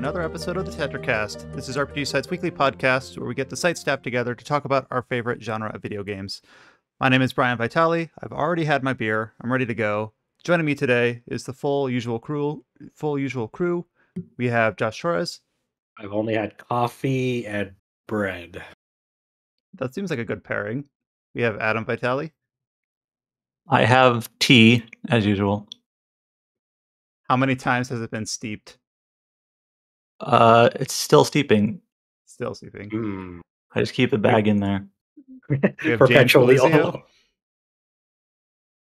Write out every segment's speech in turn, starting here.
another episode of the Tetracast. This is RPG Site's weekly podcast where we get the site staff together to talk about our favorite genre of video games. My name is Brian Vitale. I've already had my beer. I'm ready to go. Joining me today is the full usual crew. Full usual crew. We have Josh Torres. I've only had coffee and bread. That seems like a good pairing. We have Adam Vitale. I have tea as usual. How many times has it been steeped? Uh, it's still steeping. Still steeping. Mm. I just keep the bag in there. We have James Perpetually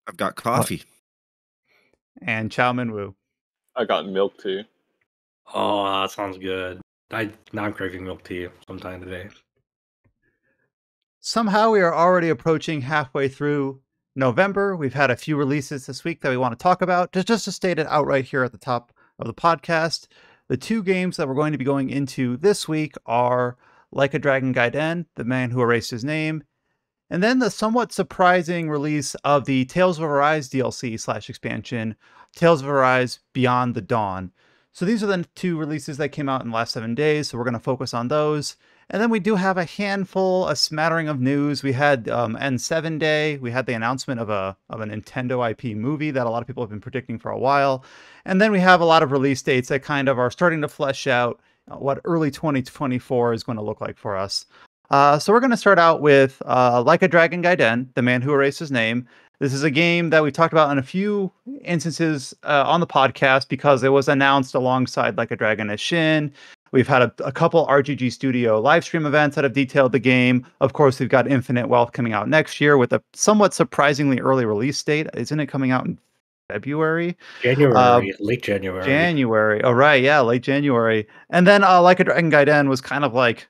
I've got coffee. And Chow Min Woo. I got milk tea. Oh, that sounds good. I now I'm craving milk tea sometime today. Somehow we are already approaching halfway through November. We've had a few releases this week that we want to talk about. Just, just to state it outright here at the top of the podcast, the two games that we're going to be going into this week are Like a Dragon Gaiden, The Man Who Erased His Name, and then the somewhat surprising release of the Tales of Arise DLC slash expansion, Tales of Arise Beyond the Dawn. So these are the two releases that came out in the last seven days. So we're going to focus on those. And then we do have a handful, a smattering of news. We had um, N7 Day. We had the announcement of a of a Nintendo IP movie that a lot of people have been predicting for a while. And then we have a lot of release dates that kind of are starting to flesh out uh, what early 2024 is going to look like for us. Uh, so we're going to start out with uh, Like a Dragon Gaiden, The Man Who Erased His Name. This is a game that we talked about in a few instances uh, on the podcast because it was announced alongside Like a Dragon Ishin. We've had a, a couple RGG Studio live stream events that have detailed the game. Of course, we've got Infinite Wealth coming out next year with a somewhat surprisingly early release date. Isn't it coming out in February? January, Uh, late January. January. Oh, right. Yeah, late January. And then uh, Like a Dragon Gaiden was kind of like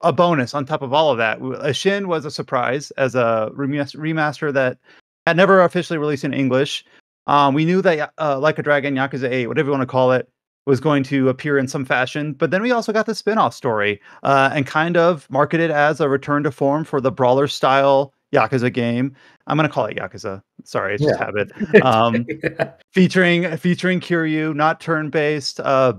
a bonus on top of all of that. W- uh, Shin was a surprise as a remaster that had never officially released in English. Um, we knew that uh, Like a Dragon, Yakuza 8, whatever you want to call it, was going to appear in some fashion. But then we also got the spin off story uh, and kind of marketed as a return to form for the brawler style Yakuza game. I'm going to call it Yakuza. Sorry, it's just habit. Um, featuring featuring Kiryu, not turn based, uh,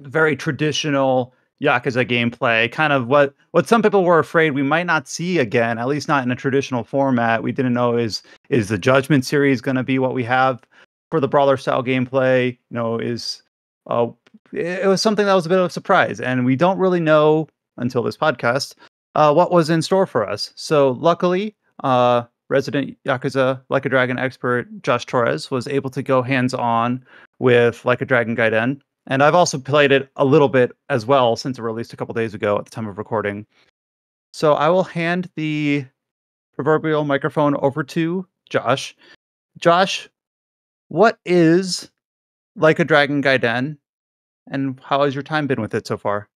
very traditional Yakuza gameplay. Kind of what what some people were afraid we might not see again, at least not in a traditional format. We didn't know is is the Judgment series going to be what we have for the brawler style gameplay? You know, is uh, it was something that was a bit of a surprise, and we don't really know until this podcast uh, what was in store for us. So luckily, uh, resident Yakuza Like a Dragon expert Josh Torres was able to go hands on with Like a Dragon Gaiden. And I've also played it a little bit as well since it released a couple days ago at the time of recording. So I will hand the proverbial microphone over to Josh. Josh, what is Like a Dragon Gaiden and how has your time been with it so far?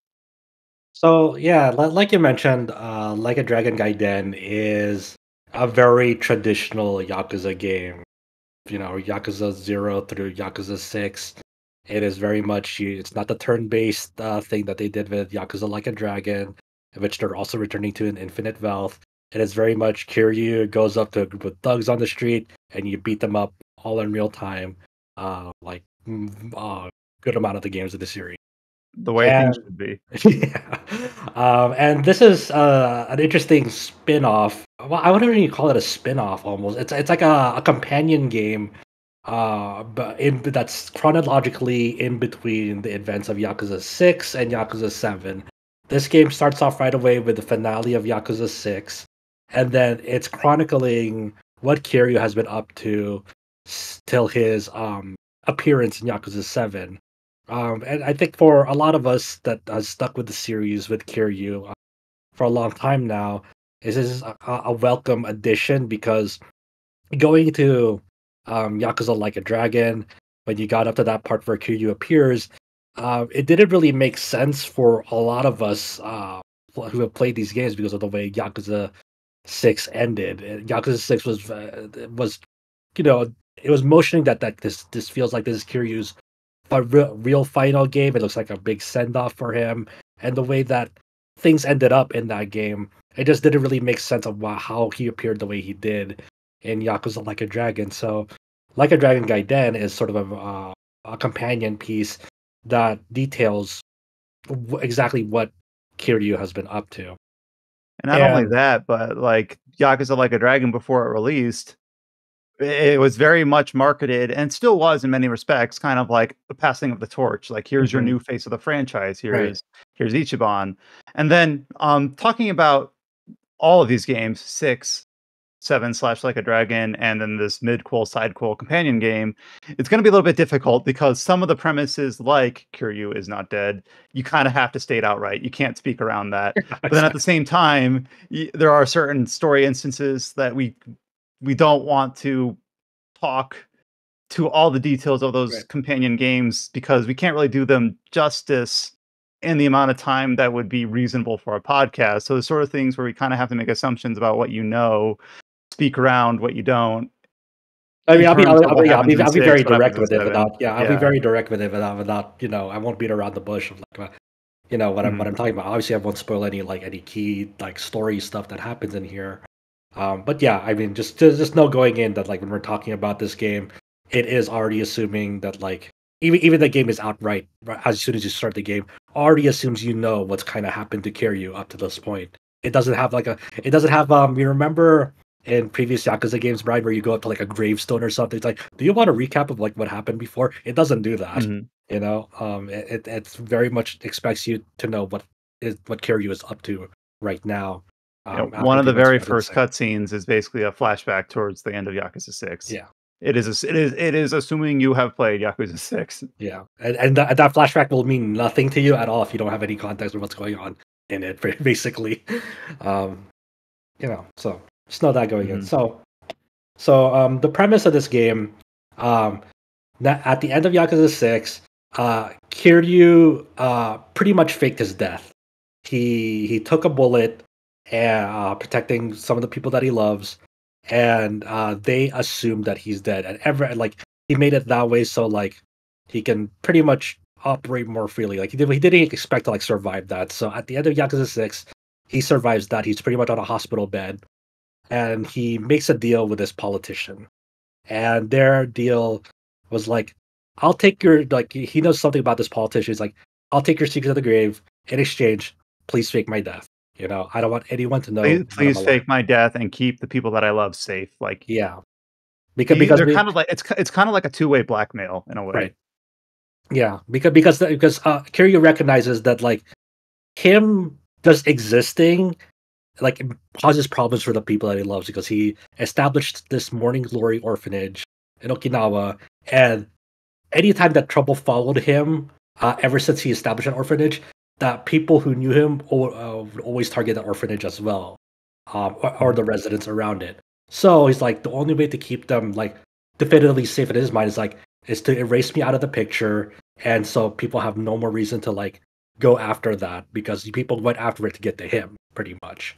So yeah, like you mentioned, uh, like a Dragon Gaiden is a very traditional Yakuza game. You know, Yakuza Zero through Yakuza Six. It is very much. It's not the turn-based uh, thing that they did with Yakuza Like a Dragon, which they're also returning to in Infinite Wealth. It is very much Kiryu goes up to a group of thugs on the street and you beat them up all in real time. Uh, like uh, good amount of the games of the series. The way things should be. yeah. Um, and this is uh, an interesting spin-off. Well, I wouldn't even call it a spin-off almost. It's it's like a, a companion game uh, but in that's chronologically in between the events of Yakuza 6 and Yakuza 7. This game starts off right away with the finale of Yakuza 6 and then it's chronicling what Kiryu has been up to till his um appearance in Yakuza 7. Um, and I think for a lot of us that has stuck with the series with Kiryu uh, for a long time now, this is a, a welcome addition because going to um, Yakuza Like a Dragon, when you got up to that part where Kiryu appears, uh, it didn't really make sense for a lot of us uh, who have played these games because of the way Yakuza Six ended. Yakuza Six was uh, was you know it was motioning that that this this feels like this is Kiryu's a real, real final game. It looks like a big send off for him, and the way that things ended up in that game, it just didn't really make sense of why, how he appeared the way he did in Yakuza Like a Dragon. So, Like a Dragon Gaiden is sort of a, uh, a companion piece that details w- exactly what Kiryu has been up to. And not only that, but like Yakuza Like a Dragon before it released, it was very much marketed and still was in many respects, kind of like the passing of the torch. Like here's your Mhm. new face of the franchise. Right. Here's here's Ichiban. And then um talking about all of these games, six, seven slash like a dragon, and then this mid qual side qual companion game, it's gonna be a little bit difficult because some of the premises like Kiryu is not dead, you kind of have to state outright. You can't speak around that but then at the same time y- there are certain story instances that we we don't want to talk to all the details of those Right. companion games because we can't really do them justice in the amount of time that would be reasonable for a podcast so the sort of things where we kind of have to make assumptions about what you know speak around what you don't I mean, I'll be, I'll, I'll what be, I'll be, I'll be very direct with it without, yeah, I'll be very direct with it without, without, you know, I won't beat around the bush of like, uh, you know, what I'm, what Mhm. I'm talking about. Obviously, I won't spoil any like any key like story stuff that happens in here. Um, but yeah, I mean, just, just, just know going in that like when we're talking about this game, it is already assuming that like even even the game is outright as soon as you start the game already assumes you know what's kind of happened to Kiryu up to this point. It doesn't have like a it doesn't have um you remember in previous Yakuza games, Brian, where you go up to like a gravestone or something. It's like, do you want a recap of like what happened before? It doesn't do that. Mhm. You know, um, it, it it's very much expects you to know what is what Kiryu is up to right now. Um, one of the very first cutscenes is basically a flashback towards the end of Yakuza Six. Yeah. it is. A, it is. It is assuming you have played Yakuza Six. Yeah, and and that, that flashback will mean nothing to you at all if you don't have any context of what's going on in it. Basically, um, you know, so it's not that going in. Mhm. So, so um, the premise of this game, um, that at the end of Yakuza Six, uh, Kiryu uh pretty much faked his death. He he took a bullet, and uh, protecting some of the people that he loves, and uh, they assume that he's dead. And ever like he made it that way so like he can pretty much operate more freely. Like he did, he didn't expect to like survive that. So at the end of Yakuza Six, he survives that. He's pretty much on a hospital bed, and he makes a deal with this politician, and their deal was like, "I'll take your like." He knows something about this politician. He's like, "I'll take your secret to the grave in exchange. Please fake my death. You know, I don't want anyone to know. please, please alive." fake my death and keep the people that I love safe. Like Yeah, because because they're we- kind of like it's it's kind of like a two way blackmail in a way. Right. Yeah, because because because uh, Kiryu recognizes that like him just existing like causes problems for the people that he loves because he established this Morning Glory orphanage in Okinawa, and anytime that trouble followed him, uh, ever since he established an orphanage, that people who knew him uh, would always target the orphanage as well, um, or, or the residents around it. So he's like, the only way to keep them like definitively safe in his mind is like is to erase me out of the picture, and so people have no more reason to like go after that because people went after it to get to him, pretty much.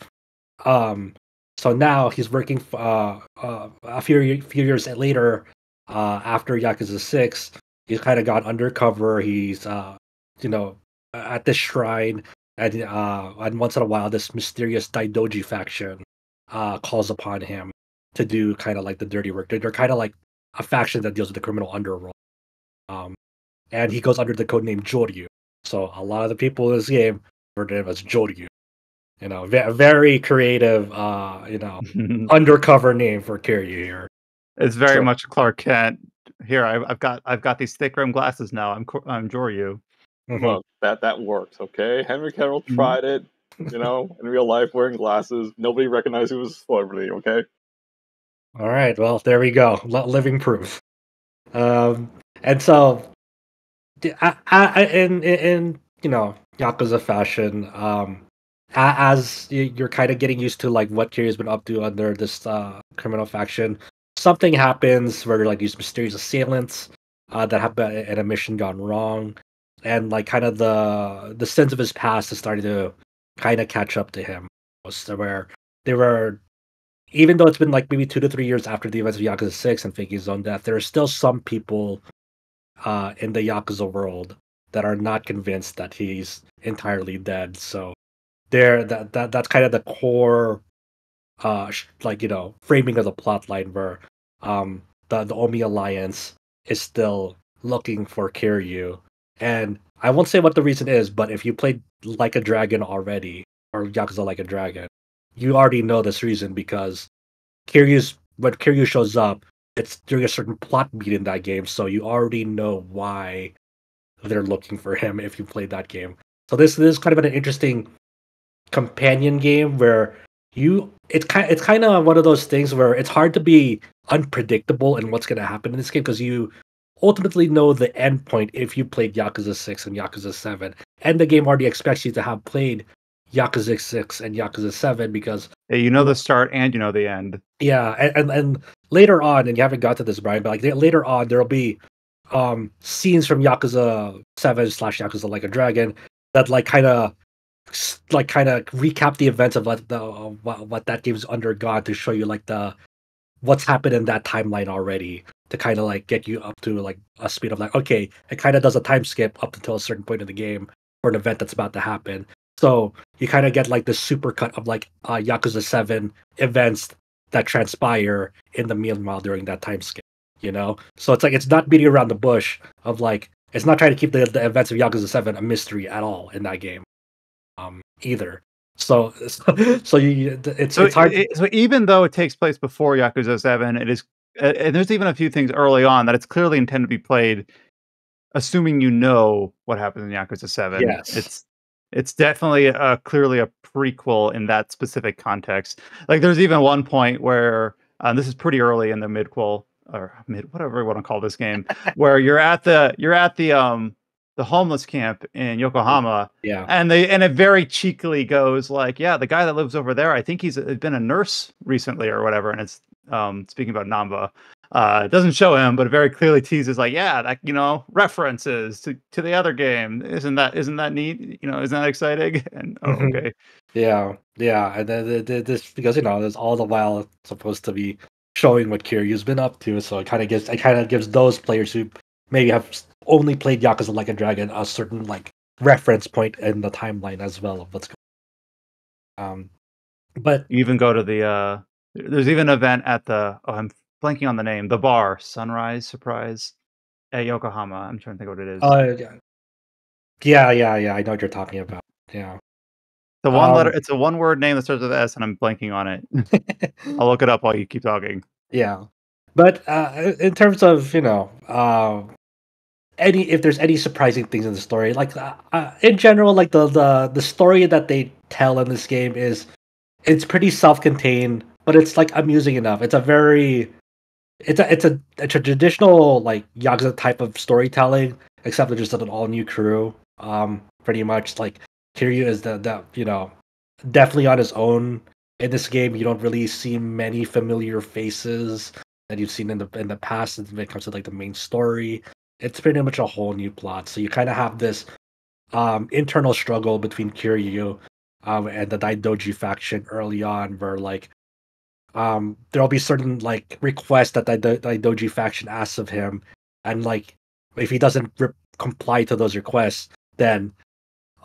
Um, so now he's working uh, uh, a few few years later, uh, after Yakuza Six, he's kind of gone undercover. He's uh, you know at this shrine, and uh, and once in a while, this mysterious Daidoji faction uh, calls upon him to do kind of like the dirty work. They're, they're kind of like a faction that deals with the criminal underworld. Um, and he goes under the code name Joryu. So a lot of the people in this game refer to him as Joryu. You know, ve- very creative, uh, you know, undercover name for Kiryu here. it's very So- much Clark Kent. Here, I've, I've got I've got these thick rim glasses now. I'm I'm Joryu. Mhm. Look, that that works. Okay, Henry Cavill Mhm. tried it. You know, in real life, wearing glasses, nobody recognized he was a celebrity. Okay, All right, well, there we go. Li- living proof. Um, and so, I, I, in, in you know Yakuza fashion, um, as you're kind of getting used to like what Kiryu's been up to under this uh, criminal faction, something happens where like these mysterious assailants uh, that have been in a mission gone wrong, and like kind of the the sins of his past is starting to kind of catch up to him. So where they were even though it's been like maybe two to three years after the events of Yakuza Six and his own death, there are still some people uh, in the Yakuza world that are not convinced that he's entirely dead. So there, that that that's kind of the core, uh, like you know, framing of the plot line where um the the Omi Alliance is still looking for Kiryu, And I won't say what the reason is, but if you played Like a Dragon already, or Yakuza Like a Dragon, you already know this reason because Kiryu's when Kiryu shows up, it's during a certain plot beat in that game, so you already know why they're looking for him if you played that game. So this, this is kind of an interesting companion game where you it's kind it's kind of one of those things where it's hard to be unpredictable in what's going to happen in this game because you ultimately know the end point if you played Yakuza 6 and Yakuza 7 and the game already expects you to have played Yakuza 6 and Yakuza 7 because Yeah, you know the start and you know the end. yeah, and, and and later on, and you haven't got to this, Brian, but like later on, there'll be um scenes from Yakuza Seven slash Yakuza Like a Dragon that like kind of like kind of recap the events of what the what, what that game's undergone to show you like the what's happened in that timeline already to kind of like get you up to like a speed of like okay, it kind of does a time skip up until a certain point in the game for an event that's about to happen. So you kind of get like the super cut of like uh, Yakuza Seven events that transpire in the meanwhile during that time skip. You know, so it's like it's not beating around the bush of like it's not trying to keep the, the events of Yakuza Seven a mystery at all in that game, um, either. So, so, so you, it's So, it's hard. it- so even though it takes place before Yakuza 7, it is and there's even a few things early on that it's clearly intended to be played assuming you know what happens in Yakuza 7. Yes. It's it's definitely uh, clearly a prequel in that specific context. Like there's even one point where uh, this is pretty early in the midquel or mid whatever you want to call this game where you're at the you're at the um the homeless camp in Yokohama yeah, and they and it very cheekily goes like, yeah, the guy that lives over there, I think he's been a nurse recently or whatever. And it's um speaking about Namba. Uh it doesn't show him, but it very clearly teases like, yeah, that you know, references to, to the other game. Isn't that isn't that neat? You know, isn't that exciting? And oh, Mhm. okay. yeah, yeah, and then the- the- this because you know there's all the while supposed to be showing what Kiryu's been up to, so it kind of gives it kind of gives those players who maybe have only played Yakuza Like a Dragon a certain like reference point in the timeline as well of what's going. On. Um, but You even go to the uh there's even an event at the oh I'm blanking on the name, the bar, Sunrise Surprise at Yokohama. I'm trying to think what it is. uh, yeah, yeah, yeah, yeah, I know what you're talking about. Yeah. the one letter um, it's a one word name that starts with S and I'm blanking on it. I'll look it up while you keep talking. Yeah, but uh, in terms of you know, uh, any if there's any surprising things in the story, like uh, uh, in general, like the the the story that they tell in this game is it's pretty self-contained, but it's like amusing enough. It's a very it's a it's a, a traditional like Yakuza type of storytelling, except they're just an all new crew. Um, pretty much like Kiryu is the the you know definitely on his own in this game. You don't really see many familiar faces that you've seen in the in the past when it comes to like the main story. It's pretty much a whole new plot. So you kind of have this um internal struggle between Kiryu um and the Daidoji faction early on where like um there'll be certain like requests that the Daidoji faction asks of him and like if he doesn't re- comply to those requests then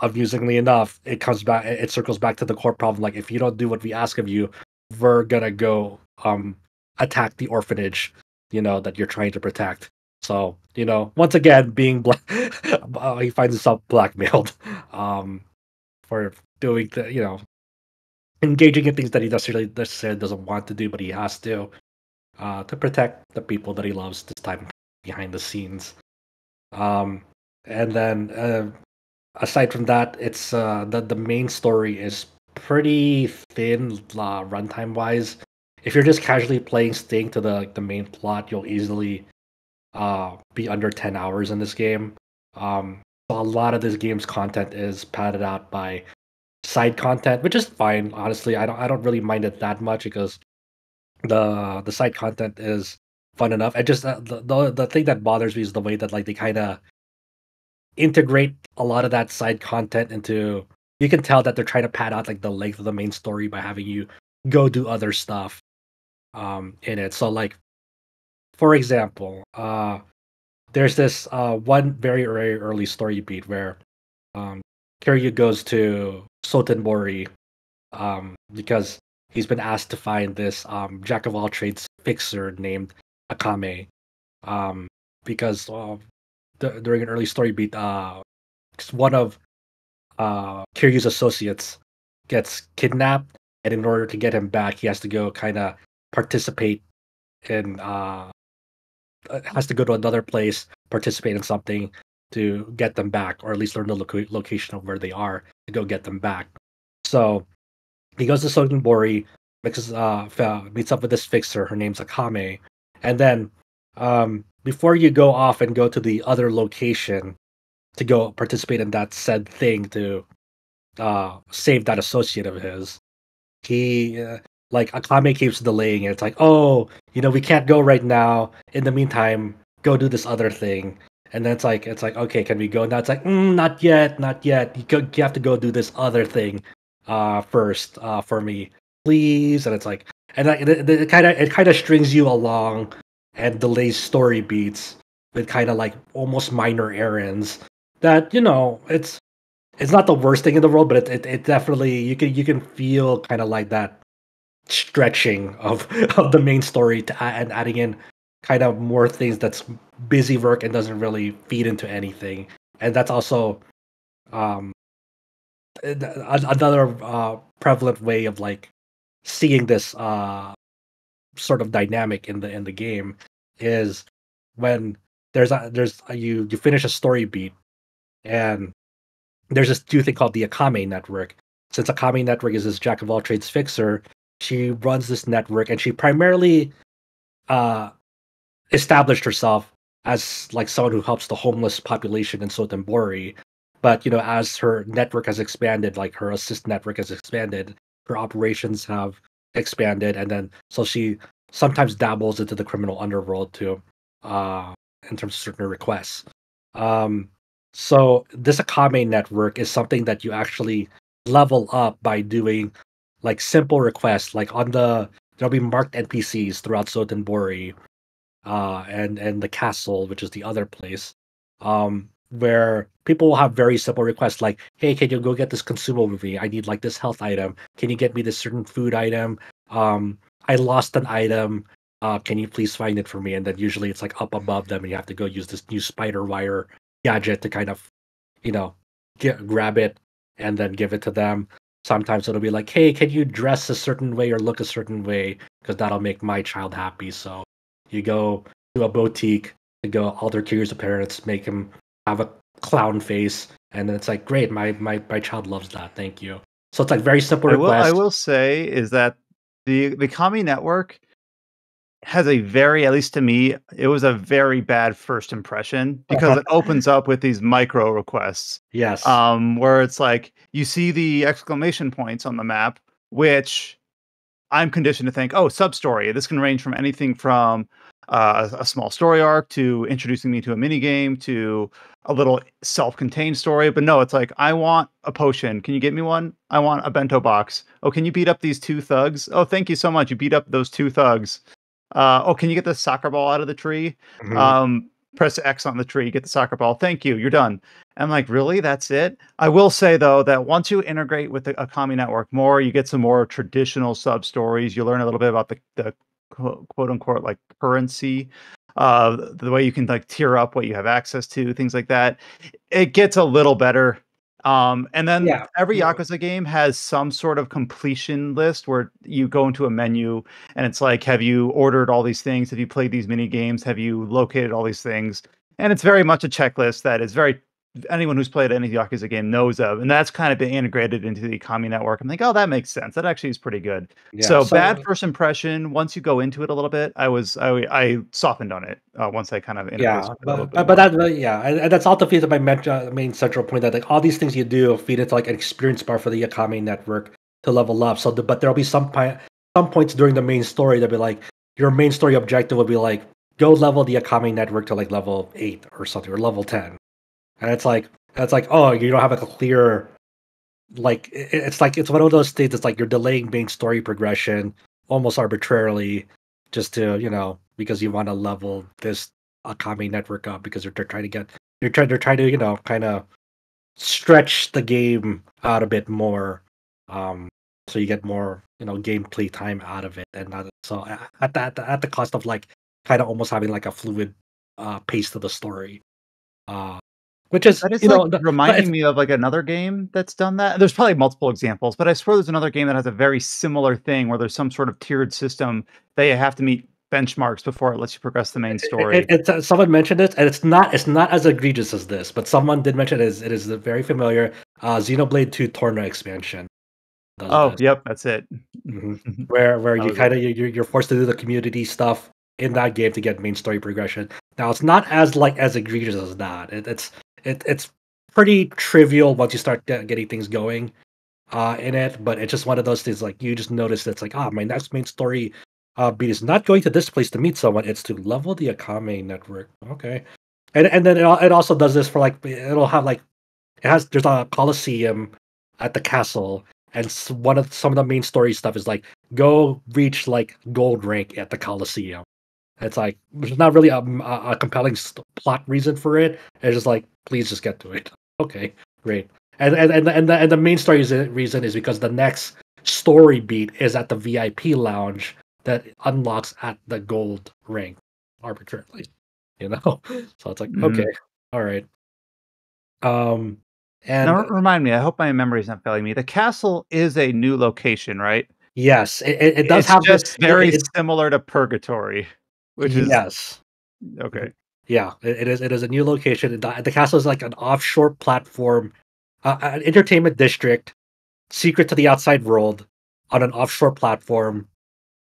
amusingly enough it comes back it circles back to the core problem like if you don't do what we ask of you we're gonna go um attack the orphanage you know that you're trying to protect so you know once again being black uh, he finds himself blackmailed um for doing the you know engaging in things that he necessarily necessarily doesn't want to do but he has to uh to protect the people that he loves this time behind the scenes. Um and then uh aside from that it's uh the the main story is pretty thin uh, runtime wise if you're just casually playing staying to the the main plot you'll easily uh be under 10 hours in this game. Um so a lot of this game's content is padded out by side content which is fine honestly. I don't i don't really mind it that much because the the side content is fun enough. I just uh, the, the the thing that bothers me is the way that like they kind of integrate a lot of that side content into you can tell that they're trying to pad out like the length of the main story by having you go do other stuff um in it. So like for example uh there's this uh one very very early story beat where um Kiryu goes to Sotenbori um because he's been asked to find this um jack of all trades fixer named Akame um because uh, during an early story beat, uh, one of uh Kiryu's associates gets kidnapped, and in order to get him back, he has to go kind of participate in uh, has to go to another place, participate in something to get them back, or at least learn the loca- location of where they are to go get them back. So he goes to Sotenbori, mixes, uh, meets up with this fixer. Her name's Akame, and then um, before you go off and go to the other location to go participate in that said thing to uh, save that associate of his, he uh, like Akame keeps delaying it. It's like, oh, you know, we can't go right now. In the meantime, go do this other thing. And then it's like, it's like, okay, can we go now? It's like, mm, not yet, not yet. You, go, you have to go do this other thing, uh, first, uh, for me, please. And it's like, and it kind of, it kind of strings you along and delays story beats with kind of like almost minor errands that you know it's it's not the worst thing in the world but it, it, it definitely you can you can feel kind of like that stretching of of the main story to, and adding in kind of more things that's busy work and doesn't really feed into anything and that's also um another uh prevalent way of like seeing this uh sort of dynamic in the in the game is when there's a there's a, you you finish a story beat and there's this new thing called the Akame network. Since Akame network is this jack of all trades fixer, she runs this network and she primarily uh established herself as like someone who helps the homeless population in Sotenbori. But you know, as her network has expanded, like her assist network has expanded, her operations have expanded, and then so she sometimes dabbles into the criminal underworld too, uh, in terms of certain requests. Um, so this Akame network is something that you actually level up by doing like simple requests, like on the there'll be marked NPCs throughout Sotenbori, uh, and and the castle, which is the other place, um, where people will have very simple requests like, "Hey, can you go get this consumable me? I need like this health item. Can you get me this certain food item? Um, I lost an item. Uh, can you please find it for me?" And then usually it's like up above them, and you have to go use this new spider wire gadget to kind of, you know, get grab it and then give it to them. Sometimes it'll be like, "Hey, can you dress a certain way or look a certain way? Because that'll make my child happy." So you go to a boutique to go alter Kiryu's appearance, make him have a clown face, and then it's like, "Great, my my my child loves that. Thank you." So it's like very simple I will. I will say is that the the Akame network has a very, at least to me, it was a very bad first impression because it opens up with these micro requests. Yes. Um, where it's like you see the exclamation points on the map, which I'm conditioned to think, oh, sub story. This can range from anything from uh, a, a small story arc to introducing me to a mini game to a little self-contained story. But no, it's like I want a potion. Can you get me one? I want a bento box. Oh, can you beat up these two thugs? Oh, thank you so much. You beat up those two thugs. Uh, oh, can you get the soccer ball out of the tree? Mhm. Um, press X on the tree, get the soccer ball. Thank you. You're done. I'm like, really? That's it? I will say though that once you integrate with the Akame network more, you get some more traditional sub stories. You learn a little bit about the, the quote quote unquote like currency, uh, the way you can like tier up what you have access to, things like that. It gets a little better. Um, and then Yeah. every. Yakuza game has some sort of completion list where you go into a menu and it's like, have you ordered all these things? Have you played these mini games? Have you located all these things? And it's very much a checklist that is very anyone who's played any of the Yakuza game knows of, and that's kind of been integrated into the Akame network. I'm like, oh, that makes sense. That actually is pretty good. Yeah, so, bad first impression. Once you go into it a little bit, I was I I softened on it uh, once I kind of yeah, introduced it a but, bit but, but that yeah, and, that's all to feed my main, uh, central point that like all these things you do feed into like an experience bar for the Akame network to level up. So, the, but there'll be some pi- some points during the main story that'll be like your main story objective will be like go level the Akame network to like level eight or something or level ten, and it's like it's like oh you don't have like a clear like it's like it's one of those things. It's like you're delaying main story progression almost arbitrarily just to you know because you want to level this Akame network up because they're, they're trying to get they're trying they're trying to you know kind of stretch the game out a bit more um so you get more you know gameplay time out of it and not, so a- at that at the cost of like kind of almost having like a fluid uh pace to the story Uh, which is That is you know like but reminding me of like another game that's done that. There's probably multiple examples, but I swear there's another game that has a very similar thing where there's some sort of tiered system that you have to meet benchmarks before it lets you progress the main story. It, it's, uh, someone mentioned it, and it's not it's not as egregious as this, but someone did mention it is it is the very familiar. Uh, Xenoblade Two Torna expansion. oh, yep, that's it. Mhm. where where you kind of you're, you're forced to do the community stuff in that game to get main story progression. Now it's not as like as egregious as that. It, it's it, it's pretty trivial once you start getting things going uh in it, but it's just one of those things like you just notice it's like ah my next main story uh beat is not going to this place to meet someone. It's to level the Akame network. Okay, and and then it, it also does this for like it'll have like it has there's a coliseum at the castle and one of some of the main story stuff is like go reach like gold rank at the coliseum it's like there's not really a, a, compelling st- plot reason for it it's just like please just get to it okay great and and and the, and the, and the main story is, reason is because the next story beat is at the vip lounge that unlocks at the gold ring arbitrarily you know so it's like Mhm. okay all right um and now, remind me. I hope my memory's not failing me. The castle is a new location, right? Yes, it, it, it does it's have just this, very it- similar to Purgatory, which is yes, okay. yeah. It, it is. It is a new location. The, the castle is like an offshore platform, uh, an entertainment district, secret to the outside world, on an offshore platform.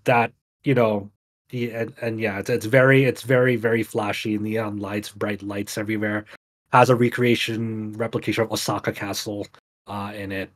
That you know, the and, and yeah, it's it's very it's very very flashy. Neon lights, bright lights everywhere. Has a recreation replication of Osaka Castle uh, in it.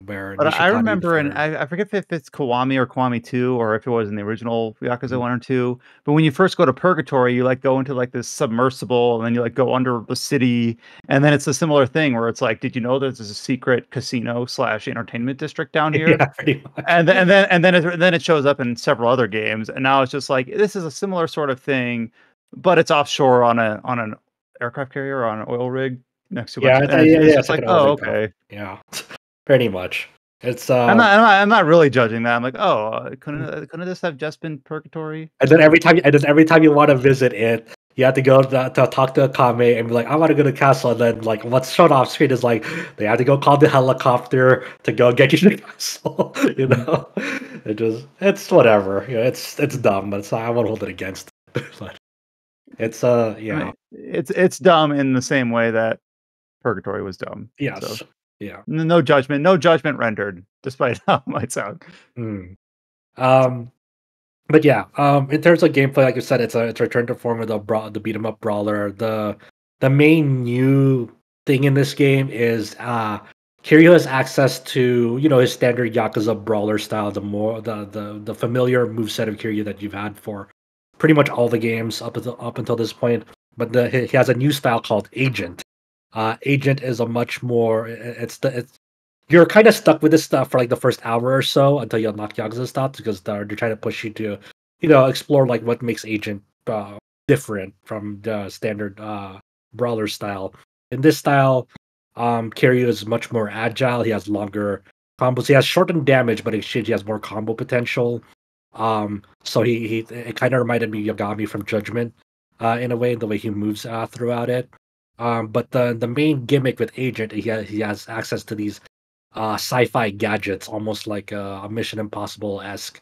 Where But I remember, and I, I forget if it's Kiwami or Kiwami 2, or if it was in the original Yakuza Mhm. 1 or 2. But when you first go to Purgatory, you like go into like this submersible, and then you like go under the city, and then it's a similar thing where it's like, did you know there's a secret casino slash entertainment district down here? yeah, pretty much. and then and then and then it, then it shows up in several other games, and now it's just like this is a similar sort of thing, but it's offshore on a on an aircraft carrier or on an oil rig next to Yeah, bunch of- I- yeah, it's yeah, it's like like oh okay. Yeah, pretty much. It's uh, I'm not, I'm not I'm not really judging that. I'm like oh uh, couldn't uh, couldn't this have just been Purgatory? and then every time, and then every time you want to visit it, you have to go to, to talk to Akame and be like, "I want to go to the castle." And then, like, what's shown off screen is like they have to go call the helicopter to go get you to the castle. you know, it just it's whatever. You know, it's it's dumb, but it's I won't hold it against. It. but it's uh, I yeah, mean, it's it's dumb in the same way that Purgatory was dumb. yes, so- yeah. No judgment, no judgment rendered, despite how it might sound. Mm. Um, but yeah, um, in terms of gameplay, like you said, it's a it's a return to form of the bra- the beat 'em up brawler. The the main new thing in this game is uh Kiryu has access to you know his standard Yakuza brawler style, the more the the the familiar moveset of Kiryu that you've had for pretty much all the games up until up until this point. But the he he has a new style called Agent. Uh, Agent is a much more it's the it's you're kind of stuck with this stuff for like the first hour or so until you unlock Yakuza stuff because they're, they're trying to push you to, you know, explore like what makes Agent uh, different from the standard uh, brawler style. In this style, um, Kiryu is much more agile. He has longer combos. He has shortened damage, but he he has more combo potential. Um, so he he it kind of reminded me of Yagami from Judgment, uh, in a way, the way he moves uh, throughout it. Um, but the the main gimmick with Agent, he has, he has access to these uh, sci-fi gadgets, almost like a, a Mission Impossible esque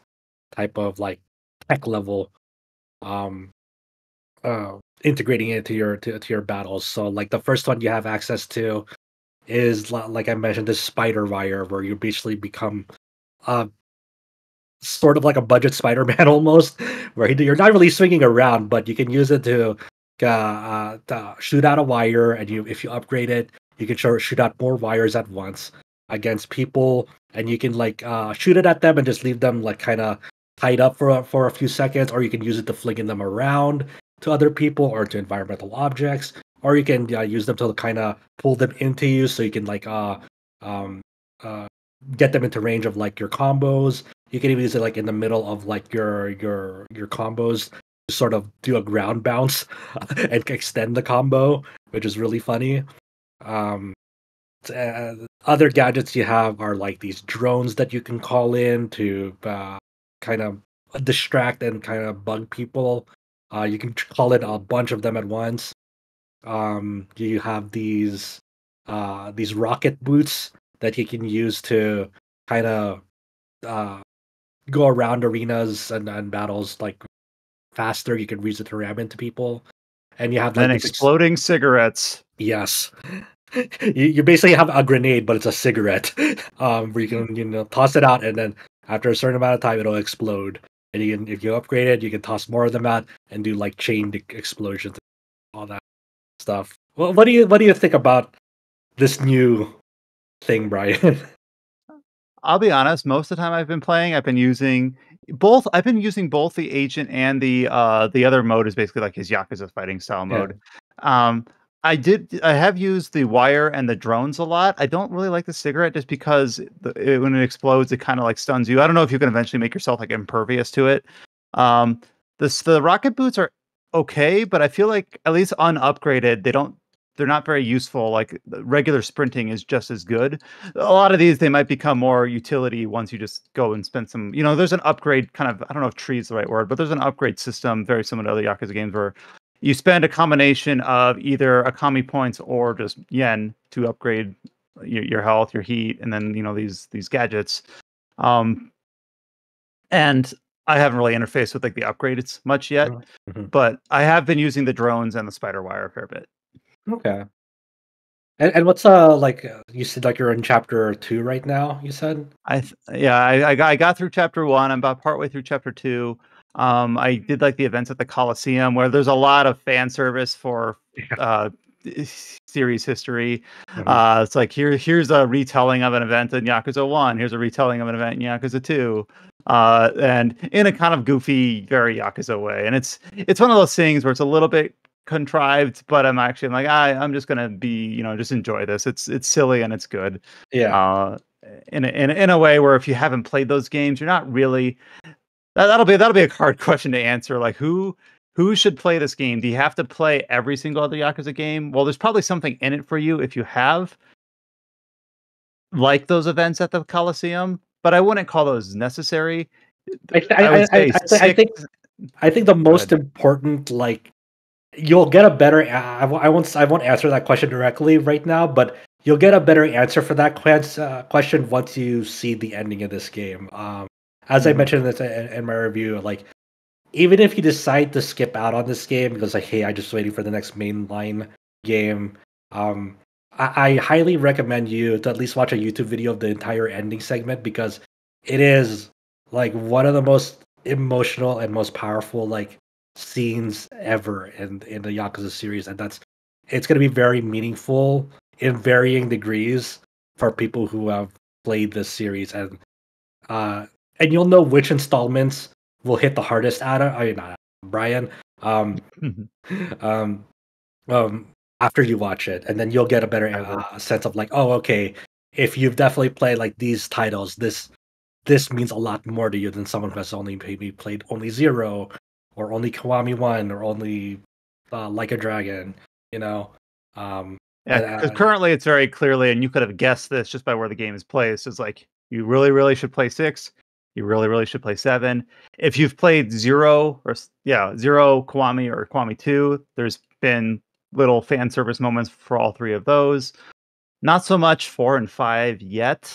type of like tech level, um, uh, integrating it to your to, to your battles. So like the first one you have access to is like I mentioned, this spider wire where you basically become uh sort of like a budget Spider-Man almost, where you're not really swinging around, but you can use it to uh, uh shoot out a wire, and you if you upgrade it, you can shoot shoot out more wires at once against people, and you can like uh shoot it at them and just leave them like kind of tied up for a, for a few seconds, or you can use it to flinging them around to other people or to environmental objects, or you can use them to kind of pull them into you, so you can like uh um uh get them into range of like your combos. You can even use it like in the middle of like your your your combos sort of do a ground bounce and extend the combo, which is really funny. Um, uh, other gadgets you have are like these drones that you can call in to uh, kind of distract and kind of bug people. Uh, you can call in a bunch of them at once. Um, you have these uh, these rocket boots that you can use to kind of uh, go around arenas and, and battles like faster. You can it to ram into people, and you have then like these ex- exploding cigarettes. Yes. You, you basically have a grenade, but it's a cigarette. Um, where you can you know toss it out, and then after a certain amount of time, it'll explode. And you can, if you upgrade it, you can toss more of them out and do like chained explosions, all that stuff. Well, what do you what do you think about this new thing, Brian? I'll be honest, most of the time I've been playing, I've been using both I've been using both the agent and the uh the other mode is basically like his Yakuza fighting style Yeah. mode. Um I did I have used the wire and the drones a lot. I don't really like the cigarette just because the, it, when it explodes it kind of like stuns you. I don't know if you can eventually make yourself like impervious to it. Um this the rocket boots are okay, but I feel like at least unupgraded, they don't they're not very useful. Like regular sprinting is just as good a lot of these they might become more utility once you just go and spend some you know there's an upgrade kind of i don't know if tree is the right word but there's an upgrade system very similar to other yakuza games where you spend a combination of either Akame points or just yen to upgrade your, your health your heat and then you know these these gadgets um and i haven't really interfaced with like the upgrades much yet Mhm. but i have been using the drones and the spider wire a fair bit okay. And, and what's uh like uh, you said like you're in chapter two right now? You said I th- yeah, I, I got I got through chapter one. I'm about partway through chapter two. Um, I did like the events at the Coliseum where there's a lot of fan service for uh series history. Mhm. Uh, it's like here here's a retelling of an event in Yakuza one. Here's a retelling of an event in Yakuza two. Uh, and in a kind of goofy, very Yakuza way. And it's it's one of those things where it's a little bit contrived, but I'm actually I'm like I I'm just gonna be you know just enjoy this. It's it's silly and it's good yeah. uh, in a, in a, in a way where if you haven't played those games, you're not really that, that'll be that'll be a hard question to answer. Like who who should play this game? Do you have to play every single other Yakuza game? Well, there's probably something in it for you if you have like those events at the Coliseum, but I wouldn't call those necessary. I, th- I, I, I, I think I think the most important, like, you'll get a better. I, I won't- I won't. Answer that question directly right now, but you'll get a better answer for that uh, question once you see the ending of this game. Um, as I Mhm. mentioned in, in, in my review, like, even if you decide to skip out on this game because, like, hey, I'm just waiting for the next mainline game. Um, I, I highly recommend you to at least watch a YouTube video of the entire ending segment because it is like one of the most emotional and most powerful like scenes ever in in the Yakuza series, and that's it's going to be very meaningful in varying degrees for people who have played this series, and uh, and you'll know which installments will hit the hardest. Adam, I mean, not Adam, Brian, um, um, um, after you watch it, and then you'll get a better uh, sense of like, oh, okay, if you've definitely played like these titles, this this means a lot more to you than someone who has only maybe played only zero or only Kiwami one or only uh, like a dragon. You know, um, Yeah, And, because uh, currently it's very clearly, and you could have guessed this just by where the game is placed. Is like you really, really should play six. You really, really should play seven. If you've played zero or yeah, zero Kiwami or Kiwami two, there's been little fan service moments for all three of those. Not so much four and five yet,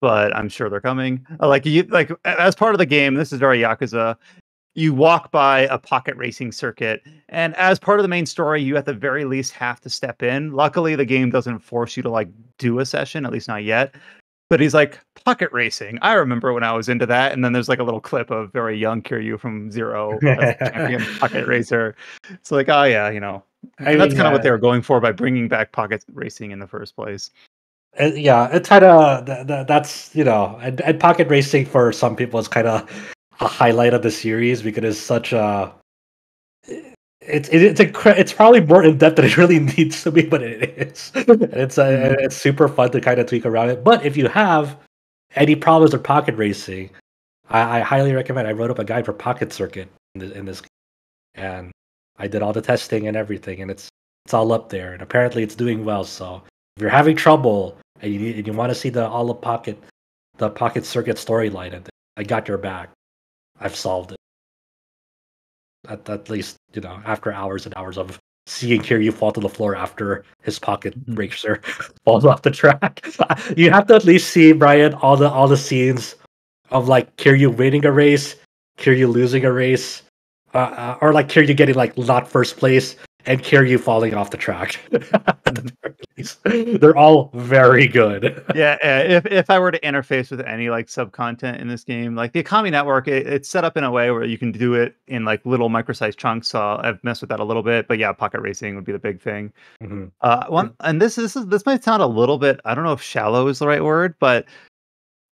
but I'm sure they're coming. Uh, Like you, like as part of the game, this is very Yakuza. You walk by a pocket racing circuit, and as part of the main story, you at the very least have to step in. Luckily, the game doesn't force you to like do a session, at least not yet. But he's like pocket racing. I remember when I was into that, and then there's like a little clip of very young Kiryu from Zero, champion pocket racer. It's like, oh yeah, you know, I that's kind of uh, what they were going for by bringing back pocket racing in the first place. Uh, yeah, it's kind of th- th- that's you know, and, and pocket racing for some people is kind of a highlight of the series because it's such a it's it, it's incre- it's probably more in depth than it really needs to be, but it is. And it's uh, Mhm. it's super fun to kind of tweak around it. But if you have any problems with pocket racing, I, I highly recommend. I wrote up a guide for Pocket Circuit in this, in this, and I did all the testing and everything, and it's it's all up there. And apparently, it's doing well. So if you're having trouble and you need, and you want to see the all of Pocket, the Pocket Circuit storyline, I got your back. I've solved it. At, at least you know after hours and hours of seeing Kiryu fall to the floor after his pocket Mhm. racer falls off the track. you have to at least see Brian all the all the scenes of like Kiryu winning a race, Kiryu losing a race, uh, uh, or like Kiryu getting like not first place and Kiryu falling off the track. The. They're all very good. yeah, uh, if if I were to interface with any like sub content in this game, like the Akame network, it, it's set up in a way where you can do it in like little micro-sized chunks. So I've messed with that a little bit, but yeah, pocket racing would be the big thing. Mhm. Uh, one, and this this is this might sound a little bit. I don't know if shallow is the right word, but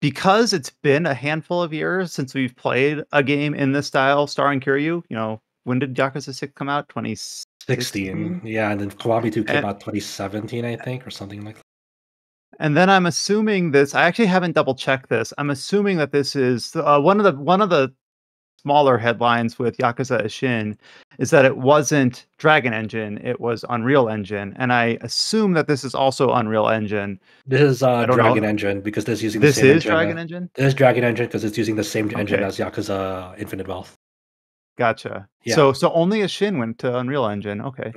because it's been a handful of years since we've played a game in this style starring Kiryu, you know, when did Yakuza Six come out? Twenty 16. Yeah, and then Kiwami 2 came And- out 2017, I think, or something like that. And then I'm assuming this. I actually haven't double checked this. I'm assuming that this is uh, one of the one of the smaller headlines with Yakuza Ishin is that it wasn't Dragon Engine, it was Unreal Engine, and I assume that this is also Unreal Engine. This is uh, don't know. Dragon Engine because this is using This the same is engine. Dragon uh, Engine. This is Dragon Engine because it's using the same engine as Yakuza Infinite Wealth. Gotcha. Yeah. So so only Ishin went to Unreal Engine. Okay.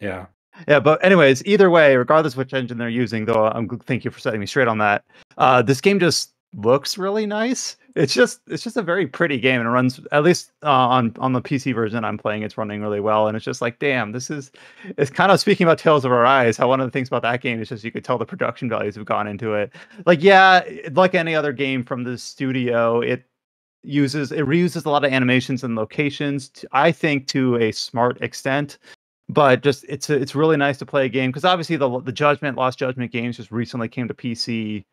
Yeah. Yeah, but anyways, either way, regardless which engine they're using, though, I'm thank you for setting me straight on that. Uh, this game just looks really nice. It's just it's just a very pretty game, and it runs at least uh, on on the PC version I'm playing. It's running really well, and it's just like, damn, this is. It's kind of speaking about Tales of Arise. How one of the things about that game is just you could tell the production values have gone into it. Like, yeah, like any other game from the studio, it uses it reuses a lot of animations and locations. I think to a smart extent but just it's it's really nice to play a game because obviously the the Judgment Lost Judgment games just recently came to PC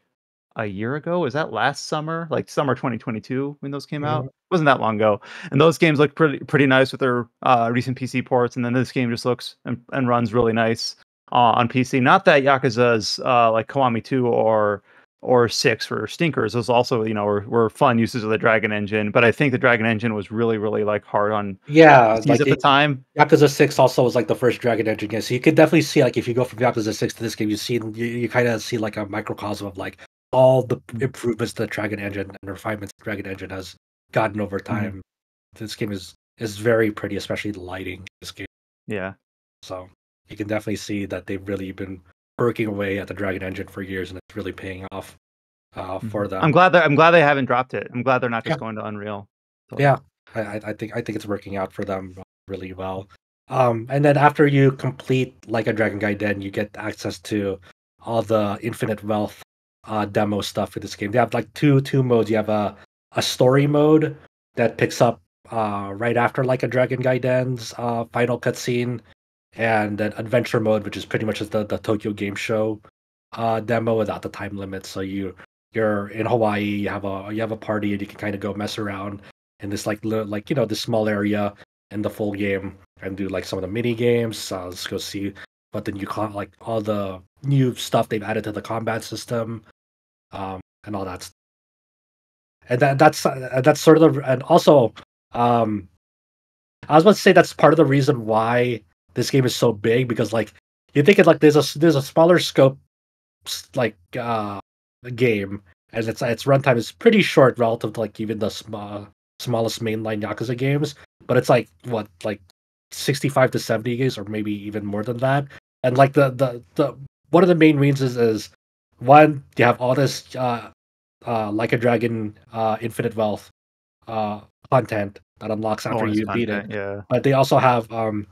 a year ago. Was that last summer, like summer 2022 when those came out? wasn't that long ago. And those games look pretty pretty nice with their uh, recent PC ports. And then this game just looks and, and runs really nice uh, on PC. Not that Yakuza's uh, like Kiwami 2 or or six were stinkers. Those also, you know, were, were fun uses of the Dragon Engine. But I think the Dragon Engine was really, really like hard on Yeah. Like at the time. Yakuza 6 also was like the first Dragon Engine game. So you could definitely see, like, if you go from Yakuza 6 to this game, you see, you, you kind of see like a microcosm of like all the improvements the Dragon Engine and refinements the Dragon Engine has gotten over mm-hmm. time. This game is is very pretty, especially the lighting. This game. Yeah. So you can definitely see that they've really been working away at the Dragon Engine for years, and it's really paying off uh, for them. Mm-hmm. I'm glad that I'm glad they haven't dropped it. I'm glad they're not just Yeah. going to Unreal. Yeah, I, I think I think it's working out for them really well. Um, and then after you complete like a Dragon Gaiden, you get access to all the Infinite Wealth uh, demo stuff for this game. They have like two two modes. You have a a story mode that picks up uh, right after like a Dragon Gaiden's uh, final cutscene, and then adventure mode, which is pretty much the, the Tokyo Game Show uh, demo without the time limit. So you you're in Hawaii, you have a you have a party, and you can kind of go mess around in this like little, like you know this small area in the full game and do like some of the mini games. Uh, let's go see what the new con like all the new stuff they've added to the combat system, um, and all that. And that that's uh, that's sort of the and also um, I was about to say that's part of the reason why this game is so big because like you think it like there's a there's a smaller scope like uh game and its its runtime is pretty short relative to like even the small smallest mainline Yakuza games, but it's like what like 65 to 70 gigs or maybe even more than that. And like the the the one of the main reasons is one you have all this uh uh like a dragon uh infinite wealth uh content that unlocks after you beat it Yeah. but they also have um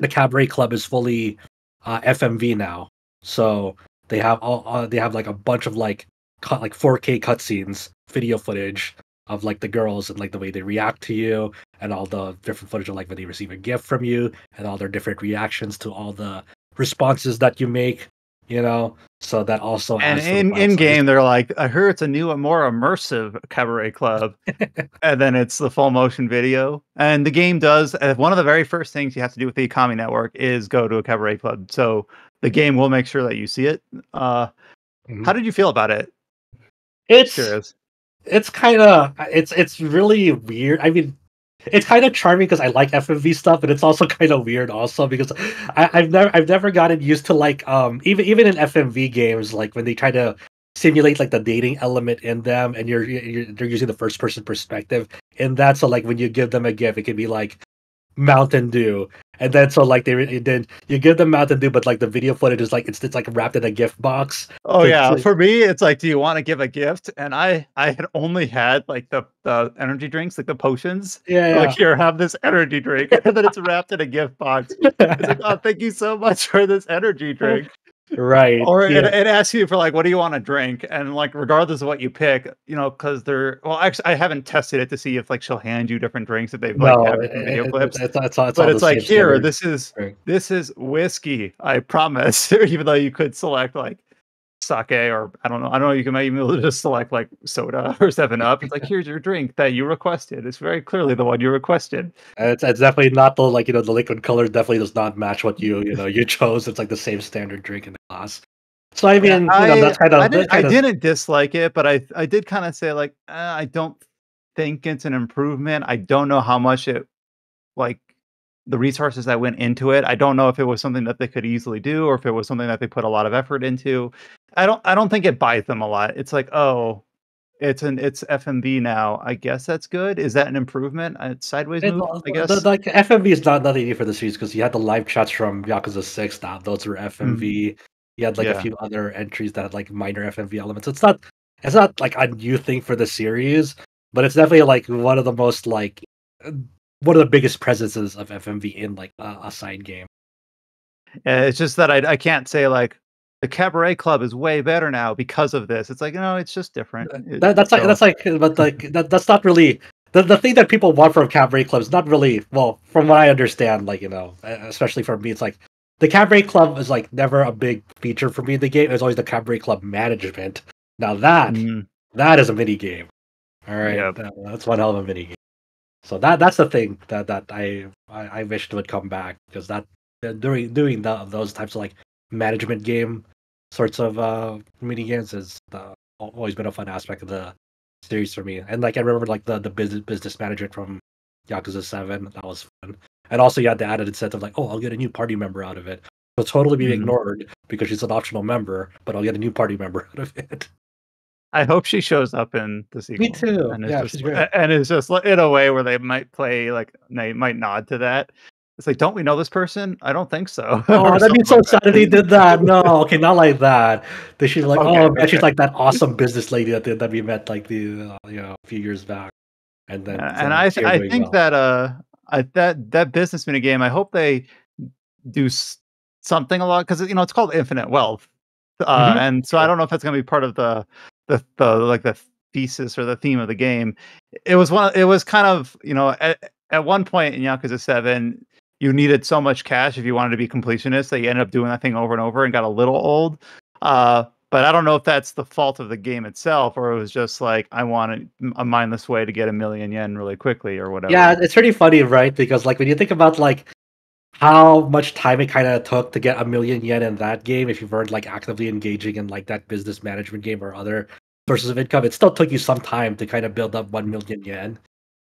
the cabaret club is fully uh fmv now. So they have all uh, they have like a bunch of like cut like 4k cutscenes video footage of like the girls and like the way they react to you and all the different footage of like when they receive a gift from you and all their different reactions to all the responses that you make you know so that also And in in game, they're like, I heard it's a new, a more immersive cabaret club, and then it's the full motion video. And the game does one of the very first things you have to do with the Akame network is go to a cabaret club. So the game will make sure that you see it. Uh, Mhm. How did you feel about it? it's Curious. it's kind of it's it's really weird. I mean, it's kind of charming because I like FMV stuff, but it's also kind of weird also because I, I've never I've never gotten used to like um even even in FMV games like when they try to simulate like the dating element in them and you're, you're they're using the first person perspective and that's so like when you give them a gift it could be like Mountain Dew And then so like they then you give them Mountain Dew, but like the video footage is like it's it's like wrapped in a gift box. Oh So yeah, like- for me, it's like, do you want to give a gift? And I, I had only had like the the energy drinks, like the potions. Yeah, Like here, have this energy drink, and then it's wrapped in a gift box. It's like, oh, thank you so much for this energy drink. Right. Or it, yeah. it asks you for like, what do you want to drink? And like, regardless of what you pick, you know, because they're well, actually, I haven't tested it to see if like she'll hand you different drinks that they've like no, have it- different video it- clips. It's, it's, it's, but it's like here, standard this is this is whiskey. I promise. Even though you could select like sake or I don't know. I don't know. You can maybe just select like soda or Seven Up. It's like here's your drink that you requested. It's very clearly the one you requested. It's, it's definitely not the like you know the liquid color definitely does not match what you you know you chose. It's like the same standard drink in the glass. So I mean, I, you know, that's kind of I, didn't, I kind of didn't dislike it, but I I did kind of say like uh, I don't think it's an improvement. I don't know how much it like the resources that went into it. I don't know if it was something that they could easily do or if it was something that they put a lot of effort into. I don't I don't think it buys them a lot. It's like, oh, it's an it's FMV now. I guess that's good. Is that an improvement? Uh, It's sideways It- move, uh, I guess. The, like FMV is not nothing new for the series because you had the live chats from Yakuza Six. Now those were FMV. You had like Mm. Yeah. a few other entries that had like minor FMV elements. It's not it's not like a new thing for the series, but it's definitely like one of the most like uh, one of the biggest presences of FMV in like a, a side game. Yeah, it's just that I I can't say like the cabaret club is way better now because of this. It's like no, it's just different. It- That, that's like that's like but like that, that's not really the, the thing that people want from cabaret clubs not really well from what i understand like you know especially for me it's like the cabaret club is like never a big feature for me in the game it's always the cabaret club management now that Mm, that is a mini game all right Yep. that- that's one hell of a mini game so that that's the thing that that i i, I wished would come back because that during doing the, those types of like management game sorts of uh mini games is al- always been a fun aspect of the series for me. And like I remember like the the business business management from Yakuza Seven, that was fun. And also you had the added incentive like, oh, I'll get a new party member out of it. So totally be Mhm. ignored because she's an optional member, but I'll get a new party member out of it. I hope she shows up in the sequel. Me too. And it's Yeah, just, great. and it's just in a way where they might play like they might nod to that. It's like, don't we know this person? I don't think so. Oh, that'd be so like sad if they did that. No, okay, not like that. They should like, Okay, oh, man, she's like that awesome business lady that, that we met like the uh, you know a few years back. And then Uh, and I I think well. that uh I, that that business mini game. I hope they do s- something a lot because you know it's called Infinite Wealth, uh, Mhm. and so I don't know if that's going to be part of the the the like the thesis or the theme of the game. It was one. It was kind of you know at at one point in Yakuza Seven. You needed so much cash if you wanted to be completionist that you ended up doing that thing over and over and got a little old. Uh, but I don't know if that's the fault of the game itself or it was just like I want a, a mindless way to get a million yen really quickly or whatever. Yeah, it's pretty funny, right? Because like when you think about like how much time it kind of took to get a million yen in that game, if you weren't like actively engaging in like that business management game or other sources of income, it still took you some time to kind of build up one million yen.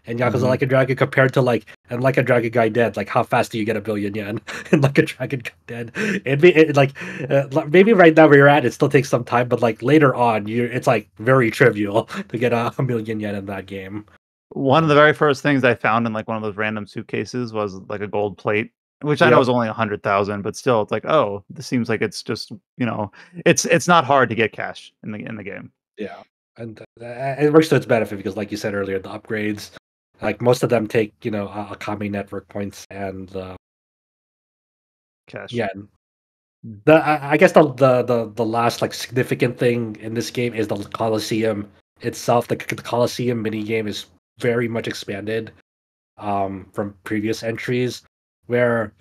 And Yakuza Mhm. Like a Dragon compared to like and Like a Dragon Gaiden, like how fast do you get a billion yen and Like a Dragon Guy Dead? It be it, like uh, maybe right now where you're at, it still takes some time, but like later on, you it's like very trivial to get a, a million yen in that game. one of the very first things I found in like one of those random suitcases was like a gold plate, which I know is only a hundred thousand, but still, it's like, oh, this seems like it's just you know, it's it's not hard to get cash in the in the game. Yeah, and uh, it works to its benefit because, like you said earlier, the upgrades, like most of them take you know a Akame network points, and uh, Cash. yeah, the I, I guess the, the the the last like significant thing in this game is the Coliseum itself. The, the Coliseum mini game is very much expanded um, from previous entries, where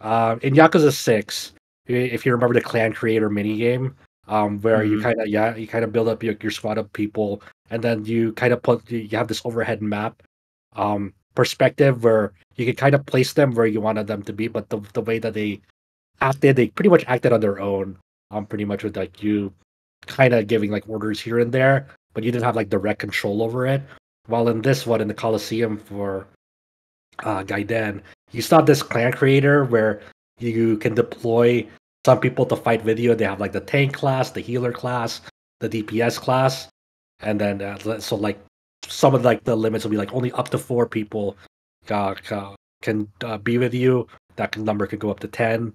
uh, in Yakuza Six, if you remember the clan creator mini game, um, where you Mhm. kind of yeah you kind of build up your, your squad of people, and then you kind of put you have this overhead map um, perspective where you can kind of place them where you wanted them to be, but the the way that they acted, they pretty much acted on their own. Um, pretty much with like you kind of giving like orders here and there, but you didn't have like direct control over it. While in this one, in the Coliseum for uh, Gaiden, you have this clan creator where you can deploy some people to fight with you. They have like the tank class, the healer class, the DPS class, and then uh, so like some of like the limits will be like only up to four people uh, can uh, be with you, that number could go up to ten.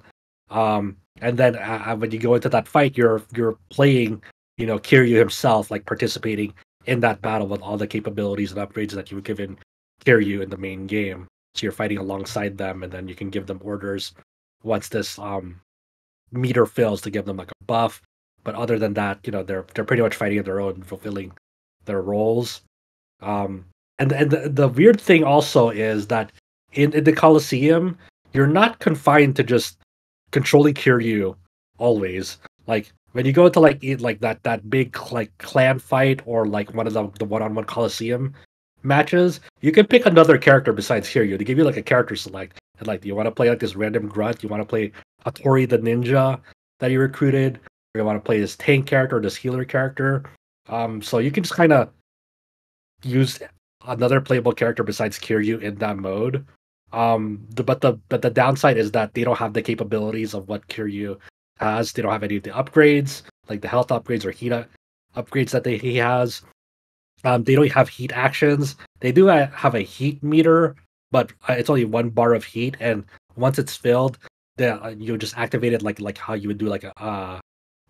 Um, and then uh, when you go into that fight, you're you're playing, you know, Kiryu himself, like participating in that battle with all the capabilities and upgrades that you were given Kiryu in the main game. So you're fighting alongside them, and then you can give them orders once this um meter fills to give them like a buff. But other than that, you know, they're they're pretty much fighting on their own, fulfilling their roles. Um, and and the, the weird thing also is that in, in the Colosseum, you're not confined to just controlling Kiryu always. Like when you go to like eat like that that big like clan fight or like one of the the one on one Colosseum matches, you can pick another character besides Kiryu. They give you like a character select. And like, do you want to play like this random grunt? You want to play Hattori the ninja that you recruited? Or you want to play this tank character or this healer character? Um, so you can just kind of use another playable character besides Kiryu in that mode. Um, the, but the but the downside is that they don't have the capabilities of what Kiryu has. They don't have any of the upgrades, like the health upgrades or heat upgrades that they, he has. Um, they don't have heat actions. They do have a heat meter, but uh, it's only one bar of heat, and once it's filled, then uh, you just activate it like like how you would do like a uh,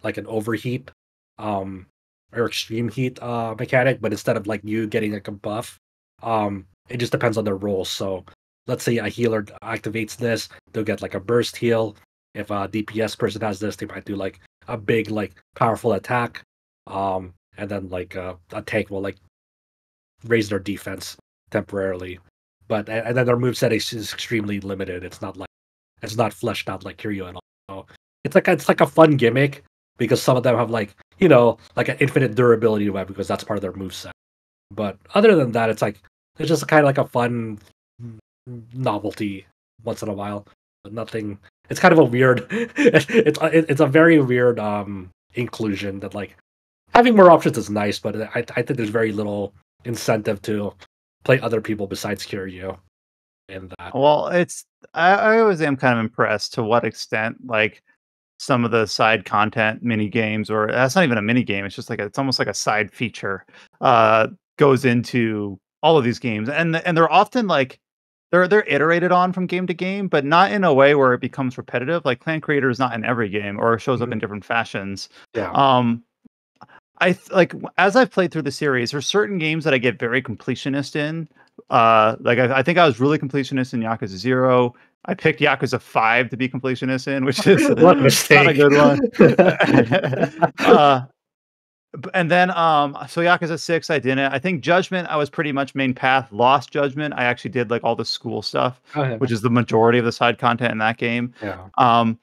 like an overheat um or extreme heat uh mechanic, but instead of like you getting like a buff, um it just depends on their role. So let's say a healer activates this, they'll get like a burst heal. If a DPS person has this, they might do like a big like powerful attack. Um and then like uh, a tank will like raise their defense temporarily. But and then their moveset is, is extremely limited. It's not like it's not fleshed out like Kiryu and all. So it's like it's like a fun gimmick because some of them have like you know like an infinite durability web because that's part of their move set. But other than that, it's like it's just kind of like a fun novelty once in a while. But nothing. It's kind of a weird. it's it's a very weird um inclusion that like having more options is nice, but I I think there's very little incentive to play other people besides Kiryu in that. Well, it's I, I always am kind of impressed to what extent like some of the side content mini games or that's not even a mini game it's just like a, it's almost like a side feature uh goes into all of these games and and they're often like they're they're iterated on from game to game but not in a way where it becomes repetitive like clan creator is not in every game or shows up Mhm. in different fashions Yeah. um i th- like as i've played through the series there's certain games that i get very completionist in uh like i, I think i was really completionist in yakuza 0 i picked yakuza 5 to be completionist in which is what a not a good one. Uh and then um so yakuza 6 i didn't. I think judgment i was pretty much main path. Lost judgment i actually did like all the school stuff Okay. which is the majority of the side content in that game. Yeah. um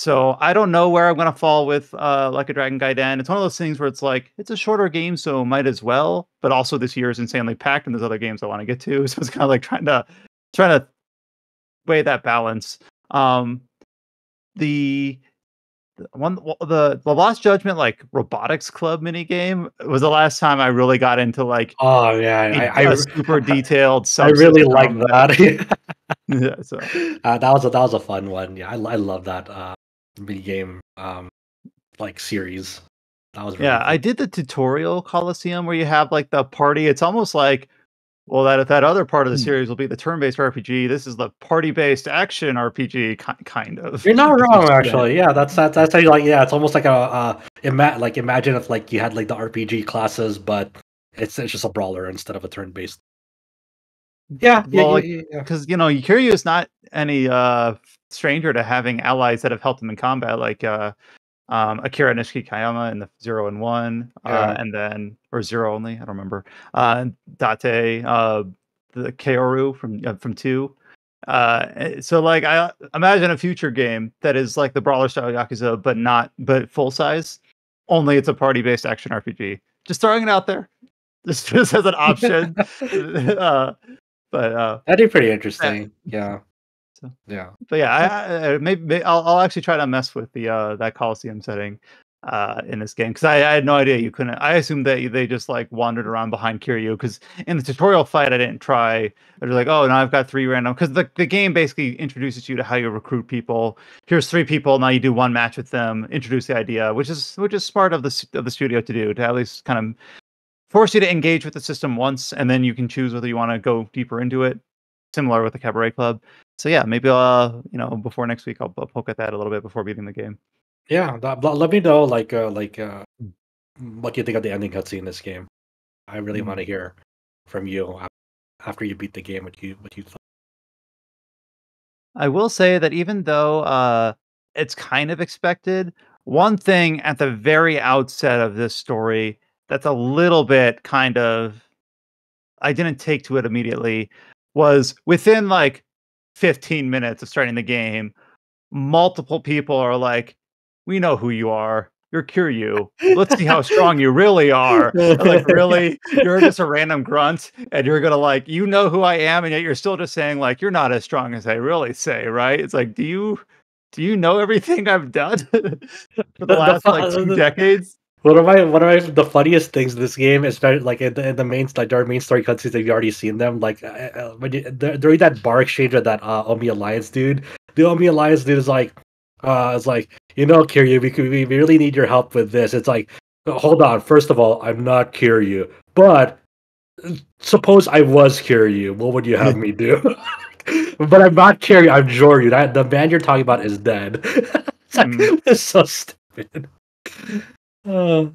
so i don't know where i'm going to fall with uh like a dragon gaiden it's one of those things where it's like it's a shorter game so might as well but also this year is insanely packed and there's other games i want to get to so it's kind of like trying to trying to weigh that balance um the one the the lost judgment like robotics club mini game was the last time i really got into like Oh yeah, a, I, I, super detailed I really like that. yeah, so uh, that was a that was a fun one. Yeah, I, I love that uh, mini game um like series. That was really Yeah, cool. I did the tutorial Coliseum where you have like the party. It's almost like, well, that if that other part of the Hmm. series will be the turn-based RPG. This is the party-based action RPG, ki- kind of. You're not wrong, actually. Yeah, that's that's that's how you like. Yeah, it's almost like a uh, ima- like imagine if like you had like the RPG classes, but it's it's just a brawler instead of a turn-based. Yeah, yeah, Well, like, yeah, yeah. because you know Kiryu is not any uh stranger to having allies that have helped him in combat, like uh um Akira Nishikiyama in the zero and one, uh, and then or zero only, I don't remember. Uh Date, uh the Kaoru from uh, from two. Uh eh, so like I imagine a future game that is like the brawler style Yakuza, but not but full size. Only it's a party based action RPG. Just throwing it out there. Just, just as an option. uh, but uh That'd be pretty interesting. Yeah. So- Yeah. but yeah, I, I, maybe, may I'll, I'll actually try to mess with the uh that Coliseum setting uh in this game because I, I had no idea you couldn't. I assumed that they just like wandered around behind Kiryu because in the tutorial fight I didn't try. They're like, oh, now I've got three random because the the game basically introduces you to how you recruit people. Here's three people. Now you do one match with them. Introduce the idea, which is which is smart of the of the studio to do to at least kind of force you to engage with the system once, and then you can choose whether you want to go deeper into it. Similar with the Cabaret Club. So yeah, maybe uh, you know, before next week, I'll, I'll poke at that a little bit before beating the game. Yeah, that- let me know like uh, like uh, what you think of the ending cutscene in this game. I really Mhm. want to hear from you after you beat the game. What you what you thought? I will say that even though uh, it's kind of expected, one thing at the very outset of this story that's a little bit kind of I didn't take to it immediately was within like 15 minutes of starting the game, multiple people are like, "We know who you are. You're Kiryu. Let's see how strong you really are." I'm like, really? You're just a random grunt, and you're gonna like, you know who I am, and yet you're still just saying like, you're not as strong as I really say, right? It's like, do you do you know everything I've done for the last like two decades? One of my one of my the funniest things in this game is that like in the, in the main like there are main story cutscenes that you've already seen them like uh, uh, when you, dur- during that bar exchange with that uh, Omi Alliance dude, the Omi Alliance dude is like, uh, it's like you know Kiryu, we could, we really need your help with this. It's like, "Uh, hold on, first of all, I'm not Kiryu, but uh, suppose I was Kiryu, what would you have me do? but I'm not Kiryu, I'm Joryu. That the man you're talking about is dead. it's like Mm. it's so stupid. Uh,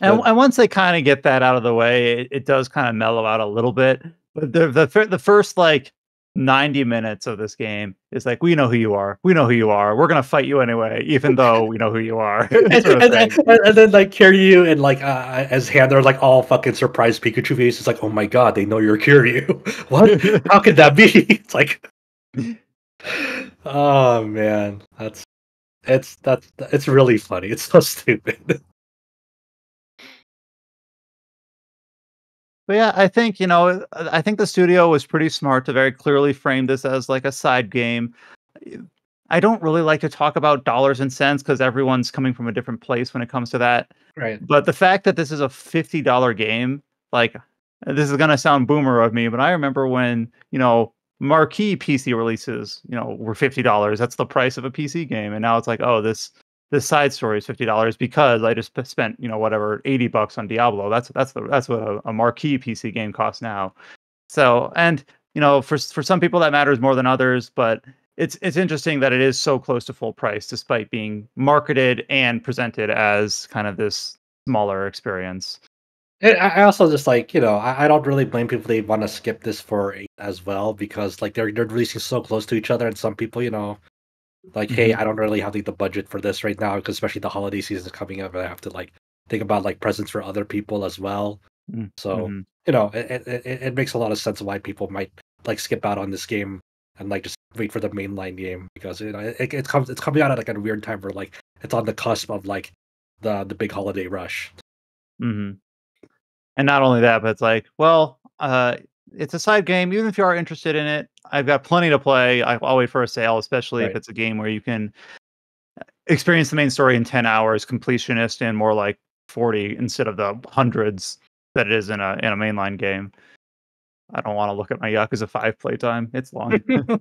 And, and once they kind of get that out of the way, it, it does kind of mellow out a little bit. But the the the first like 90 minutes of this game is like, we know who you are. We know who you are. We're gonna fight you anyway, even though we know who you are. and, and, and, then like Kiryu and like uh, as hand they're like all fucking surprised Pikachu face. It's like, oh my god, they know you're Kiryu. what? How could that be? It's like, oh man, that's it's that's it's really funny. It's so stupid. But yeah, I think you know, I think the studio was pretty smart to very clearly frame this as like a side game. I don't really like to talk about dollars and cents because everyone's coming from a different place when it comes to that. Right. But the fact that this is a fifty dollar game, like this is gonna sound boomer of me, but I remember when you know marquee PC releases, you know, were fifty dollars. That's the price of a PC game, and now it's like, oh, this this side story is fifty dollars because I just spent you know whatever eighty bucks on Diablo. That's that's the that's what a, a marquee PC game costs now. So and you know for for some people that matters more than others, but it's it's interesting that it is so close to full price despite being marketed and presented as kind of this smaller experience. And I I also just like you know I, I don't really blame people they want to skip this for eight as well because like they're they're releasing so close to each other and some people you know like hey I don't really have like, the budget for this right now because especially the holiday season is coming up and I have to like think about like presents for other people as well. Mm, So mhm. you know it, it, it makes a lot of sense why people might like skip out on this game and like just wait for the mainline game because you know it, it comes it's coming out at like a weird time where like it's on the cusp of like the the big holiday rush. hmm And not only that, but it's like, well, uh, it's a side game. Even if you are interested in it, I've got plenty to play. I- I'll wait for a sale, especially if it's a game where you can experience the main story in 10 hours, completionist in more like 40 instead of the hundreds that it is in a in a mainline game. I don't want to look at my Yakuza 5 playtime. It's long.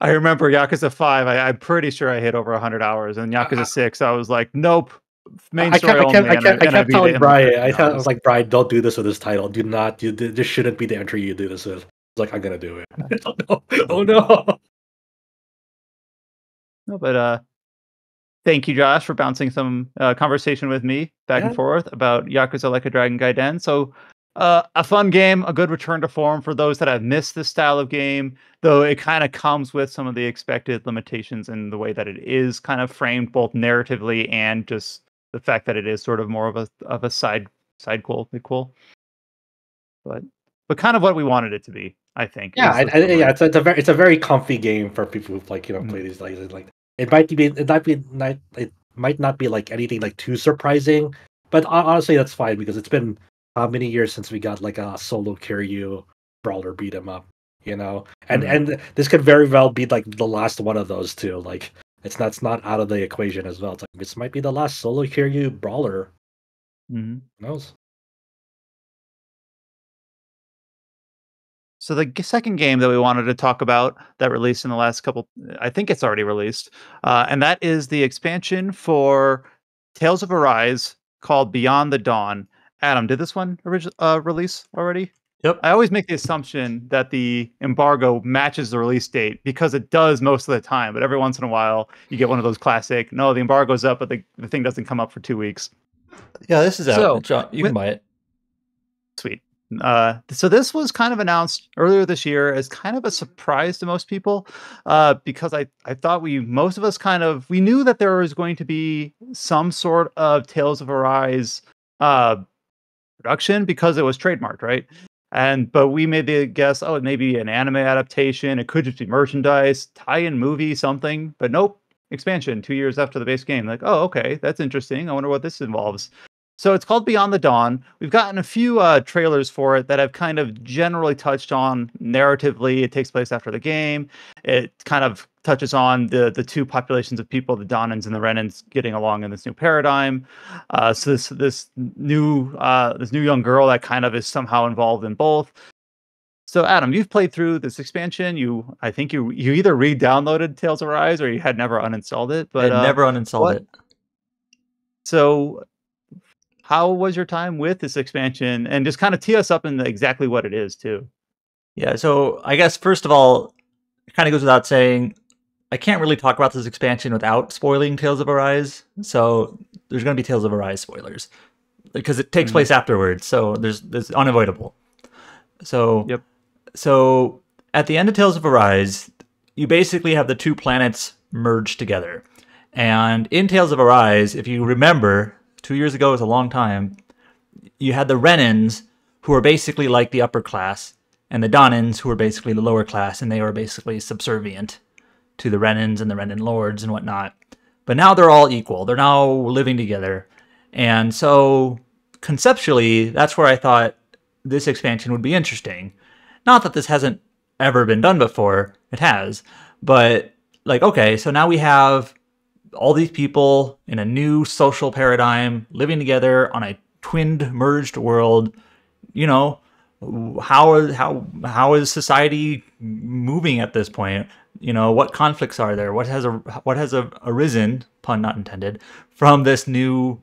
I remember Yakuza 5, I, I'm pretty sure I hit over 100 hours. And Yakuza 6, I was like, nope. Main I story kept, I only. kept, I and kept, I kept telling Brian, I, thought, I was like, Brian, don't do this with this title. Do not, you, th- this shouldn't be the entry you do this with. It's like, I'm gonna do it. oh no! Oh no! No, but uh, thank you, Josh, for bouncing some uh, conversation with me back Yeah. and forth about Yakuza Like a Dragon Gaiden. So, uh, a fun game, a good return to form for those that have missed this style of game. Though it kind of comes with some of the expected limitations in the way that it is kind of framed, both narratively and just the fact that it is sort of more of a of a side side quel cool. But but kind of what we wanted it to be, I think. Yeah, I, I, yeah, it's a, it's a very, it's a very comfy game for people who like, you know, Mhm. play these like, like it might be, it might be, not, it might not be like anything like too surprising, but honestly, that's fine because it's been how many years since we got like a solo Kiryu brawler beat 'em up, you know, and Mhm. and this could very well be like the last one of those too. Like, it's not, it's not out of the equation as well. It's like this might be the last solo Kiryu brawler. Mhm. Who knows? So the second game that we wanted to talk about that released in the last couple, I think it's already released, uh, and that is the expansion for Tales of Arise called Beyond the Dawn. Adam, did this one origi- uh, release already? Yep. I always make the assumption that the embargo matches the release date because it does most of the time. But every once in a while, you get one of those classic. No, the embargo's up, but the, the thing doesn't come up for two weeks. Yeah, this is out. So, John, you with- can buy it. Sweet. Uh, so this was kind of announced earlier this year as kind of a surprise to most people, uh, because I I thought we most of us kind of we knew that there was going to be some sort of Tales of Arise uh, production because it was trademarked, right? And but we made the guess, oh, it may be an anime adaptation, it could just be merchandise, tie-in movie, something. But nope, expansion two years after the base game. Like, oh, okay, that's interesting. I wonder what this involves. So it's called Beyond the Dawn. We've gotten a few uh, trailers for it that have kind of generally touched on narratively. It takes place after the game. It kind of touches on the the two populations of people, the Dahnans and the Renans, getting along in this new paradigm. Uh, so this this new uh, this new young girl that kind of is somehow involved in both. So Adam, you've played through this expansion. You, I think you you either re-downloaded Tales of Arise or you had never uninstalled it. But uh, never uninstalled what- it. so, how was your time with this expansion? And just kind of tee us up in exactly what it is, too. Yeah, so I guess first of all, it kind of goes without saying, I can't really talk about this expansion without spoiling Tales of Arise. So there's going to be Tales of Arise spoilers because it takes Mhm. place afterwards. So there's there's unavoidable. So Yep. So at the end of Tales of Arise, you basically have the two planets merged together. And in Tales of Arise, if you remember, two years ago is a long time, you had the Renans, who were basically like the upper class, and the Dahnans, who were basically the lower class, and they were basically subservient to the Renans and the Renan lords and whatnot. But now they're all equal. They're now living together. And so conceptually, that's where I thought this expansion would be interesting. Not that this hasn't ever been done before, it has. But like, okay, so now we have all these people in a new social paradigm living together on a twinned merged world you know how how how is society moving at this point? You know what conflicts are there? What has a what has a, arisen pun not intended from this new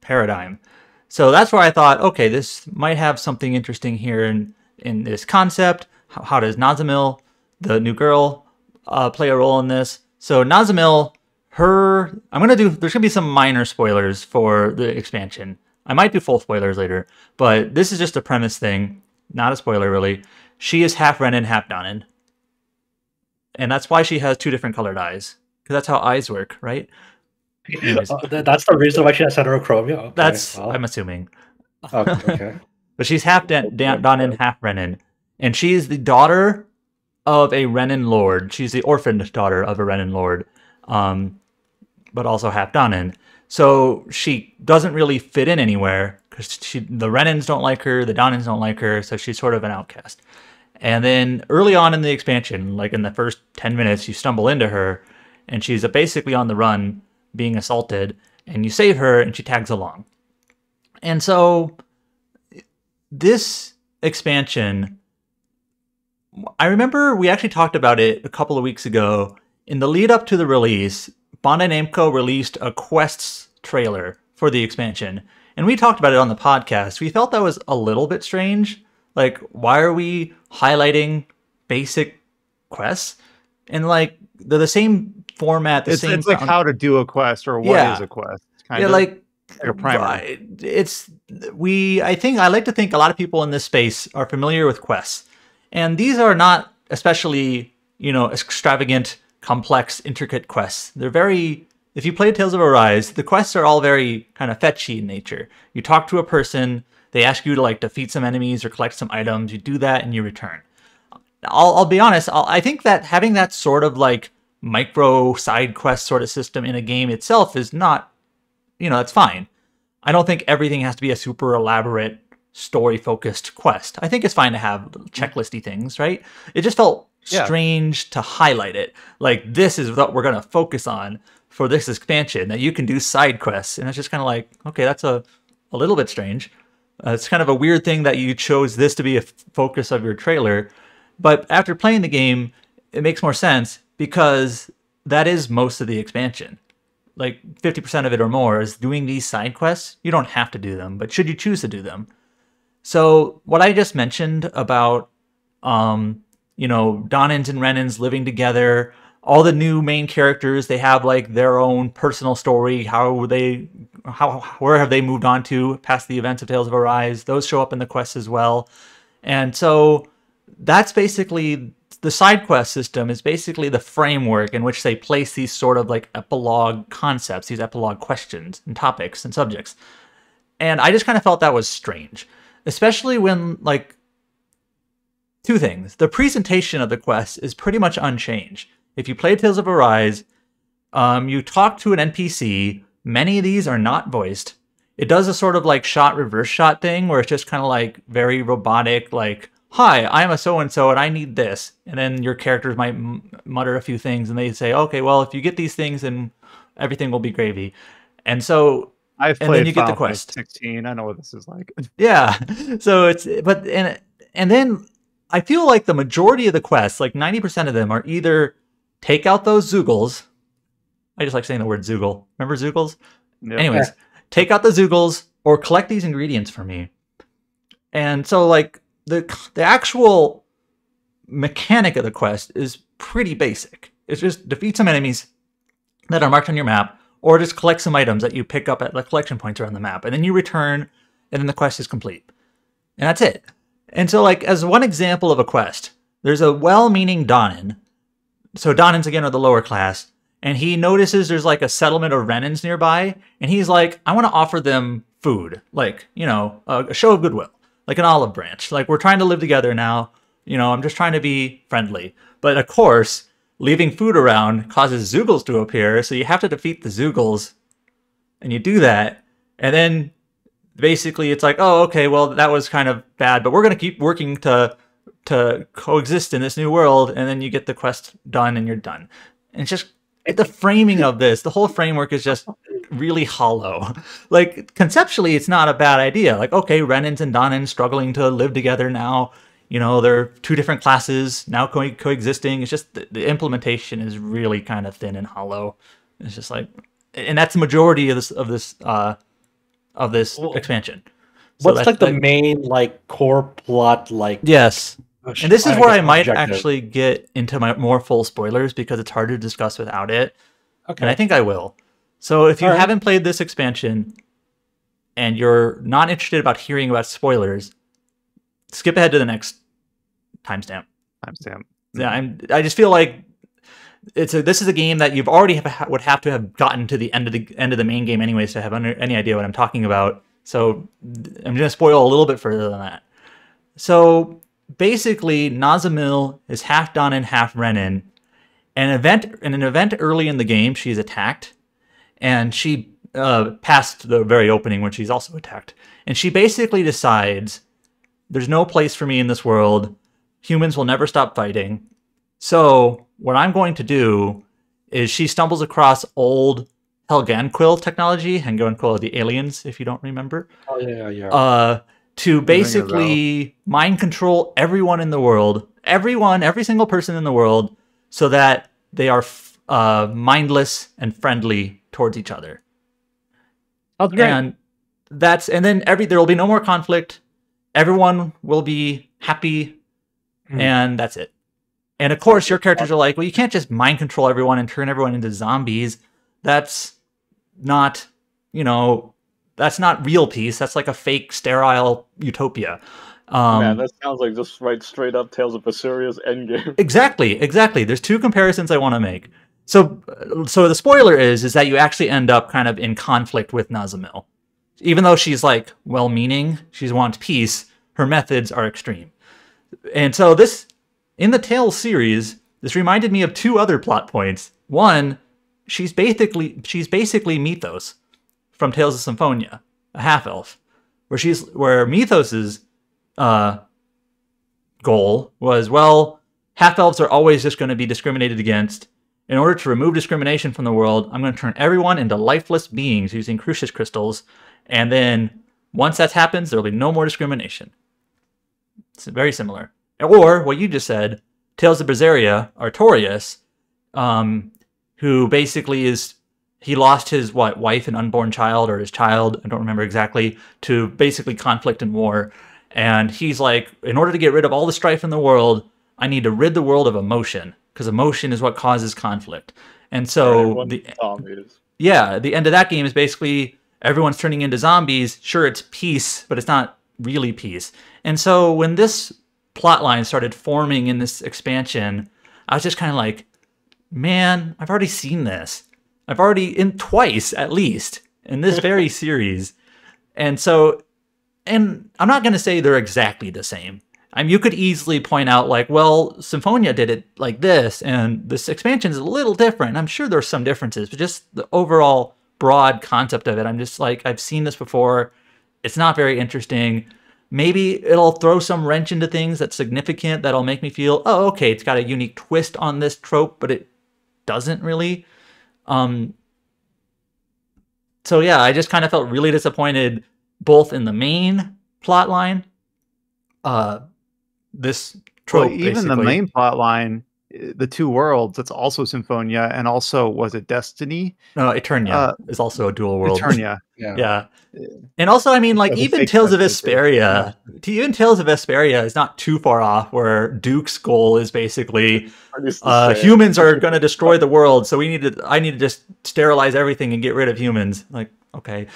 paradigm? So that's where i thought okay this might have something interesting here in in this concept. How, how does nazamil the new girl uh, play a role in this? So nazamil her i'm gonna do there's gonna be some minor spoilers for the expansion. I might do full spoilers later but this is just a premise thing not a spoiler really. She is half renan half dahnan and that's why she has two different colored eyes because that's how eyes work right? Uh, that's the reason why she has heterochromia. Okay, that's well, i'm assuming. Okay, okay. but she's half Dan- Dan- Dahnan, half Renan, and she is the daughter of a Renan lord. She's the orphaned daughter of a Renan lord, um, but also half Dahnan. So she doesn't really fit in anywhere because she the Renans don't like her, the Dahnans don't like her, so she's sort of an outcast. And then early on in the expansion, like in the first ten minutes, you stumble into her, and she's basically on the run, being assaulted, and you save her, and she tags along. And so this expansion I remember we actually talked about it a couple of weeks ago. In the lead up to the release, Bandai Namco released a quests trailer for the expansion. And we talked about it on the podcast. We felt that was a little bit strange. Like, why are we highlighting basic quests? And like they're the same format, the It's, same it's like how to do a quest or what is Yeah. a quest. Kind yeah, of. like like a primer. It's we. I think I like to think a lot of people in this space are familiar with quests, and these are not especially you know extravagant, complex, intricate quests. They're very. If you play Tales of Arise, the quests are all very kind of fetchy in nature. You talk to a person, they ask you to like defeat some enemies or collect some items. You do that and you return. I'll, I'll be honest. I'll, I think that having that sort of like micro side quest sort of system in a game itself is not you know, that's fine. I don't think everything has to be a super elaborate story focused quest. I think it's fine to have mm. checklisty things, right? It just felt Yeah. strange to highlight it. Like this is what we're going to focus on for this expansion that you can do side quests. And it's just kind of like, okay, that's a a little bit strange. Uh, it's kind of a weird thing that you chose this to be a focus of your trailer. But after playing the game, it makes more sense because that is most of the expansion like 50% of it or more is doing these side quests. You don't have to do them, but should you choose to do them? So what I just mentioned about, um, you know, Dahnans and Renans living together, all the new main characters, they have like their own personal story. How they, how where have they moved on to past the events of Tales of Arise? Those show up in the quests as well, and so that's basically the side quest system is basically the framework in which they place these sort of like epilogue concepts, these epilogue questions and topics and subjects. And I just kind of felt that was strange, especially when like two things. The presentation of the quest is pretty much unchanged. If you play Tales of Arise, um, you talk to an NPC. Many of these are not voiced. It does a sort of like shot reverse shot thing where it's just kind of like very robotic, like hi, I'm a so and so and I need this. And then your characters might m- mutter a few things and they say, okay, well, if you get these things, then everything will be gravy. And so, I've And played then you get the quest. 16. I know what this is like. yeah. So it's, but, and, and then I feel like the majority of the quests, like 90% of them, are either take out those Zoogles. I just like saying the word Zoogle. Remember Zoogles? Yep. Anyways, take out the Zoogles or collect these ingredients for me. And so, like the the actual mechanic of the quest is pretty basic. It's just defeat some enemies that are marked on your map, or just collect some items that you pick up at the collection points around the map, and then you return, and then the quest is complete. And that's it. And so, like as one example of a quest, there's a well-meaning Dahnan. So Dahnans again are the lower class, and he notices there's like a settlement of Renans nearby, and he's like, I want to offer them food, like, you know, a, a show of goodwill, like an olive branch. Like, we're trying to live together now. You know, I'm just trying to be friendly. But of course, leaving food around causes Zoogles to appear, so you have to defeat the Zoogles, and you do that, and then basically it's like, oh, okay, well, that was kind of bad, but we're going to keep working to to coexist in this new world, and then you get the quest done and you're done. And it's just the framing of this, the whole framework is just really hollow. Like conceptually, it's not a bad idea. Like, okay, Renans and Dahnans struggling to live together now. You know, they're two different classes now co- coexisting. It's just the, the implementation is really kind of thin and hollow. It's just like, and that's the majority of this of this uh of this Well, expansion. So What's like the main like core plot like? yes, oh, and this is I where guess I might objective? actually get into my more full spoilers because it's hard to discuss without it. Okay. And I think I will. So if you All right. haven't played this expansion and you're not interested about hearing about spoilers, skip ahead to the next timestamp. Timestamp. Yeah, mm-hmm. I'm. I just feel like it's a. This is a game that you've already have, would have to have gotten to the end of the end of the main game anyways to have under, any idea what I'm talking about. So I'm going to spoil a little bit further than that. So basically, Nazamil is half Don and half Renan. An event in an event early in the game, she's attacked, and she uh, the very opening when she's also attacked, and she basically decides there's no place for me in this world. Humans will never stop fighting. So what I'm going to do is she stumbles across old Helganquil technology, Helganquil are the aliens, if you don't remember Oh yeah, yeah. uh, to basically mind control everyone in the world, everyone, every single person in the world, so that they are f- uh, mindless and friendly towards each other. Sounds great. And that's and then every there will be no more conflict. Everyone will be happy, Hmm. and that's it. And of course, your characters are like, well, you can't just mind control everyone and turn everyone into zombies. That's not, you know, that's not real peace. That's like a fake, sterile utopia. Um, Man, that sounds like just right straight up Tales of Berseria Endgame. Exactly, exactly. There's two comparisons I want to make. So, so the spoiler is is that you actually end up kind of in conflict with Nazamil, even though she's like well-meaning, she wants peace. Her methods are extreme, and so this in the Tales series, this reminded me of two other plot points. One, she's basically she's basically Mithos from Tales of Symphonia, a half elf, where she's where Mithos's uh, goal was well, half elves are always just going to be discriminated against. In order to remove discrimination from the world, I'm going to turn everyone into lifeless beings using Cruxis crystals, and then once that happens, there will be no more discrimination. It's very similar. Or what you just said, Tales of Berseria, Artorius, um, who basically is he lost his what wife and unborn child or his child, I don't remember exactly, to basically conflict and war. And he's like, in order to get rid of all the strife in the world, I need to rid the world of emotion because emotion is what causes conflict. And so the zombies. yeah, the end of that game is basically everyone's turning into zombies. Sure, it's peace, but it's not really peace. And so when this plot line started forming in this expansion, I was just kind of like, man, I've already seen this. I've already in twice at least in this very series. And so and I'm not going to say they're exactly the same. I mean, you could easily point out, like, well, Symphonia did it like this, and this expansion is a little different. I'm sure there's some differences, but just the overall broad concept of it, I'm just like, I've seen this before. It's not very interesting. Maybe it'll throw some wrench into things that's significant that'll make me feel, oh, okay, it's got a unique twist on this trope, but it doesn't really. Um, so yeah, I just kind of felt really disappointed both in the main plot line, uh, this trope, Well, even the main plot line, the two worlds, that's also Symphonia, and also was it Destiny? no, Eternia uh, is also a dual world. Eternia. Yeah. yeah, and also, I mean, like That's even Tales of Destiny too. Vesperia, even Tales of Vesperia is not too far off. Where Duke's goal is basically Or just the uh, humans are going to destroy the world, so we need to. I need to just sterilize everything and get rid of humans. Like, okay,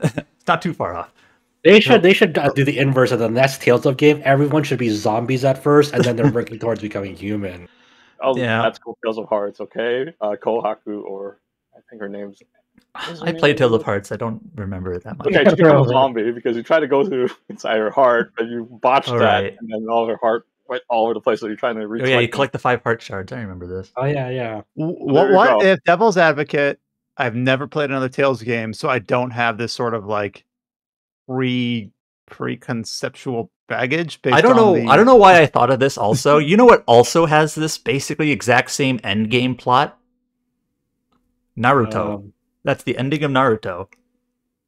it's not too far off. They should they should uh, do the inverse of the next Tales of game. Everyone should be zombies at first, and then they're working towards becoming human. Oh, Yeah. that's cool. Tales of Hearts, okay? Uh, Kohaku, or I think her name's. Her I name? played Tales of Hearts. I don't remember it that much. Okay, she becomes a zombie because you try to go through inside her heart, but you botched All that, right. and then all her heart went all over the place. So you're trying to reach. Oh yeah, you collect the five heart shards. I remember this. Oh yeah, yeah. W- What, what if Devil's Advocate? I've never played another Tales game, so I don't have this sort of like pre preconceptual baggage. Based I don't know. the- I don't know why I thought of this. Also, you know what? Also has this basically exact same end game plot. Naruto. Um, That's the ending of Naruto.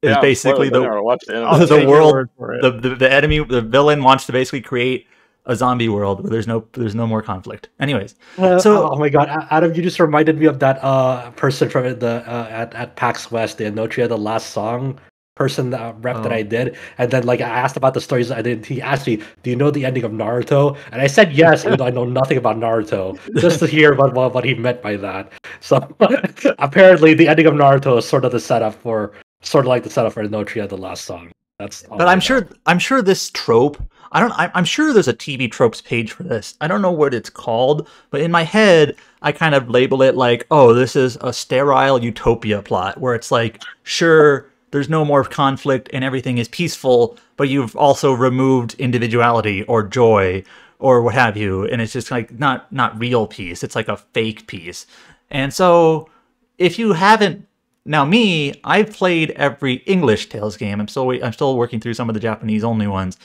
Is Yeah, basically spoilers, the the the world- word for it. the, the the enemy the villain wants to basically create a zombie world where there's no there's no more conflict. Anyways, Uh, So- oh my god, Adam, you just reminded me of that uh person from the uh, at at PAX West, the Notria, the last song person uh, rep that Oh. I did, and then like I asked about the stories. I did. He asked me, "Do you know the ending of Naruto?" And I said yes, even though I know nothing about Naruto, just to hear what what, what he meant by that. So apparently, the ending of Naruto is sort of the setup for sort of like the setup for Notria, the last song. That's. but I'm know. sure I'm sure this trope. I don't. I, I'm sure there's a TV tropes page for this. I don't know what it's called, but in my head, I kind of label it like, oh, this is a sterile utopia plot where it's like, sure, there's no more conflict and everything is peaceful, but you've also removed individuality or joy or what have you, and it's just like not not real peace. It's like a fake peace. And so, if you haven't now, me, I've played every English Tales game. I'm still I'm still working through some of the Japanese only ones.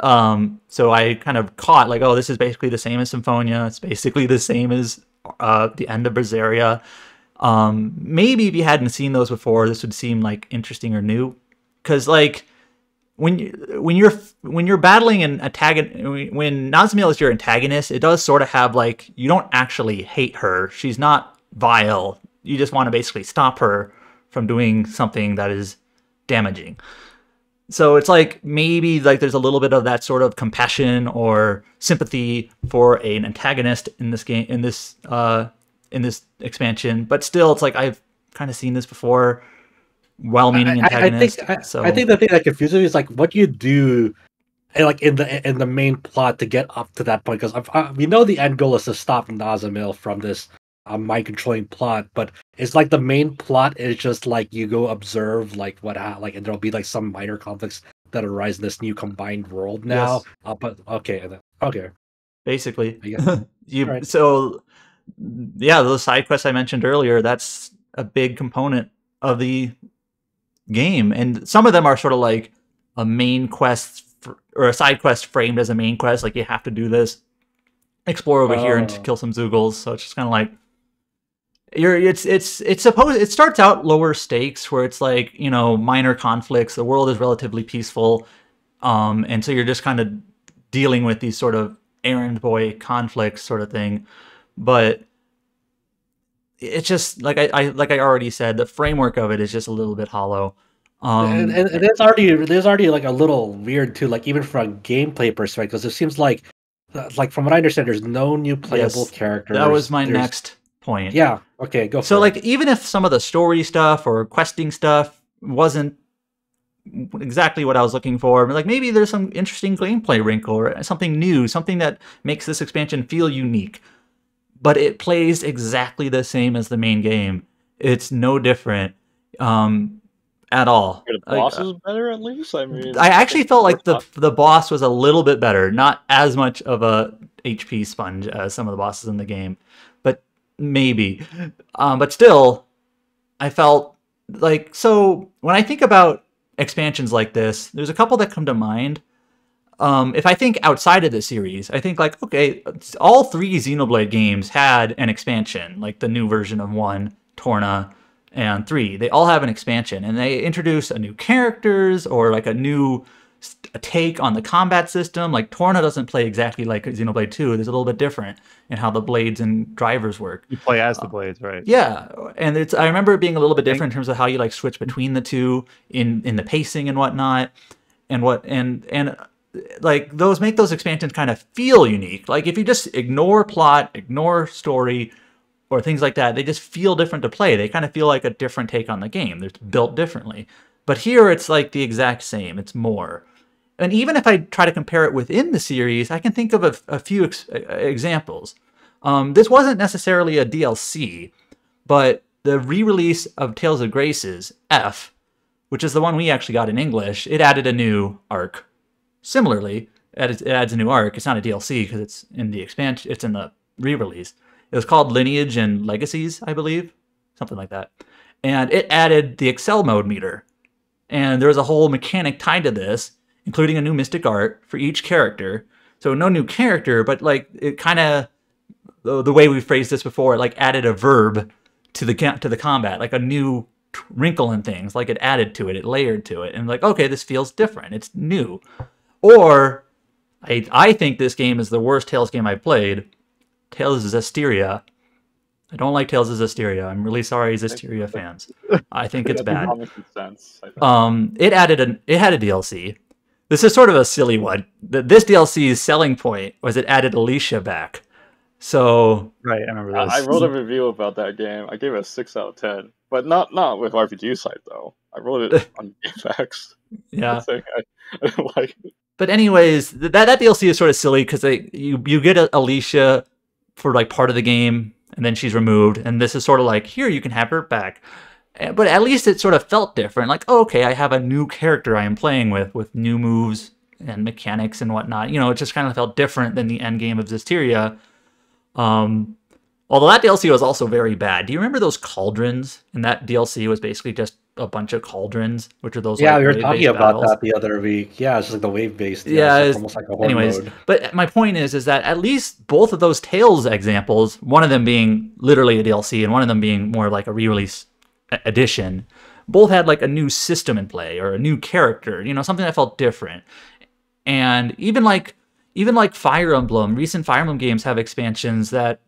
Um, so I kind of caught like, oh, this is basically the same as Symphonia. It's basically the same as uh, the end of Berseria. Um, maybe if you hadn't seen those before, this would seem like interesting or new, because like when you when you're when you're battling an antagonist when Nazamil is your antagonist, it does sort of have like you don't actually hate her. She's not vile. You just want to basically stop her from doing something that is damaging. So it's like maybe like there's a little bit of that sort of compassion or sympathy for an antagonist in this game in this uh in this expansion, but still it's like I've kind of seen this before. Well-meaning I- I- I, think I, so I think the thing that confuses me is like what do you do, eh, like in the in the main plot to get up to that point. Because we know the end goal is to stop Nazamil from this uh, mind controlling plot, but it's like the main plot is just like you go observe like what ha- like and there'll be like some minor conflicts that arise in this new combined world now. Yes. Uh, but okay, okay, basically I guess. you Alright. so yeah those side quests i mentioned earlier that's a big component of the game. And some of them are sort of like a main quest fr- or a side quest framed as a main quest like you have to do this. Explore over here and Oh. kill some zeugles. So it's just kind of like you're it's it's it's supposed it starts out lower stakes where it's like you know minor conflicts. The world is relatively peaceful. Um and so you're just kind of dealing with these sort of errand boy conflicts sort of thing but it's just like I, I like i already said the framework of it is just a little bit hollow Um, and, and, and there's already there's already like a little weird too, like even from a gameplay perspective, 'cause it seems like uh, like from what I understand, there's no new playable Yes, characters. that was my There's- next point. Yeah. Okay. Go. So for like it. even if some of the story stuff or questing stuff wasn't exactly what I was looking for, like maybe there's some interesting gameplay wrinkle or something new, something that makes this expansion feel unique. But it plays exactly the same as the main game. It's no different um, at all. The Like, boss is better at least. I mean, I actually felt like the the boss was a little bit better, not as much of a HP sponge as some of the bosses in the game, but maybe. Um, but still, I felt like so when I think about expansions like this, there's a couple that come to mind. Um, if I think outside of the series, I think like okay, all three Xenoblade games had an expansion, like the new version of one, Torna, and three. They all have an expansion, and they introduce a new characters or like a new a take on the combat system. Like Torna doesn't play exactly like Xenoblade Two. There's a little bit different in how the blades and drivers work. You play as the blades, right? Yeah, and it's I remember it being a little bit different in terms of how you like switch between the two in in the pacing and whatnot, and what and and uh, like those make those expansions kind of feel unique. Like if you just ignore plot, ignore story, or things like that, they just feel different to play. They kind of feel like a different take on the game. They're built differently. But here it's like the exact same. It's more. And even if I try to compare it within the series, I can think of a, a few ex- examples. Um, this wasn't necessarily a DLC, but the re-release of Tales of Graces F, which is the one we actually got in English, it added a new arc. Similarly, it adds, a new arc. It's not a DLC because it's in the expansion. It's in the re-release. It was called Lineage and Legacies, I believe, something like that. And it added the Accel mode meter, and there was a whole mechanic tied to this, including a new mystic art for each character. So no new character, but like it kind of the, the way we phrased this before, it like added a verb to the to the combat, like a new wrinkle in things, like it added to it, it layered to it, and like okay, this feels different, it's new. Or I I think this game is the worst Tales game I've played. Tales of Zestiria. I don't like Tales of Zestiria. I'm really sorry, Zestiria fans. I think it's bad. common sense. I think. Um, it added an it had a DLC. This is sort of a silly one. The, this DLC's selling point was it added Alisha back. So Right, I remember I, this. I wrote a review about that game. I gave it a six out of ten, but not not with RPG site though. I wrote it on GameFAQs. yeah, saying I, I didn't like it. But anyways, that that DLC is sort of silly because you you get Alisha for like part of the game and then she's removed, and this is sort of like here you can have her back. Eh, But at least it sort of felt different. Like, oh, okay, I have a new character I am playing with, with new moves and mechanics and whatnot. You know, it just kind of felt different than the end game of Zestiria. Um, although that DLC was also very bad. Do you remember those cauldrons? And that DLC was basically just a bunch of cauldrons, which are those. yeah, like, we were talking about battles. that the other week. Yeah, it's just like the wave based. Yeah, it's it's- almost like a anyways mode. but my point is is that at least both of those tales examples one of them being literally a dlc and one of them being more like a re-release edition both had like a new system in play or a new character you know something that felt different and even like even like fire emblem recent fire emblem games have expansions that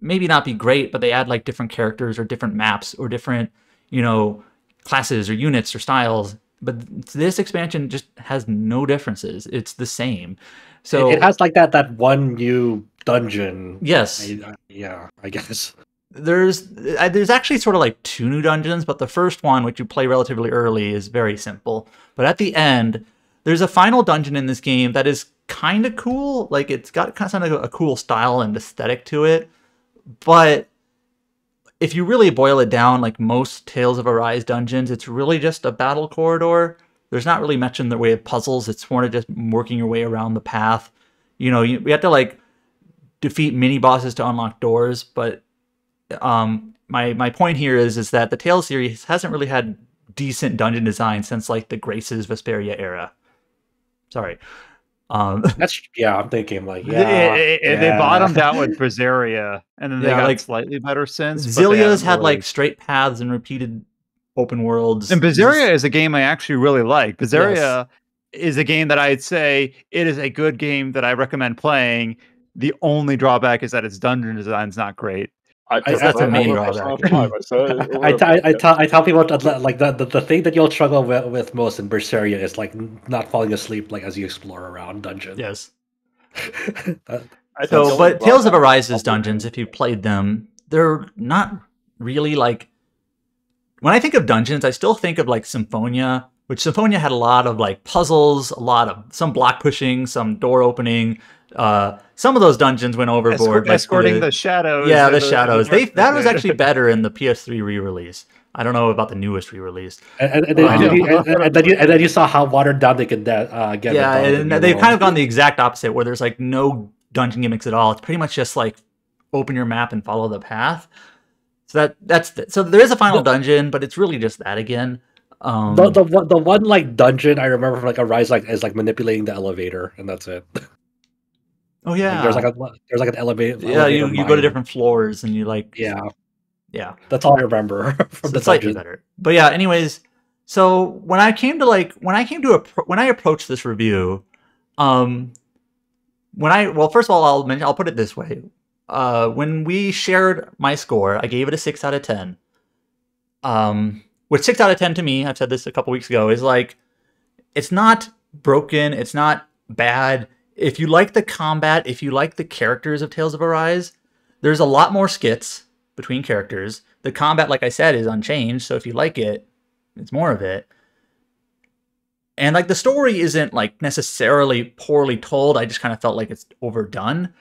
maybe not be great but they add like different characters or different maps or different you know classes or units or styles but this expansion just has no differences. It's the same. So it, it has like that that one new dungeon. yes. I- I- yeah, I guess. there's there's actually sort of like two new dungeons but the first one which you play relatively early is very simple. But at the end there's a final dungeon in this game that is kind of cool. Like it's got kind of a cool style and aesthetic to it but if you really boil it down like most tales of arise dungeons it's really just a battle corridor there's not really much in the way of puzzles it's more of just working your way around the path you know you, we have to like defeat mini bosses to unlock doors but um my my point here is is that the Tales series hasn't really had decent dungeon design since like the Graces Vesperia era. Sorry. Um That's yeah. I'm thinking like They- eh, yeah. they, they yeah. bottomed out with Berseria, and then they Yeah, got like, slightly better since. Xillia's had really- like straight paths and repeated open worlds. And Berseria is a game I actually really like. Yes. Is a game that I'd say it is a good game that I recommend playing. The only drawback is that its dungeon design is not great. I, I- that's the main over drawback. Persona 5, I, said it over I, t- I, I, everything. tell, I tell people to, like the, the, the thing that you'll struggle with, with most in Berseria is like not falling asleep like as you explore around dungeons. Yes. That- So, but Tales of drawback- Arise's dungeons, if you played them, they're not really like. When I think of dungeons, I still think of like Symphonia, which Symphonia had a lot of like puzzles, a lot of some block pushing, some door opening. Uh, some of those dungeons went overboard. Escort, like escorting the, shadows. yeah, and the shadows. They that was actually better in the PS3 re-release. I don't know about the newest re-release. and, and, and, then, and, then you, and, and then you, and then you saw how watered down they could uh, get. yeah, with all the and they've kind of gone the exact opposite, where there's like no dungeon gimmicks at all. It's pretty much just like open your map and follow the path. So that that's the, so there is a final dungeon, but it's really just that again. Um, The, the one- the one like dungeon I remember from like a rise like is like manipulating the elevator and that's it. oh Like, yeah, there's like a there's like an elevator. yeah. You, you go to different floors and you like Yeah, yeah. that's all I remember from So slightly better. But yeah, anyways, so when I came to like when I came to a when I approached this review, um when I well first of all I'll mention I'll put it this way. Uh when we shared my score, I gave it a 6 out of 10. Um which 6 out of 10 to me, I've said this a couple weeks ago, is like it's not broken, it's not bad. If you like the combat, if you like the characters of Tales of Arise, there's a lot more skits between characters. The combat, like I said, is unchanged. So if you like it, it's more of it. And like the story isn't like necessarily poorly told. I just kind of felt like it's overdone.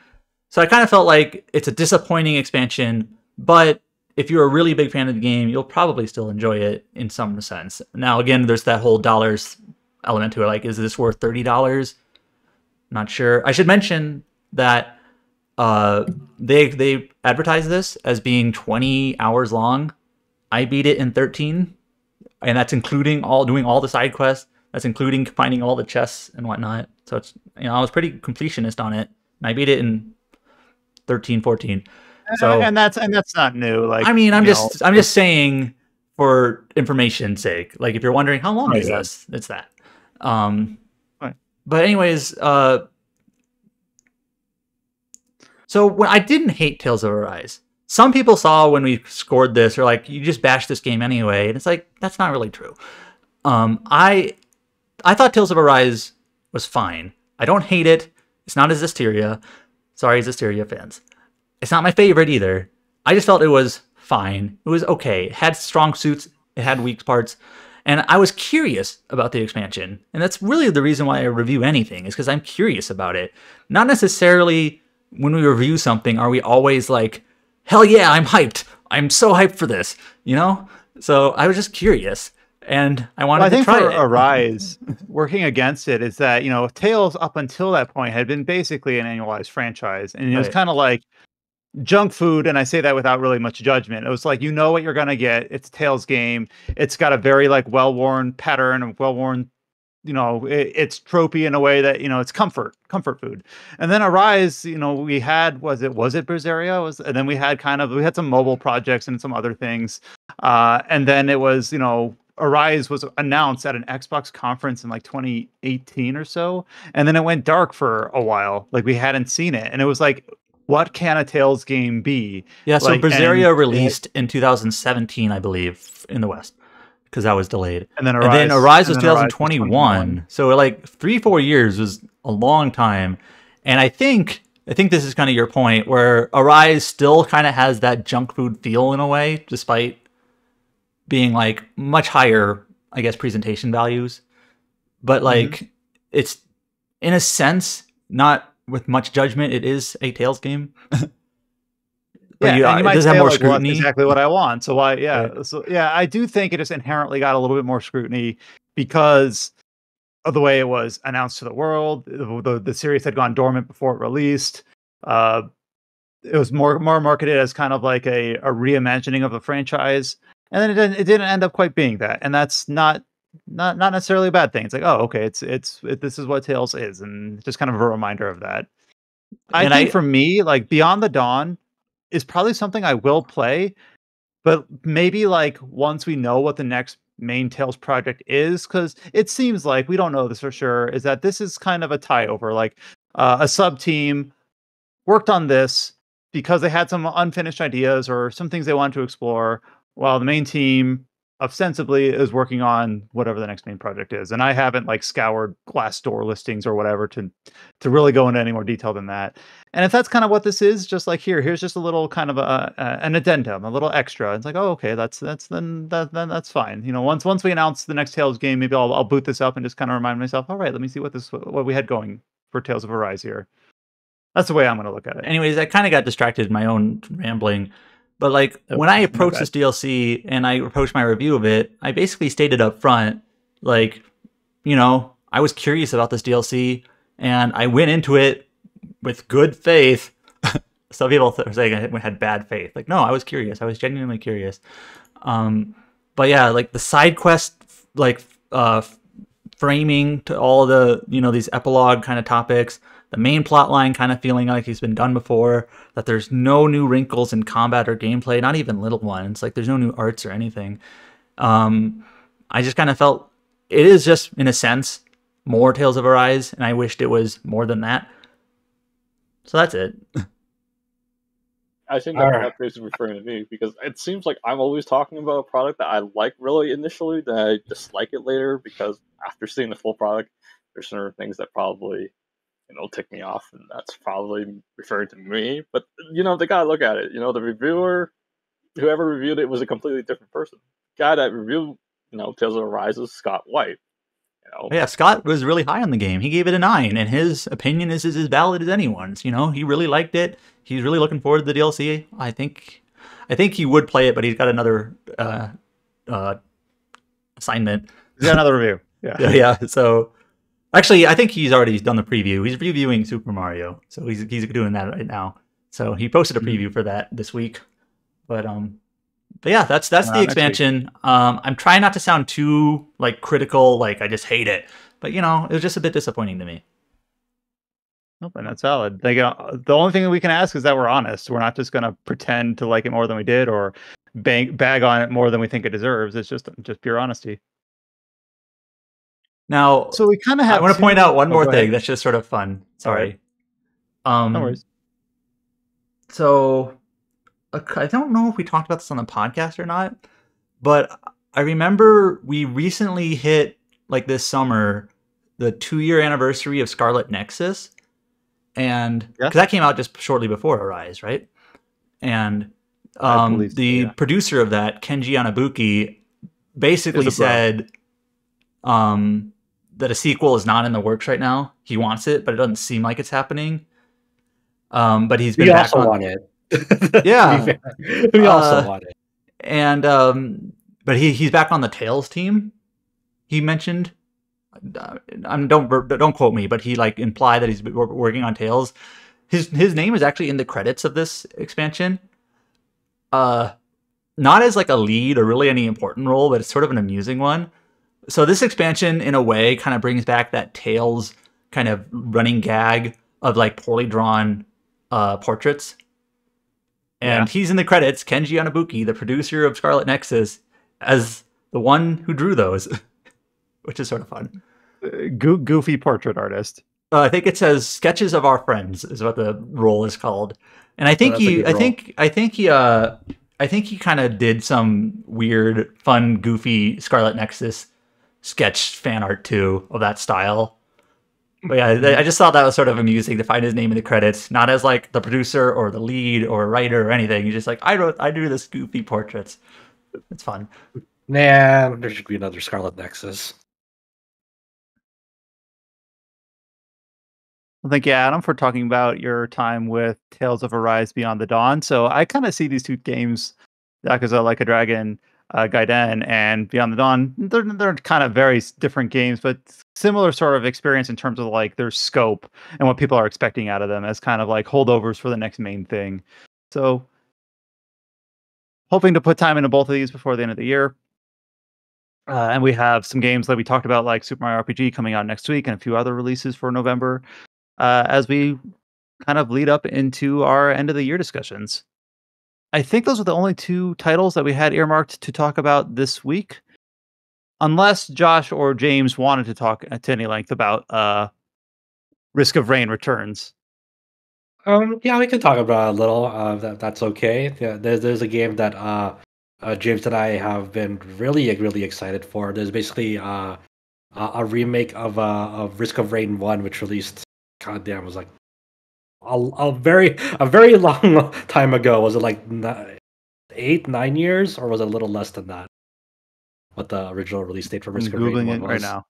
So I kind of felt like it's a disappointing expansion, but if you're a really big fan of the game, you'll probably still enjoy it in some sense. Now, again, there's that whole dollars element to it. Like, is this worth thirty dollars? Not sure. I should mention that uh, they they advertise this as being 20 hours long. I beat it in 13, and that's including all doing all the side quests. That's including finding all the chests and whatnot. So it's you know I was pretty completionist on it, and I beat it in 13, 14. So and that's and that's not new. Like I mean, I'm just know, I'm just saying for information's sake. Like if you're wondering how long Oh, is yeah. this, it's that. Um. But anyways, uh, so when I didn't hate Tales of Arise, some people saw when we scored this, are like, you just bashed this game anyway, and it's like that's not really true. Um, I I thought Tales of Arise was fine. I don't hate it. It's not as Zestiria. Sorry, Zestiria fans. It's not my favorite either. I just felt it was fine. It was okay. It had strong suits. It had weak parts. And I was curious about the expansion. And that's really the reason why I review anything, is because I'm curious about it. Not necessarily when we review something, are we always like, hell yeah, I'm hyped. I'm so hyped for this, you know? So I was just curious. And I wanted Well, I to think try for it. Arise, working against it is that you know Tales up until that point had been basically an annualized franchise, and it was kind of like junk food. And I say that without really much judgment. It was like you know what you're gonna get. It's Tales game. It's got a very like well-worn pattern of well-worn. You know, it, it's tropey in a way that you know it's comfort, comfort food. And then Arise, you know, we had was it was it Berseria was, and then we had kind of we had some mobile projects and some other things, uh, and then it was you know Arise was announced at an Xbox conference in like 2018 or so, and then it went dark for a while. Like we hadn't seen it, and it was like, what can a Tales game be? Yeah, so Like, Berseria and- released in 2017, I believe, in the West, because that was delayed. And then and Arise, then Arise was and then Arise 2021. So like three, four years was a long time. And I think I think this is kind of your point, where Arise still kind of has that junk food feel in a way, despite being like much higher, I guess, presentation values. But mm-hmm. like it's in a sense, not with much judgment, it is a Tales game. But yeah, you- and you might does say more like, well, scrutiny. exactly what I want. So why? Yeah, Right. so yeah, I do think it just inherently got a little bit more scrutiny because of the way it was announced to the world. The, the, the series had gone dormant before it released. Uh, it was more more marketed as kind of like a, a reimagining of the franchise, and then it didn't it didn't end up quite being that, and that's not not not necessarily a bad thing. It's like oh okay, it's it's it, this is what Tales is, and just kind of a reminder of that. I And think I- for me, like Beyond the Dawn is probably something I will play, but maybe like once we know what the next main Tales project is, because it seems like we don't know this for sure, is that this is kind of a tie over. Like uh, a sub team worked on this, because they had some unfinished ideas or some things they wanted to explore, while the main team ostensibly is working on whatever the next main project is. And I haven't like scoured Glassdoor listings or whatever to to really go into any more detail than that. And if that's kind of what this is, just like here, here's just a little kind of a, a an addendum, a little extra. It's like, oh, okay, that's that's then that then that's fine. You know, once once we announce the next Tales game, maybe I'll I'll boot this up and just kind of remind myself, all right, let me see what this what we had going for Tales of Arise here. That's the way I'm going to look at it. Anyways, I kind of got distracted in my own rambling. But like Oh, when I approached this DLC and I approached my review of it, I basically stated up front, like, you know, I was curious about this DLC and I went into it with good faith. Some people are saying I had bad faith. Like, no, I was curious. I was genuinely curious. Um, but yeah, like the side quest, like uh, framing to all the you know these epilogue kind of topics. The main plot line kind of feeling like he's been done before. That there's no new wrinkles in combat or gameplay, not even little ones. Like there's no new arts or anything. Um, I just kind of felt it is just in a sense more Tales of Arise, and I wished it was more than that. So that's it. I think All that right. that is referring to me because it seems like I'm always talking about a product that I like really initially, then I dislike it later because after seeing the full product, there's certain things that probably you know tick me off, and that's probably referring to me. But you know, they gotta look at it. You know, the reviewer, whoever reviewed it, was a completely different person. guy that reviewed, you know, Tales of Arise is Scott White. You know, Yeah, Scott was really high on the game. He gave it a nine, and his opinion is, is as valid as anyone's. You know, he really liked it. He's really looking forward to the DLC. I think, I think he would play it, but he's got another uh, uh, assignment. He's got another review. Yeah. Yeah, yeah. So, actually, I think he's already done the preview. He's reviewing Super Mario, so he's he's doing that right now. So he posted a preview for that this week. But um, but yeah, that's that's the expansion. Um, I'm trying not to sound too like critical, like I just hate it. But you know, it was just a bit disappointing to me. Nope, and that's valid. Like uh, the only thing that we can ask is that we're honest. We're not just going to pretend to like it more than we did or bang, bag on it more than we think it deserves. It's just just pure honesty. Now, So we kind of have. I want to point out one Oh, more thing that's just sort of fun. Sorry. Alright. Um, No worries. So I don't know if we talked about this on the podcast or not, but I remember we recently hit like this summer the two year anniversary of Scarlet Nexus, and because Yes. that came out just shortly before Arise, right? And um, so, the yeah. producer of that, Kenji Anabuki, basically Is a bro. said um, that a sequel is not in the works right now. He wants it, but it doesn't seem like it's happening. Um, but he's been We back also on, want it. Yeah. We also Uh, want it. and um, but he he's back on the Tales team. He mentioned, uh, um, don't don't quote me, but he like implied that he's working on Tales. His his name is actually in the credits of this expansion. Uh, not as like a lead or really any important role, but it's sort of an amusing one. So this expansion, in a way, kind of brings back that Tales kind of running gag of like poorly drawn uh, portraits. And he's in the credits, Kenji Anabuki, the producer of Scarlet Nexus, as the one who drew those, which is sort of fun. Uh, goofy portrait artist. Uh, I think it says "Sketches of Our Friends" is what the role is called, and I think a he, I think, I think he, uh, I think he kind of did some weird, fun, goofy Scarlet Nexus sketch fan art too of that style. But yeah, I- I just thought that was sort of amusing to find his name in the credits, not as like the producer or the lead or writer or anything. He's just like, I wrote, I drew this goofy portraits. It's fun. Nah, there should be another Scarlet Nexus. Well, thank you, Adam, for talking about your time with Tales of Arise Beyond the Dawn. So I kind of see these two games, Yakuza Like a Dragon, uh, Gaiden, and Beyond the Dawn. They're they're kind of very different games, but similar sort of experience in terms of like their scope and what people are expecting out of them as kind of like holdovers for the next main thing. So hoping to put time into both of these before the end of the year. Uh, and we have some games that we talked about, like Super Mario RPG, coming out next week, and a few other releases for November uh, as we kind of lead up into our end of the year discussions. I think those are the only two titles that we had earmarked to talk about this week, unless Josh or James wanted to talk to any length about uh, Risk of Rain returns. Um, yeah, we can talk about it a little. Uh, that that's okay. Yeah, there's there's a game that uh, uh, James and I have been really really excited for. There's basically uh, a, remake of uh of Risk of Rain One, which released. God damn, was like a, a very a very long time ago. Was it like ni- eight nine years, or was it a little less than that? What the original release date for Risk of Rain it was? right now.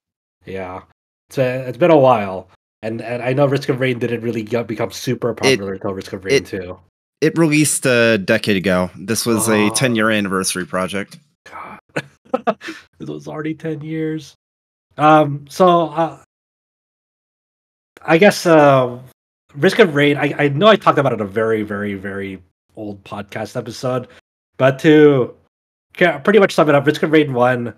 Yeah, it's been, it's been a while, and and I know Risk of Rain didn't really get, become super popular until Risk of Rain it- Two. It released a decade ago. This was a Oh. 10 year anniversary project. God, it was already ten years. Um, so uh, I guess uh, Risk of Rain. I, I know I talked about it in a very very very old podcast episode, but to pretty much sum it up, Risk of Rain one,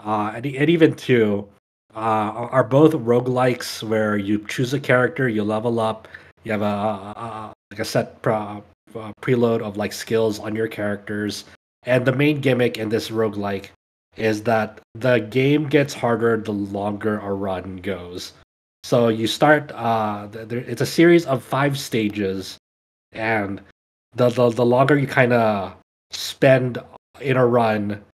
uh, and, and even two, uh, are both roguelikes where you choose a character, you level up, you have a, a, a like a set pro, uh, preload of like skills on your characters, and the main gimmick in this roguelike is that the game gets harder the longer a run goes. So you start uh there, it's a series of 5 stages and the the, the longer you kind of spend in a run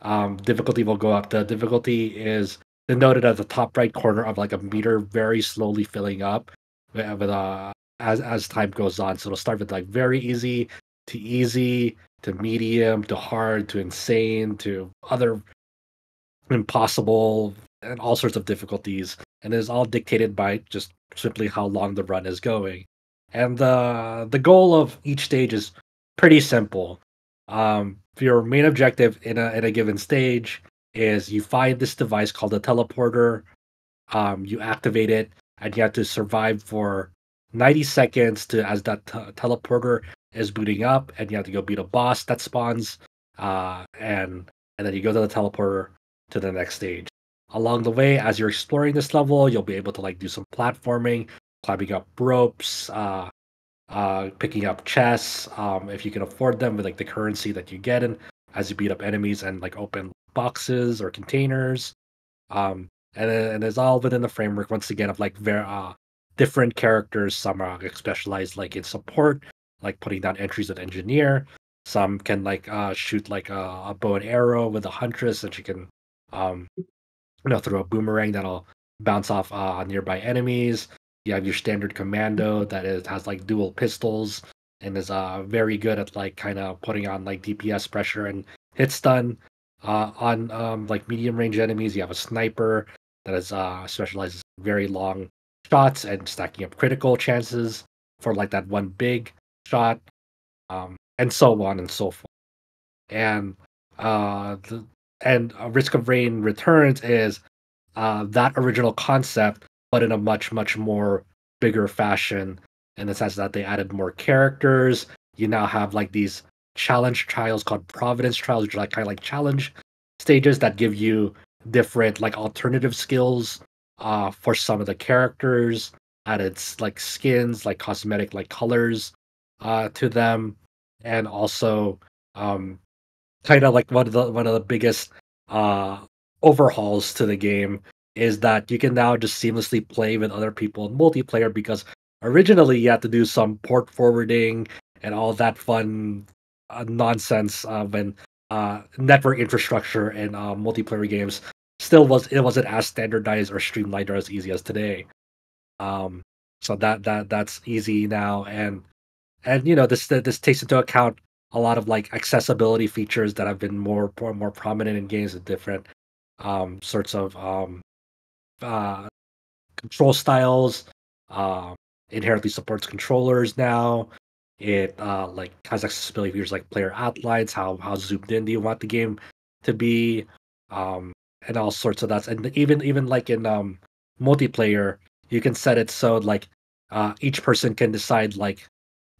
um difficulty will go up. The difficulty is denoted at the top right corner of like a meter very slowly filling up with, with uh as as time goes on. So it'll start with like very easy to easy to medium to hard to insane to other impossible and all sorts of difficulties and it is all dictated by just simply how long the run is going. And the the goal of each stage is pretty simple. Um your main objective in a in a given stage is you find this device called a teleporter. Um you activate it and you have to survive for 90 seconds to as that t- teleporter is booting up and you have to go beat a boss that spawns uh and and then you go to the teleporter to the next stage along the way as you're exploring this level you'll be able to like do some platforming climbing up ropes uh uh picking up chests um if you can afford them with like the currency that you get in as you beat up enemies and like open boxes or containers. Um and, then- and it's all within the framework once again of like very uh different characters. Some are like, specialized like in support like putting down entries with engineer. Some can like uh shoot like a, a bow and arrow with a huntress and she can um you know throw a boomerang that'll bounce off uh, nearby enemies. You have your standard commando that is has like dual pistols and is uh very good at like kind of putting on like dps pressure and hit stun. Uh on um like medium range enemies you have a sniper that is uh specializes in very long shots and stacking up critical chances for like that one big shot um and so on and so forth. And uh the, and risk of rain returns is uh that original concept but in a much much more bigger fashion in the sense that they added more characters. You now have like these challenge trials called providence trials which are like kind of like challenge stages that give you different like alternative skills uh for some of the characters added like skins like cosmetic like colors uh to them. And also um kind of like one of the one of the biggest uh overhauls to the game is that you can now just seamlessly play with other people in multiplayer because originally you had to do some port forwarding and all that fun uh, nonsense uh, when uh, network infrastructure and uh, multiplayer games still was it wasn't as standardized or streamlined or as easy as today. Um, so that that that's easy now, and and you know this this takes into account a lot of like accessibility features that have been more more, more prominent in games with different um, sorts of um, uh, control styles. Um, inherently supports controllers now. It uh, like has accessibility features like player outlines, how how zoomed in do you want the game to be, um, and all sorts of that. And even even like in um, multiplayer, you can set it so like uh, each person can decide like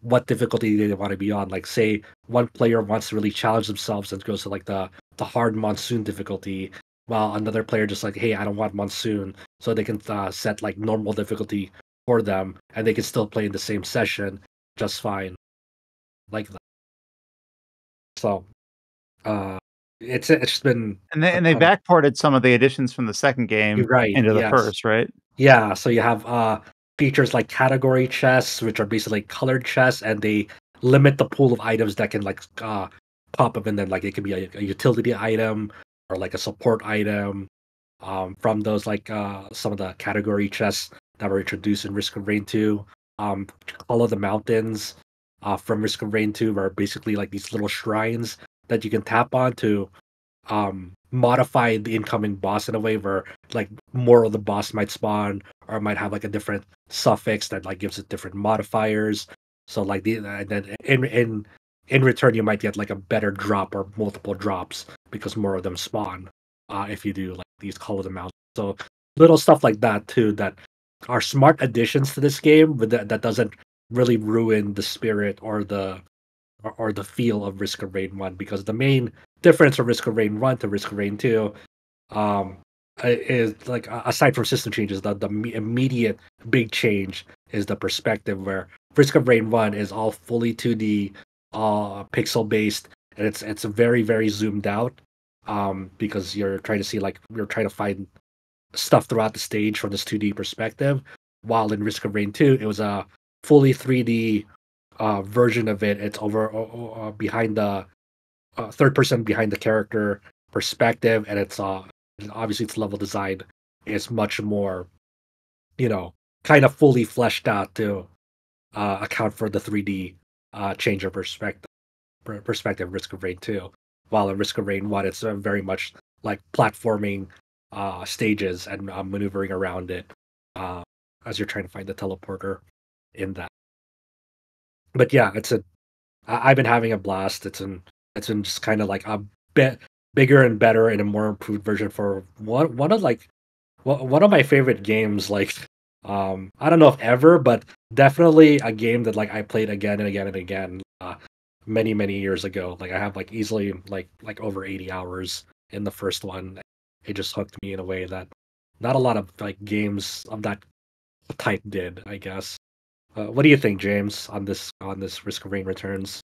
what difficulty they want to be on. Like say one player wants to really challenge themselves and goes to like the the hard monsoon difficulty, while another player just like, hey, I don't want monsoon, so they can uh, set like normal difficulty for them, and they can still play in the same session just fine, like that. So, uh, it's it's been And they and they Um, backported some of the additions from the second game right, into the yes. first, right? Yeah, so you have uh features like category chests, which are basically colored chests, and they limit the pool of items that can like uh, pop up, and then like it could be a, a utility item or like a support item um, from those like uh, some of the category chests that were introduced in Risk of Rain 2. Um, Call of the Mountains uh, from Risk of Rain 2 are basically like these little shrines that you can tap on to um, modify the incoming boss in a way where like more of the boss might spawn or might have like a different suffix that like gives it different modifiers. So like the and then in in in return you might get like a better drop or multiple drops because more of them spawn uh, if you do like these call of the mountain. So little stuff like that too that are smart additions to this game, but that, that doesn't really ruin the spirit or the or, or the feel of Risk of Rain One because the main difference from Risk of Rain One to Risk of Rain Two um, is like aside from system changes, the the immediate big change is the perspective where Risk of Rain One is all fully 2D, uh, pixel based, and it's it's very very zoomed out um, because you're trying to see like you're trying to find stuff throughout the stage from this 2D perspective. While in Risk of Rain 2, it was a fully 3D uh, version of it. It's over uh, behind the uh, third person behind the character perspective, and it's uh obviously its level design is much more, you know, kind of fully fleshed out to uh, account for the 3D uh, change of perspective. Perspective Risk of Rain 2, while in Risk of Rain 1, it's uh, very much like platforming uh, stages and uh, maneuvering around it uh, as you're trying to find the teleporter in that. But yeah, it's a. I, I've been having a blast. It's an. It's been just kind of like a bit bigger and better and a more improved version for one one of like one of my favorite games. Like, um, I don't know if ever, but definitely a game that like I played again and again and again. Uh, many many years ago. Like I have like easily like like over 80 hours in the first one it just hooked me in a way that not a lot of like games of that type did. I guess. Uh, what do you think, James, on this on this Risk of Rain Returns?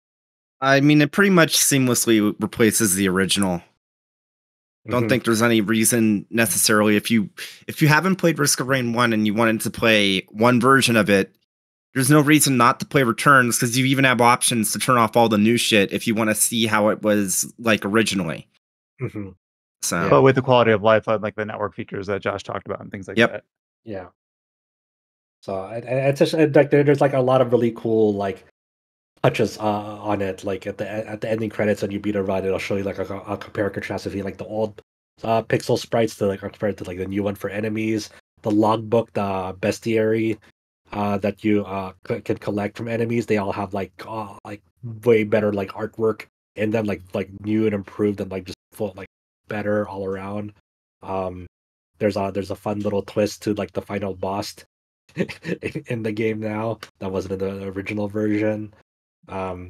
I mean, it pretty much seamlessly replaces the original. Don't mm-hmm. think there's any reason necessarily if you if you haven't played Risk of Rain 1 and you wanted to play one version of it, there's no reason not to play Returns because you even have options to turn off all the new shit if you want to see how it was like originally. Mm-hmm. So, but with the quality of life, like the network features that Josh talked about and things like yep. that. Yeah. So it's just like there's like a lot of really cool like touches uh, on it. Like at the at the ending credits, when you beat a run, it'll show you like a, a compare contrast between like the old uh, pixel sprites to like compared to like the new one for enemies. The logbook, the bestiary uh, that you uh, c- can collect from enemies, they all have like uh, like way better like artwork in them, like like new and improved and like just full like better all around. Um, there's a there's a fun little twist to like the final boss in the game now that wasn't in the original version. Um,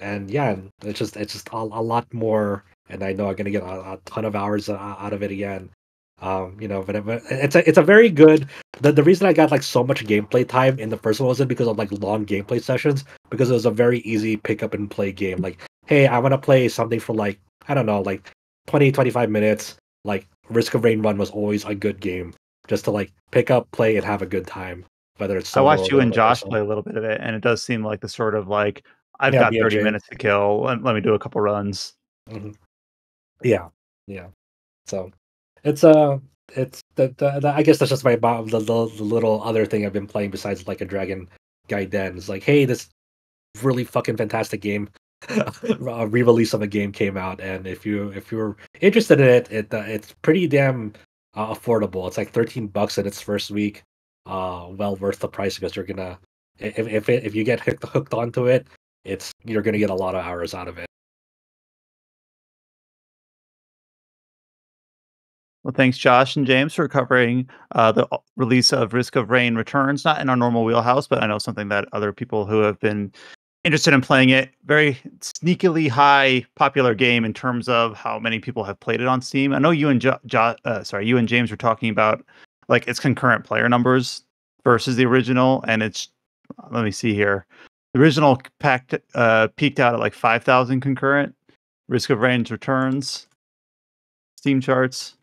and yeah, it's just it's just a, a lot more. And I know I'm gonna get a, a ton of hours out of it again. Um, you know, but, it, it's a it's a very good. The the reason I got like so much gameplay time in the first one wasn't because of like long gameplay sessions, because it was a very easy pick up and play game. Like, hey, I want to play something for like I don't know, like 20, 25 minutes. Like Risk of Rain Run was always a good game just to like pick up, play, and have a good time. Whether it's I watched you and Josh play a little bit of it, and it does seem like the sort of like I've yeah, got 30 minutes to kill. Let, let, me do a couple runs. Mm-hmm. Yeah, yeah. So it's uh it's that I guess that's just my the, the, the little other thing I've been playing besides like a Dragon Gaiden. It's like, hey, this really fucking fantastic game a re-release of a game came out, and if you if you're interested in it, it uh, it's pretty damn uh, affordable. It's like thirteen bucks in its first week. Uh, well worth the price because you're gonna if if it, if you get hooked hooked onto it, it's you're gonna get a lot of hours out of it. Well, thanks, Josh and James, for covering uh, the uh, release of Risk of Rain Returns. Not in our normal wheelhouse, but I know something that other people who have been interested in playing it. Very sneakily high popular game in terms of how many people have played it on Steam. I know you and jo- jo- uh, sorry, you and James were talking about like its concurrent player numbers versus the original, and it's let me see here. The original packed uh, peaked out at like five thousand concurrent. Risk of Rain's returns. Steam charts.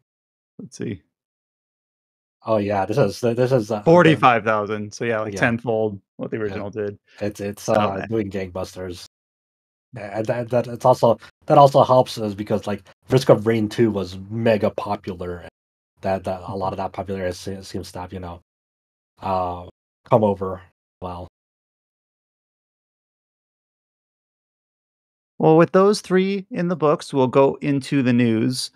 Let's see. Oh yeah, this is this is uh, Forty five thousand. So yeah, like Yeah. tenfold what the original did. It's it's uh, man. doing gangbusters. And that, that it's also that also helps us because like Risk of Rain two was mega popular. That that a lot of that popularity seems to have you know, uh, come over well. Well, with those three in the books, we'll go into the news.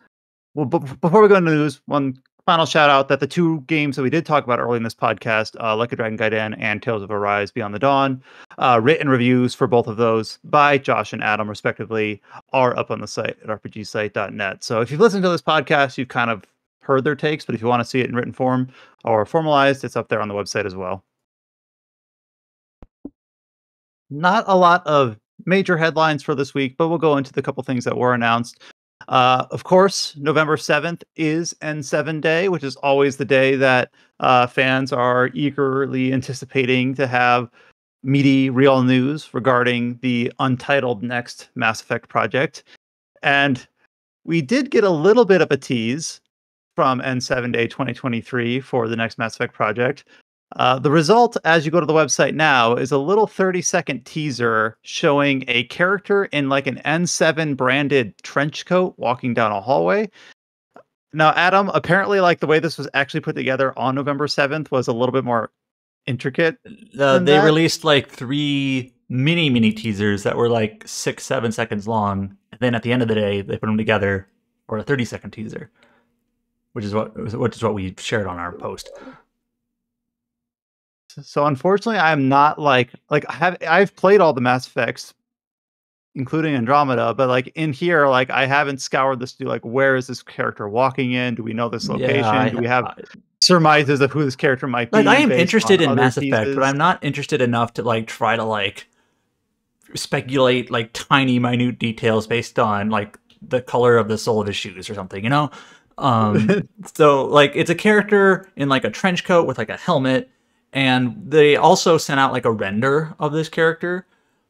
Well, b- before we go into the news, one final shout out that the two games that we did talk about early in this podcast, uh, Like a Dragon Gaiden and Tales of Arise Beyond the Dawn, uh, written reviews for both of those by Josh and Adam, respectively, are up on the site at rpgsite.net. So if you've listened to this podcast, you've kind of heard their takes, but if you want to see it in written form or formalized, it's up there on the website as well. Not a lot of major headlines for this week, but we'll go into the couple things that were announced. Uh, of course, November 7th is N7 Day, which is always the day that uh, fans are eagerly anticipating to have meaty, real news regarding the untitled next Mass Effect project. And we did get a little bit of a tease from N7 Day 2023 for the next Mass Effect project. Uh, the result, as you go to the website now, is a little 30 second teaser showing a character in like an N7 branded trench coat walking down a hallway. Now, Adam, apparently, like the way this was actually put together on November 7th was a little bit more intricate. Uh, they that? released like three mini mini teasers that were like six seven seconds long, and then at the end of the day, they put them together for a thirty second teaser, which is what which is what we shared on our post. So unfortunately, I'm not like like I have I've played all the Mass Effects, including Andromeda, but like in here, like I haven't scoured this to like where is this character walking in? Do we know this location? I- Do we have I- surmises of who this character might be? like I am interested in Mass Effect, but I'm not interested enough to like try to like speculate like tiny minute details based on like the color of the sole of his shoes or something, you know? Um so like it's a character in like a trench coat with like a helmet and they also sent out like a render of this character.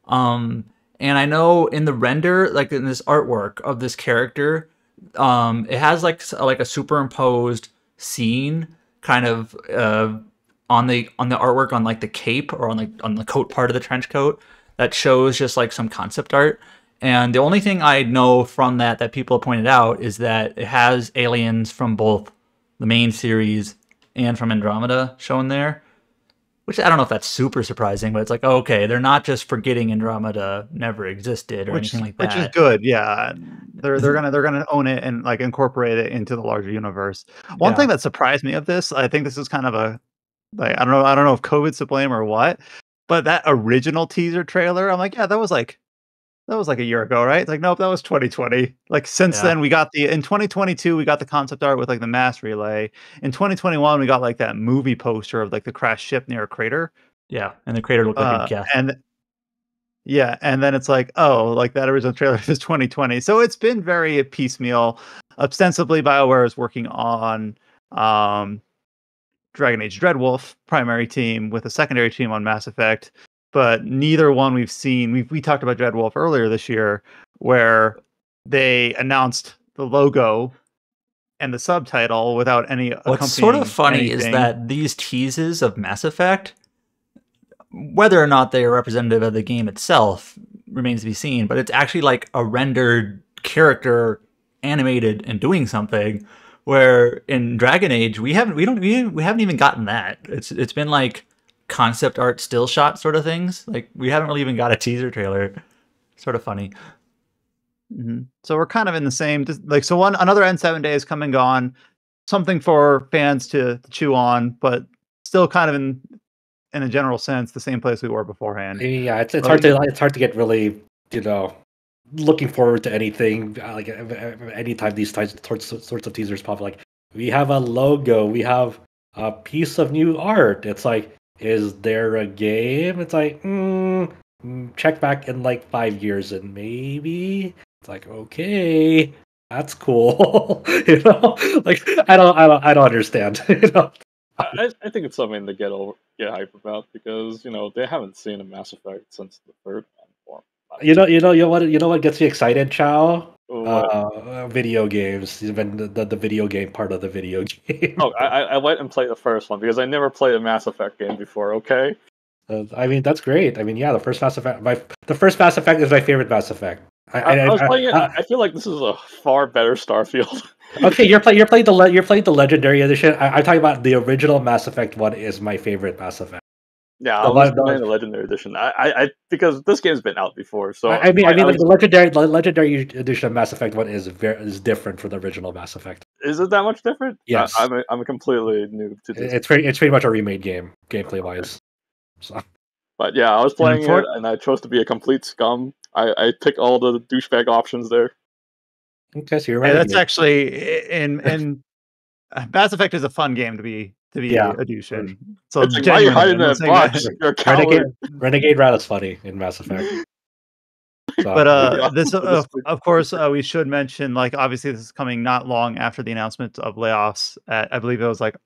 Um and I know in the render like in this artwork of this character um it has like like a superimposed scene kind of uh on the on the artwork on like the cape or on like on the coat part of the trench coat that shows just like some concept art and the only thing i know from that that people have pointed out is that it has aliens from both the main series and from andromeda shown there which i don't know if that's super surprising but it's like okay they're not just forgetting andromeda never existed or which, anything like that. which is good. Yeah, they're they're gonna they're gonna own it and like incorporate it into the larger universe. One Yeah. thing that surprised me of this, I think this is kind of a like I don't know I don't know if COVID's to blame or what, but that original teaser trailer, I'm like, yeah, that was like that was like a year ago, right? It's like, nope, that was 2020. Like since Yeah. then, we got the in 2022, we got the concept art with like the mass relay. In 2021, we got like that movie poster of like the crashed ship near a crater. yeah and the crater looked like Uh, a guess and yeah, and then it's like, oh, like that original trailer is 2020. So it's been very piecemeal. Ostensibly, BioWare is working on um, Dragon Age Dreadwolf primary team with a secondary team on Mass Effect, but neither one we've seen. We we talked about Dreadwolf earlier this year, where they announced the logo and the subtitle without any. What's sort of funny is that these teases of Mass Effect, whether or not they are representative of the game itself, remains to be seen. But it's actually like a rendered character animated and doing something. Where in Dragon Age we haven't we don't we, we haven't even gotten that. It's it's been like concept art still shot sort of things. Like we haven't really even got a teaser trailer. Sort of funny. hmm So we're kind of in the same like so one another N7 day is come and gone. Something for fans to, to chew on, but still kind of in in a general sense the same place we were beforehand. Yeah, it's it's hard to it's hard to get really you know looking forward to anything uh, like uh, uh, anytime these types sorts sorts of teasers pop. Like we have a logo, we have a piece of new art. It's like, is there a game? It's like, mm, check back in like five years and maybe it's like okay. That's cool, you know. Like I don't, I don't, I don't understand. You know, I, I think it's something to get over, get hype about because you know they haven't seen a Mass Effect since the third one. You know, you know, you know what, you know what gets me excited, Chow? Uh, video games, even the, the, video game part of the video game. oh, I, I I went and played the first one because I never played a Mass Effect game before. Okay. Uh, I mean, that's great. I mean, yeah, the first Mass Effect, my the first Mass Effect is my favorite Mass Effect. I, I, I was playing it. I- feel like this is a far better Starfield. okay, you're playing you're playing the you're playing the Legendary Edition. I, I'm talking about the original Mass Effect one is my favorite Mass Effect. Yeah, The I'm le- just the- playing the Legendary Edition. I, I, I because this game's been out before, so I, I mean, I mean, like was- the Legendary the Legendary Edition of Mass Effect one is very is different from the original Mass Effect. is it that much different? Yes. I, I'm a, I'm a completely new to this. It's pretty it's pretty much a remade game gameplay wise. So But yeah, I was playing for- it, and I chose to be a complete scum. I, I picked all the douchebag options there. okay, so you're Yeah, right. that's actually in in Mass Effect is a fun game to be to be Yeah. a douche in. So it's like, why are you hiding that not box? You're a. Renegade Renegade Rat is funny in Mass Effect. So, But uh, Yeah, this, this of, course, uh, we should mention like obviously this is coming not long after the announcement of layoffs. At, I believe it was like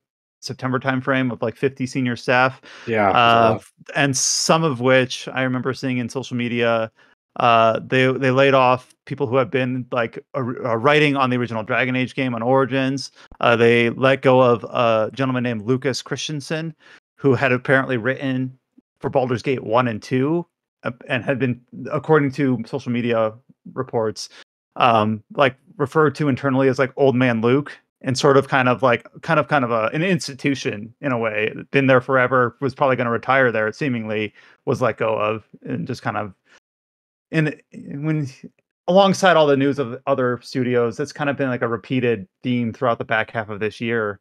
September timeframe of like 50 senior staff. yeah, uh, and some of which I remember seeing in social media. Uh, they they laid off people who have been like writing on the original Dragon Age game on Origins. Uh, they let go of a gentleman named Lukas Kristjanson, who had apparently written for Baldur's Gate one and two, and had been, according to social media reports, um, like referred to internally as like Old Man Luke, and sort of kind of like kind of kind of a an institution in a way, been there forever, was probably going to retire there. It seemingly was let go of, and just kind of and when alongside all the news of other studios, that's kind of been like a repeated theme throughout the back half of this year.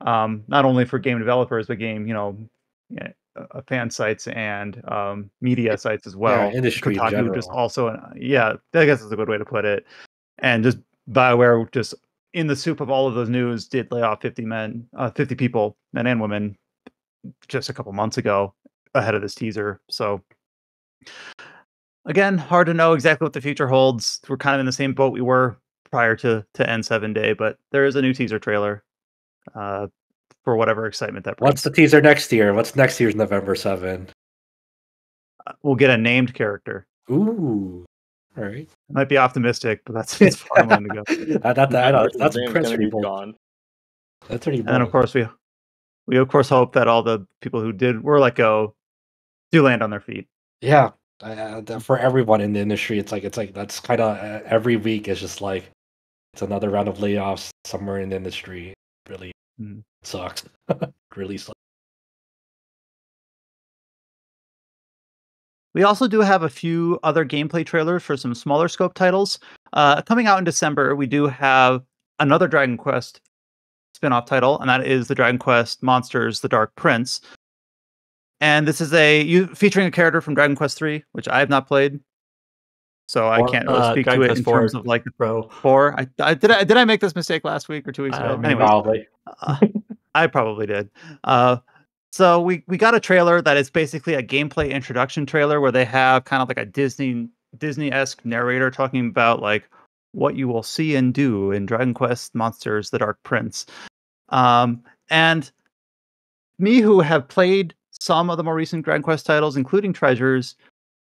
Um, not only for game developers, but game, you know, uh, fan sites and um, media sites as well. industry in Kotaku just also, uh, yeah, I guess is a good way to put it. And just Bioware, just in the soup of all of those news, did lay off 50 men, uh, 50 people, men and women, just a couple months ago ahead of this teaser. So again, hard to know exactly what the future holds. We're kind of in the same boat we were prior to to N7 Day, but there is a new teaser trailer uh, for whatever excitement that brings. what's the teaser next year? What's next year's November seven? We'll get a named character. Ooh, all right. It might be optimistic, but that's as far as I'm willing to go. that, that, that, I know, Versus that's James that's gonna pretty bold. gone. That's pretty And then of course we we of course hope that all the people who did were let go do land on their feet. Yeah, uh, for everyone in the industry, it's like it's like that's kind of uh, every week is just like it's another round of layoffs somewhere in the industry. Really Mhm. sucks. really sucks. We also do have a few other gameplay trailers for some smaller scope titles. Uh, coming out in December, we do have another Dragon Quest spin-off title, and that is the Dragon Quest Monsters: The Dark Prince. And this is a you featuring a character from Dragon Quest 3, which I have not played. So I Or, can't really uh, speak Dragon to it Quest in 4 terms of like Pro. four. I, I did I did I make this mistake last week or two weeks ago? don't Probably. uh, I probably did. Uh, so we we got a trailer that is basically a gameplay introduction trailer where they have kind of like a Disney Disney esque narrator talking about like what you will see and do in Dragon Quest Monsters: The Dark Prince. Um, and me, who have played some of the more recent Dragon Quest titles, including Treasures,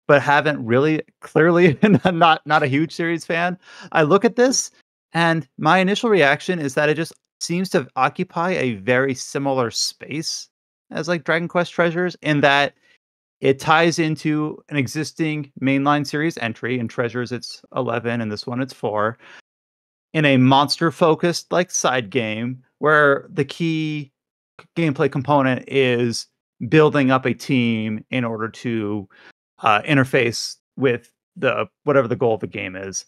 but haven't really clearly not not a huge series fan. I look at this and my initial reaction is that it just seems to occupy a very similar space as like Dragon Quest Treasures in that it ties into an existing mainline series entry in Treasures it's 11 and this one it's 4 in a monster focused like side game where the key gameplay component is building up a team in order to uh, interface with the whatever the goal of the game is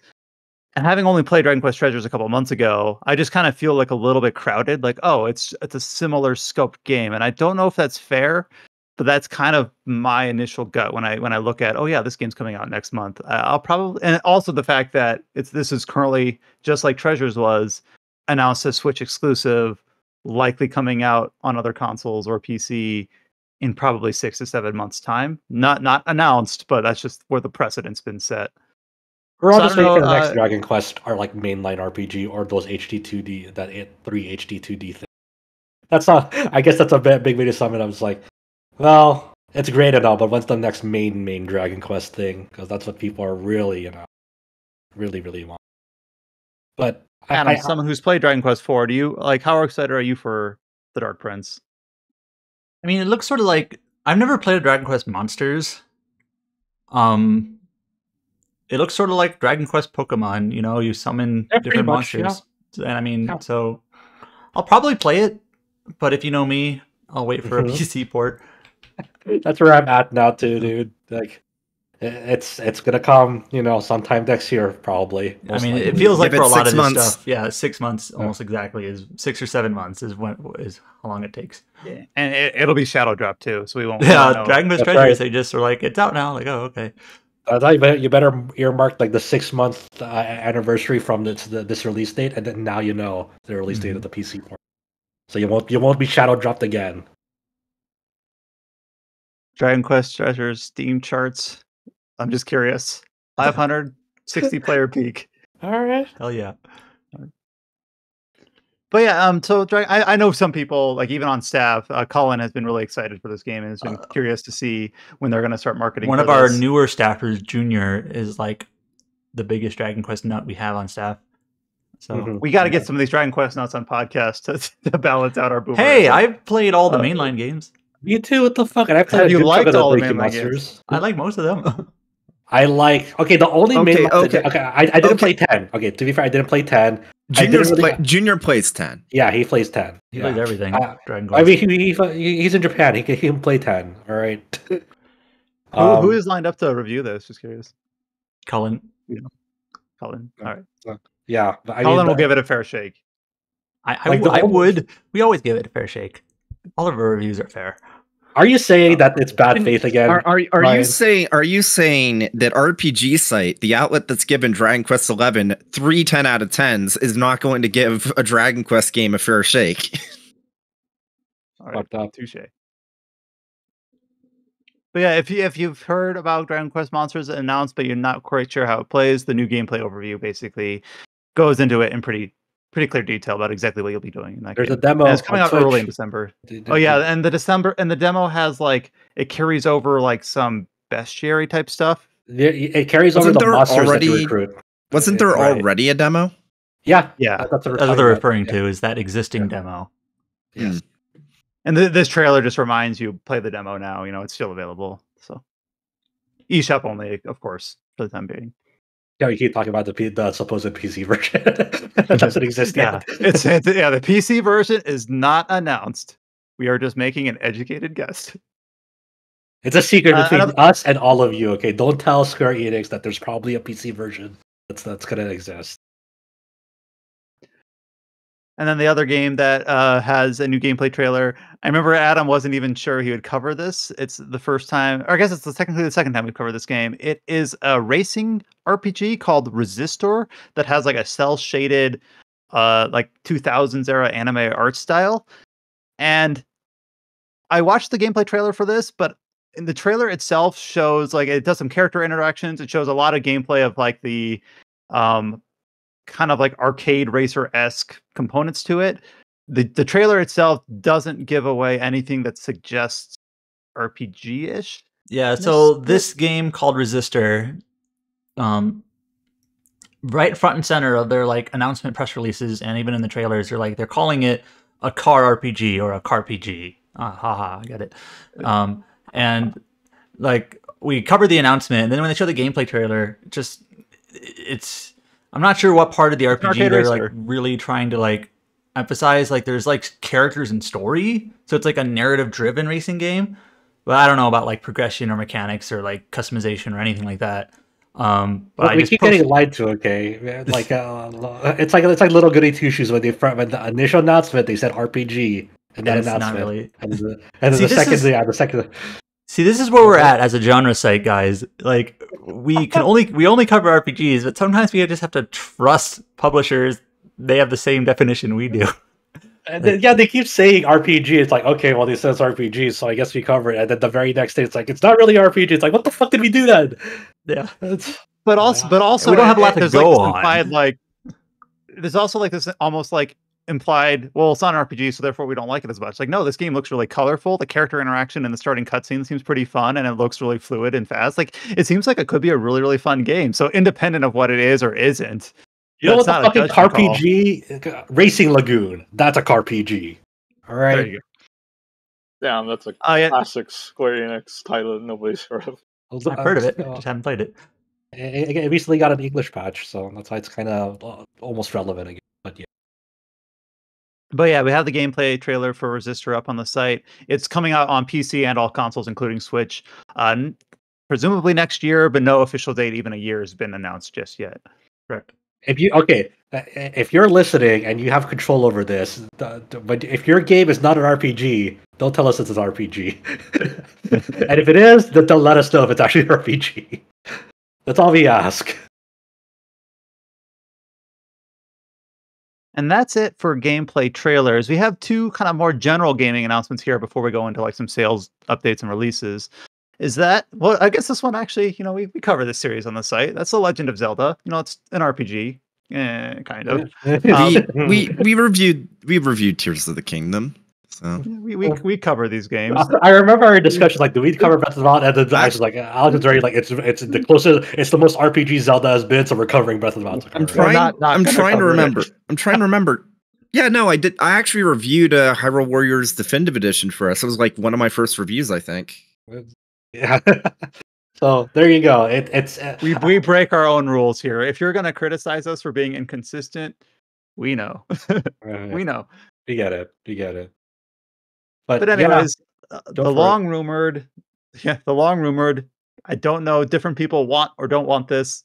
and having only played Dragon Quest Treasures a couple months ago, I just kind of feel like a little bit crowded. Like, oh, it's it's a similar scoped game, and I don't know if that's fair, but that's kind of my initial gut when I when I look at, oh yeah, this game's coming out next month. I'll probably and also the fact that it's this is currently just like Treasures was announced as Switch exclusive, likely coming out on other consoles or PC in probably six to seven months time. Not not announced, but that's just where the precedent's been set. We're all So just don't waiting for the next uh, Dragon Quest or like mainline RPG or those HD2D that three HD2D thing. That's not. I guess that's a bit, big way to sum it. up. It's like, well, it's great and all, but when's the next main main Dragon Quest thing? Because that's what people are really, you know, really really want. But I, Adam, I, someone who's played Dragon Quest Four, do you like how excited are you for the Dark Prince? I mean, it looks sort of like I've never played a Dragon Quest Monsters. Um, it looks sort of like Dragon Quest Pokemon. You know, you summon Yeah, different much, monsters, and I mean, Yeah. so I'll probably play it. But if you know me, I'll wait for a PC port. that's where I'm at now too, dude. Like, it's it's gonna come, you know, sometime next year probably. I most mean, it feels like Give for a lot of six this stuff, yeah, six months almost exactly is six or seven months is when is how long it takes. Yeah, And it, it'll be Shadow Drop too, so we won't. Yeah, know. Dragon Quest That's Treasures, right. they just are like it's out now. Like, oh, okay. I thought you better, you better earmark like the six month uh, anniversary from this the, this release date, and then now you know the release date of the PC port. So you won't you won't be shadow dropped again. Dragon Quest Treasures Steam charts. I'm just curious. 560 player peak. All right. Hell yeah. But yeah, um, so Dra- I, I know some people, like even on staff, uh, Colin has been really excited for this game and has been Uh, curious to see when they're going to start marketing. One for of our newer staffers, Junior, is like the biggest Dragon Quest nut we have on staff. So Mhm. We got to get some of these Dragon Quest nuts on podcast to, to balance out our boomer. hey, I've played all the Uh, mainline games. Me too. What the fuck? And I played Have a you liked all the Breaking mainline games? I like most of them. I like. Okay, the only Okay, main. okay. Okay, I, I didn't Okay. play ten. Okay, to be fair, I didn't play ten. I really- play, Junior plays ten. Yeah, he plays ten. he yeah. plays everything. Uh, Dragon I mean, he, he, he's in Japan. He can, he can play ten. All right. who, Um, who is lined up to review this? Just curious. Cullen. Colin. Yeah. All right. Yeah, but I Colin mean, will the- give it a fair shake. I, I, Like w- the I would. We always give it a fair shake. All of our reviews are fair. Are you saying uh, that it's bad faith again? Are, are, are Ryan. you saying are you saying that RPG site, the outlet that's given Dragon Quest Eleven three 10 out of tens, is not going to give a Dragon Quest game a fair shake? All right. Fucked up. Touche. But yeah, if you if you've heard about Dragon Quest Monsters announced, but you're not quite sure how it plays, the new gameplay overview basically goes into it in pretty pretty clear detail about exactly what you'll be doing in that There's a demo. And it's coming on out early in December. Did- Oh did- yeah, and the December and the demo has like it carries over like some bestiary type stuff. It carries over Wasn't the there monsters that already- you recruit. Wasn't there Right. already a demo? Yeah, Yeah, that's what, That's what they're about. referring Yeah. to is that existing demo. Yes. Hmm. and th- this trailer just reminds you play the demo now. You know it's still available. So eShop only, of course, for the time being. Yeah, we keep talking about the the supposed PC version that doesn't exist Yeah, yet. it's, it's yeah. The PC version is not announced. We are just making an educated guess. It's a secret Uh, between another- us and all of you. Okay, don't tell Square Enix that there's probably a PC version that's that's gonna exist. And then the other game that uh, has a new gameplay trailer. I remember Adam wasn't even sure he would cover this. It's the first time, or I guess it's technically the second time we've covered this game. It is a racing RPG called Resistor that has like a cell shaded, uh, like 2000s era anime art style. And I watched the gameplay trailer for this, but in the trailer itself shows like it does some character interactions. It shows a lot of gameplay of like the um kind of like arcade racer esque components to it. The the trailer itself doesn't give away anything that suggests RPG ish. Yeah, so this game called Resistor, um, right front and center of their like announcement press releases and even in the trailers, they're like they're calling it a car RPG or a car PG. Ah, haha, I get it. Um, and like we covered the announcement, and then when they show the gameplay trailer, just it's I'm not sure what part of the RPG they're like really trying to like emphasize. Like there's like characters and story, so it's like a narrative driven racing game. But I don't know about like progression or mechanics or like customization or anything like that. Um, but I we just keep posted- getting lied to. Okay, like uh, it's like it's like little goody two shoes when they fr- when the initial announcement they said RPG and that announcement really. and the, and then See, the second is- yeah the second See, this is where we're at as a genre site, guys. Like, we can only we only cover RPGs, but sometimes we just have to trust publishers. They have the same definition we do. And then, yeah, they keep saying RPG. It's like, okay, well, they said it's RPG, so I guess we cover it. And then the very next day, it's like, it's not really RPG. It's like, what the fuck did we do then? Yeah. It's, But also, Yeah. but also, We don't have a lot to there's go like this on. Implied, like, there's also like this almost like implied. Well, it's not an RPG, so therefore we don't like it as much. Like, no, this game looks really colorful. The character interaction in the starting cutscene seems pretty fun, and it looks really fluid and fast. Like, it seems like it could be a really, really fun game. So, independent of what it is or isn't, You know That's what the not a fucking judgment car call. PG? Racing Lagoon. That's a car PG. All There right. you go. Damn, that's a Oh yeah, classic Square Enix title that nobody's heard of. I've heard of it, Uh, just haven't played it. It, it recently got an English patch, so that's why it's kind of almost relevant again. But yeah, But yeah, we have the gameplay trailer for Resistor up on the site. It's coming out on PC and all consoles, including Switch. Uh, presumably next year, but no official date, even a year, has been announced just yet. Correct. if you okay, uh, if you're listening and you have control over this, but if your game is not an RPG, don't tell us it's an RPG. and if it is, then don't let us know if it's actually an RPG. That's all we ask. And that's it for gameplay trailers. We have two kind of more general gaming announcements here before we go into like some sales updates and releases. Is that well? I guess this one actually, you know, we, we cover this series on the site. That's the Legend of Zelda. You know, it's an RPG, eh, kind of. Um, we, we we reviewed we reviewed Tears of the Kingdom. So Yeah, We we, we cover these games. I remember our discussion like, do we cover Breath of the Wild? And then I was like, Alex is very like, it's it's the closest, it's the most RPG Zelda has been, so we're covering Breath of the Wild. I'm Alright. trying. not- not I'm gonna trying to cover it. remember. I'm trying to remember. Yeah, no, I did. I actually reviewed uh, Hyrule Warriors Definitive Edition for us. It was like one of my first reviews, I think. Yeah. so there you go. It, it's uh, we we break our own rules here. If you're gonna criticize us for being inconsistent, we know. we know. we get it. We get it. But, But anyways, uh, go the for it. long rumored, yeah, the long rumored. I don't know. Different people want or don't want this.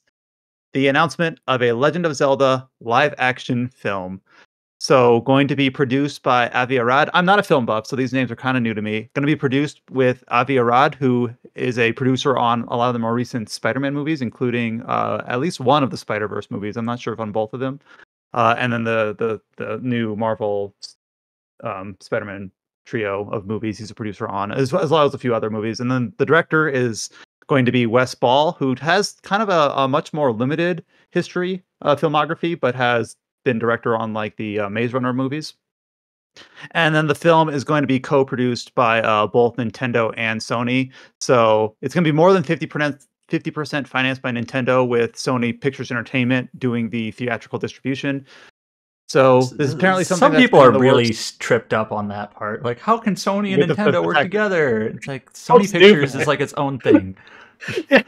The announcement of a Legend of Zelda live action film. So going to be produced by Avi Arad. I'm not a film buff, so these names are kind of new to me. Going to be produced with Avi Arad, who is a producer on a lot of the more recent Spider-Man movies, including uh, at least one of the Spider-Verse movies. I'm not sure if on both of them. Uh, and then the the the new Marvel um, Spider-Man trio of movies he's a producer on, as well as, well as a few other movies. And then the director is going to be Wes Ball, who has kind of a, a much more limited history uh, filmography, but has been director on like the uh, Maze Runner movies. And then the film is going to be co-produced by uh, both Nintendo and Sony. So it's going to be more than 50% 50% financed by Nintendo with Sony Pictures Entertainment doing the theatrical distribution. So this is apparently something some people are really works. tripped up on that part. Like, how can Sony and With the- the Nintendo work together? It's like So Sony Pictures is like its own thing. There's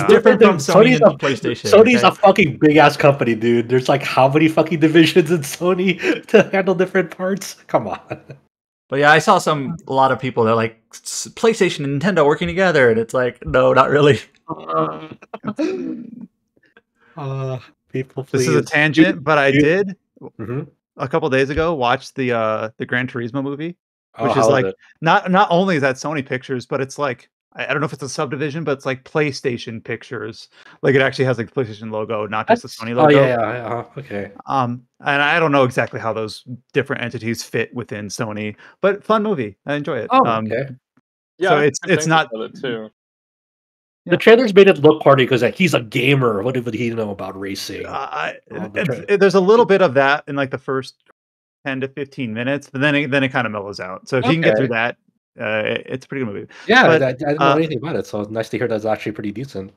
Yeah. different From. Sony Sony's and a, PlayStation, Sony's a fucking big ass company, dude. There's like how many fucking divisions in Sony to handle different parts? Come on. But yeah, I saw some a lot of people. They're like PlayStation and Nintendo working together, and it's like, no, not really. Uh, people, This is a tangent, but I you- did Mhm. a couple days ago watch the uh the Gran Turismo movie. Oh, which how is was like it? not not only is that Sony Pictures, but it's like I, I don't know if it's a subdivision, but it's like PlayStation Pictures. Like it actually has like the PlayStation logo, not just the Sony Oh logo. yeah, yeah, yeah. Okay. Um, and I don't know exactly how those different entities fit within Sony, but fun movie. I enjoy it. Oh, um, okay. Yeah, So it's- it's not- about it too. The trailers made it look corny because like, he's a gamer. What did he know about racing? I, Oh, the it- there's a little bit of that in like the first ten to fifteen minutes, but then it, then it kind of mellows out. So if you can get through that, uh, it- it's a pretty good movie. yeah, but, I, I didn't know uh, anything about it, so it's nice to hear that's actually pretty decent.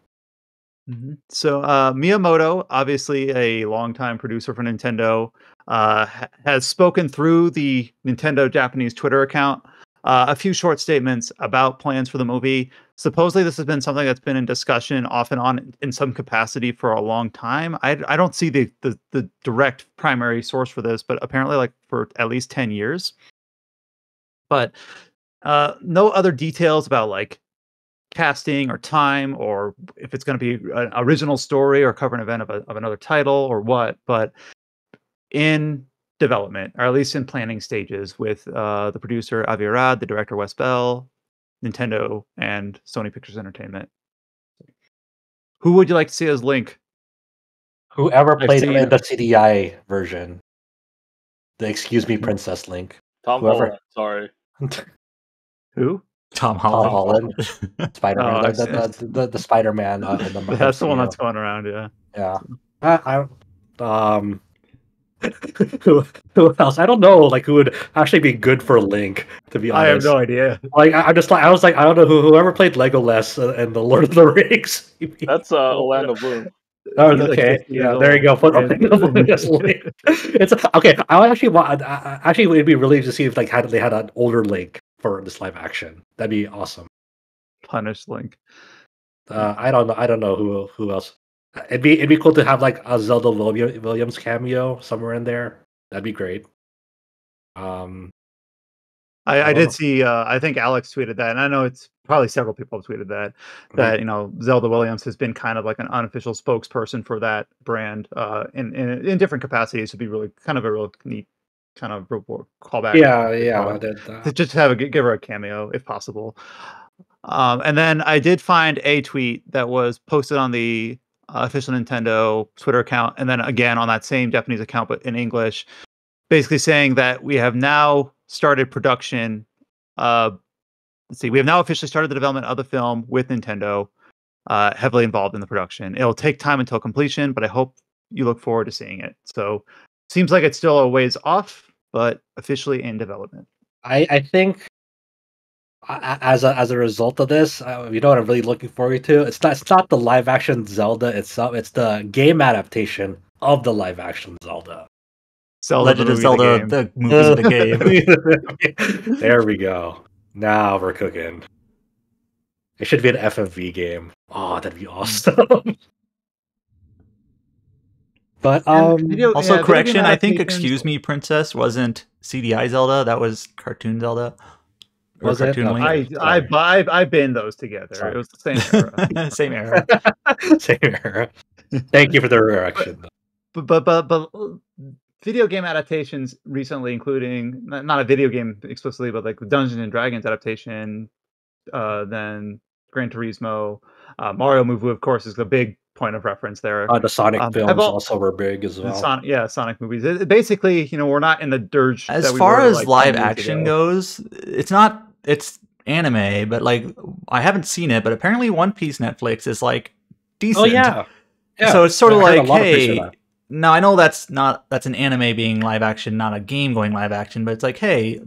Mhm. So uh, Miyamoto, obviously a longtime producer for Nintendo, uh, has spoken through the Nintendo Japanese Twitter account. Uh, a few short statements about plans for the movie. Supposedly, this has been something that's been in discussion off and on in some capacity for a long time. I, I don't see the, the the direct primary source for this, but apparently, like for at least ten years. But uh, no other details about like casting or time or if it's going to be an original story or cover an event of, a, of another title or what but in development or at least in planning stages with uh, the producer avi arad the director wes ball nintendo and sony pictures entertainment who would you like to see as link Whoever played seen- in the CDI version, the Excuse Me Princess link. Tom Whoever- Holland, sorry. who Tom Tom Holland. Holland, Spider Man, Oh, the, the, the, the, the Spider Man. Uh, in the that's the one that's going around yeah Yeah. I, I um who, who else? I don't know like who would actually be good for Link, to be honest, i have no idea Like I, I'm just like I was like I don't know who whoever played Legolas uh, and the Lord of the Rings. That's uh, Orlando Bloom. Oh, He's like okay. 50 yeah, there you go. Put Yeah. it's okay. I actually want. I- I- Actually, it'd be really to see if like had they had an older Link for this live action. That'd be awesome. Punish Link. Uh, I don't know. I don't know who who else. It'd be it'd be cool to have like a Zelda Williams cameo somewhere in there. That'd be great. Um, I, I Oh. did see. Uh, I think Alex tweeted that, and I know it's probably several people have tweeted that. That you know, Zelda Williams has been kind of like an unofficial spokesperson for that brand uh, in, in in different capacities. To be really kind of a real neat kind of reward callback. yeah, yeah. Uh, to just have a give her a cameo if possible. Um, and then I did find a tweet that was posted on the official Nintendo Twitter account, and then again on that same Japanese account, but in English, basically saying that we have now started production. Uh, let's see, we have now officially started the development of the film with Nintendo, uh, heavily involved in the production. It'll take time until completion, but I hope you look forward to seeing it. So, seems like it's still a ways off, but officially in development. I I think as a as a result of this, uh, you know what I'm really looking forward to. It's not it's not the live action Zelda itself. It's the game adaptation of the live action Zelda. Zelda Legend the of movie, the Zelda, game. the movies of the game. there we go. Now we're cooking. It should be an FMV game. Oh, that'd be awesome. but um, video- Also, yeah, correction. I think "Excuse Me, Princess" wasn't CDI Zelda. That was cartoon Zelda. Was it? cartoon Okay. I I I I binned those together. Sorry. It was the same era. Same era. same era. Thank you for the correction. but but but but video game adaptations recently, including not not a video game explicitly, but like the Dungeons and Dragons adaptation, uh, then Gran Turismo, uh, Mario movie, of course, is the big point of reference there. Uh, the Sonic Um, films I've also were big as well. Sonic, yeah, Sonic movies. It- it basically, you know, we're not in the dirge. As that we far were, as like, live action ago. goes, it's not. It's anime, but like I haven't seen it. But apparently, One Piece Netflix is like decent. oh yeah. yeah. So it's sort of I a like, lot of praise hey, now I know that's not that's an anime being live action, not a game going live action, but it's like, hey,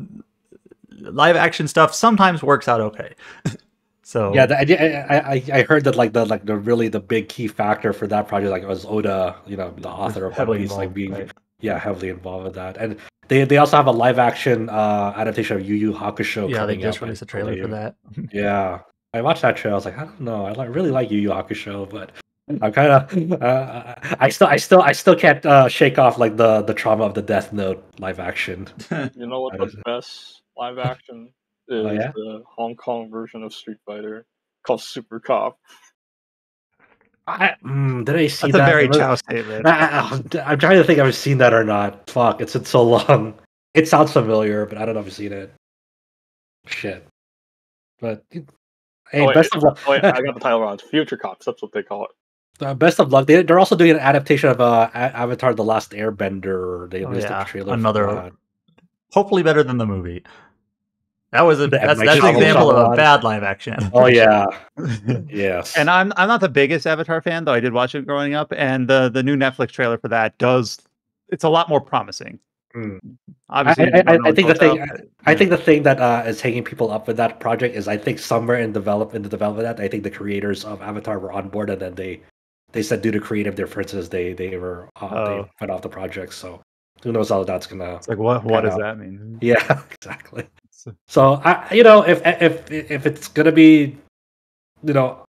live action stuff sometimes works out okay. so Yeah, the, idea- I, I I heard that like the like the really the big key factor for that project like was Oda, you know, the author of One heavily Piece, like being right. yeah heavily involved with that, and they they also have a live action uh adaptation of Yu Yu Hakusho. yeah, they just released a trailer for that. Yeah, I watched that trailer. I was like, I don't know, I like, really like Yu Yu Hakusho, but I'm kind of uh, I still I still I still can't uh, shake off like the the trauma of the Death Note live action. You know what the was- best live action is? Oh, yeah? The Hong Kong version of Street Fighter called Super Cop. I, mm, did I see That's a that? very Was- Chow statement. I, I, am trying to think if I've seen that or not. Fuck, it's been so long. It sounds familiar, but I don't know if I've seen it. Shit. But hey, Oh, wait, best of luck. Oh, wait, I got the title wrong. Future Cops. That's what they call it. Uh, best of luck. They, they're also doing an adaptation of uh, Avatar: The Last Airbender. They Oh, released yeah, a trailer. for another- Hopefully, better than the movie. That was a The that's, that's an example of a bad live action. Oh yeah, yes. And I'm I'm not the biggest Avatar fan, though I did watch it growing up, and the the new Netflix trailer for that does it's a lot more promising. Mm. Obviously, I- we I- I think the what's thing- out, but- I think the thing that uh, is hanging people up with that project is I think somewhere in develop in the development of that I think the creators of Avatar were on board and then they they said due to creative differences they they were uh, Oh. they went off the project. So who knows how that's gonna it's like what what does Yeah. that mean? yeah exactly. So- I you know if if if it's gonna be you know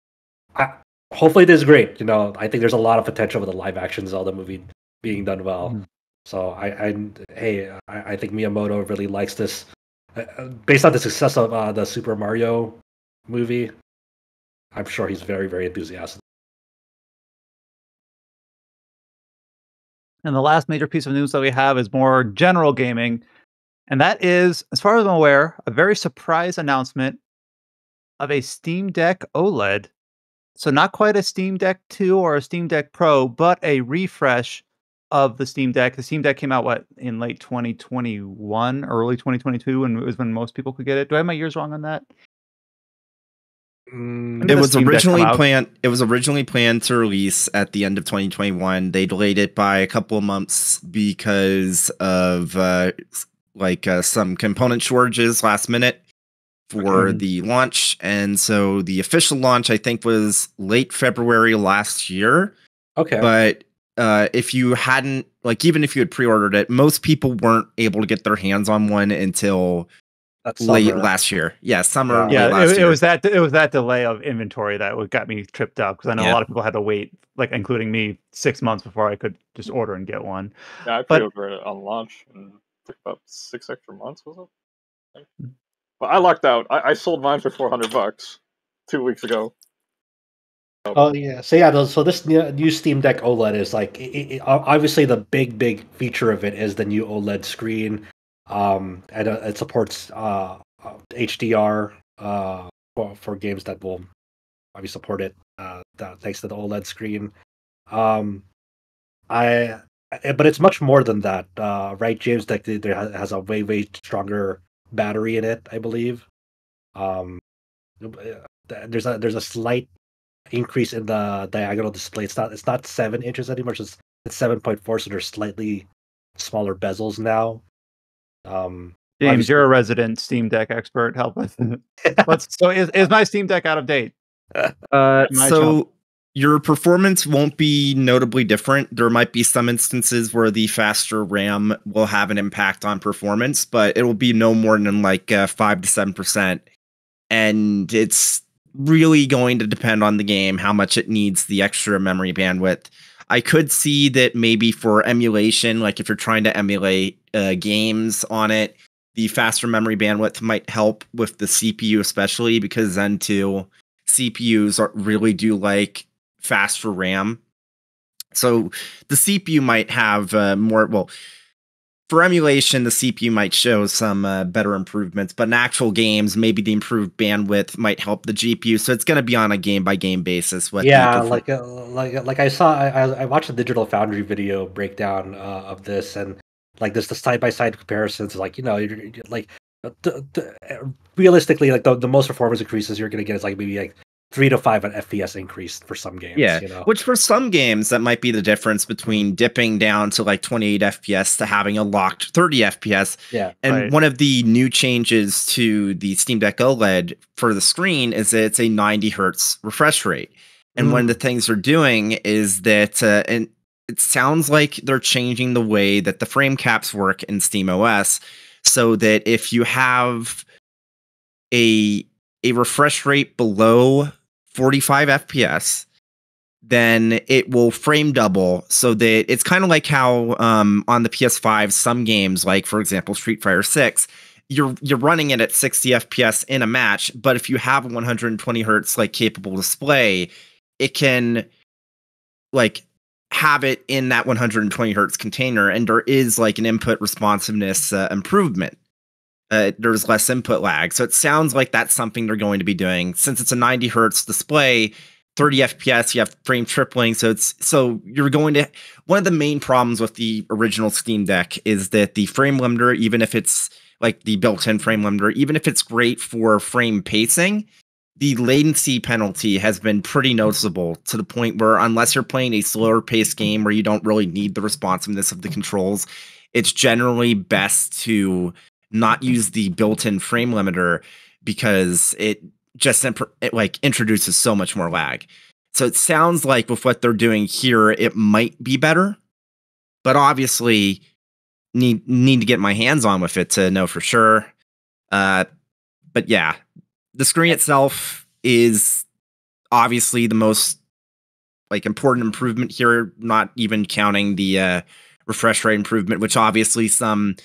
I, hopefully this is great. You know I think there's a lot of potential with the live action Zelda movie being done well. Mhm. So I, I hey, I, I think Miyamoto really likes this, uh, uh, based on the success of uh, the Super Mario movie. I'm sure he's very, very enthusiastic. And the last major piece of news that we have is more general gaming. And that is, as far as I'm aware, a very surprise announcement of a Steam Deck OLED. So, not quite a Steam Deck 2 or a Steam Deck Pro, but a refresh of the Steam Deck. The Steam Deck came out, what, in late 2021, early 2022, and it was when most people could get it. Do I have my years wrong on that? Did It was Steam originally planned. It was originally planned to release at the end of 2021. They delayed it by a couple of months because of uh, like uh, some component shortages last minute for Okay. the launch, and so the official launch I think was late February last year. Okay. But uh, if you hadn't, like, even if you had pre-ordered it, most people weren't able to get their hands on one until late last year. Yeah, summer. Yeah. late last it, it year. was that it was that delay of inventory that would- got me tripped up because I know Yeah. a lot of people had to wait, like including me, six months before I could just order and get one. Yeah, I But- pre-ordered it on launch and it took about six extra months, was it? I. But I lucked out. I, I sold mine for four hundred bucks two weeks ago. Oh yeah, so yeah, so this new, Steam Deck OLED is like i i obviously the big big feature of it is the new OLED screen, um, and uh, it supports uh, uh, HDR uh for, for games that will obviously support it uh that, thanks to the OLED screen. Um, I but it's much more than that, uh, right? James Deck there has- has a way way stronger battery in it, I believe. Um, there's a there's a slight increase in the diagonal display. It's not it's not seven inches anymore. It's just it's seven point four, so there's slightly smaller bezels now. Um, James, Obviously- you're a resident Steam Deck expert. Help us. So is, is my Steam Deck out of date? Uh, My so your performance won't be notably different. There might be some instances where the faster RAM will have an impact on performance, but it will be no more than like uh, five to seven percent. And it's really going to depend on the game how much it needs the extra memory bandwidth. I could see that maybe for emulation, like if you're trying to emulate uh, games on it, the faster memory bandwidth might help with the CPU, especially because Zen 2 CPUs are, really do like faster RAM. So the CPU might have uh, more. Well, for emulation, the CPU might show some uh, better improvements, but in actual games, maybe the improved bandwidth might help the GPU. So it's going to be on a game by game basis. What yeah, like uh, like like I saw I, I watched a Digital Foundry video breakdown uh, of this, and like this the side by side comparisons. Like you know, you're, you're- like the, the, realistically, like the, the most performance increases you're gonna get is like maybe like three to five FPS increase for some games. Yeah, you know. Which for some games that might be the difference between dipping down to like 28 FPS to having a locked 30 FPS. Yeah. And Right. one of the new changes to the Steam Deck OLED for the screen is that it's a 90 hertz refresh rate. And one of the things they're doing is that, uh, and it sounds like they're changing the way that the frame caps work in Steam OS, so that if you have a a refresh rate below 45 FPS, then it will frame double so that it's kind of like how um, on the PS5 some games like for example Street Fighter 6 you're you're running it at 60 FPS in a match but if you have a 120 hertz like capable display it can like have it in that 120 hertz container and there is like an input responsiveness uh, improvement uh, there's less input lag. So it sounds like that's something they're going to be doing. Since it's a 90 hertz display 30 fps you have frame tripling. So it's so you're going to one of the main problems with the original steam deck is that the frame limiter even if it's like the built-in frame limiter even if it's great for frame pacing the latency penalty has been pretty noticeable to the point where unless you're playing a slower paced game where you don't really need the responsiveness of the controls it's generally best to not use the built-in frame limiter because it just it like introduces so much more lag. So it sounds like with what they're doing here, it might be better, but obviously need need to get my hands on with it to know for sure. Uh, but yeah, the screen itself is obviously the most like important improvement here. Not even counting the uh, refresh rate improvement, which obviously some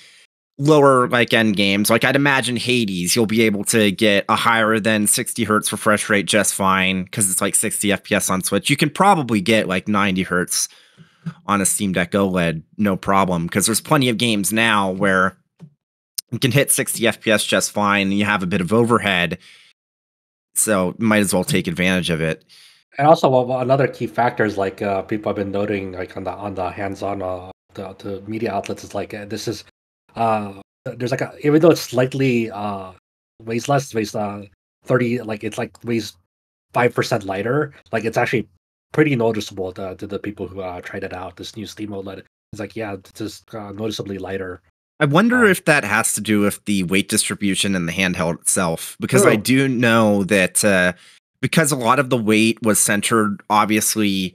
lower like end games. Like i'd imagine hades you'll be able to get a higher than 60 hertz refresh rate just fine because it's like 60 fps on switch. You can probably get like 90 hertz on a steam deck oled no problem because there's plenty of games now where you can hit 60 fps just fine and you have a bit of overhead so might as well take advantage of it. And also, well, another key factor is like uh, people have been noting, like on the on the hands-on uh, the, the media outlets, is like uh, this is uh, there's like a even though it's slightly uh weighs less, weighs uh thirty, like it's like weighs five percent lighter. Like it's actually pretty noticeable to, to the people who uh, tried it out. This new Steam OLED, it's like yeah, it's just uh, noticeably lighter. I wonder Um, if that has to do with the weight distribution in the handheld itself, because I do know that uh, because a lot of the weight was centered obviously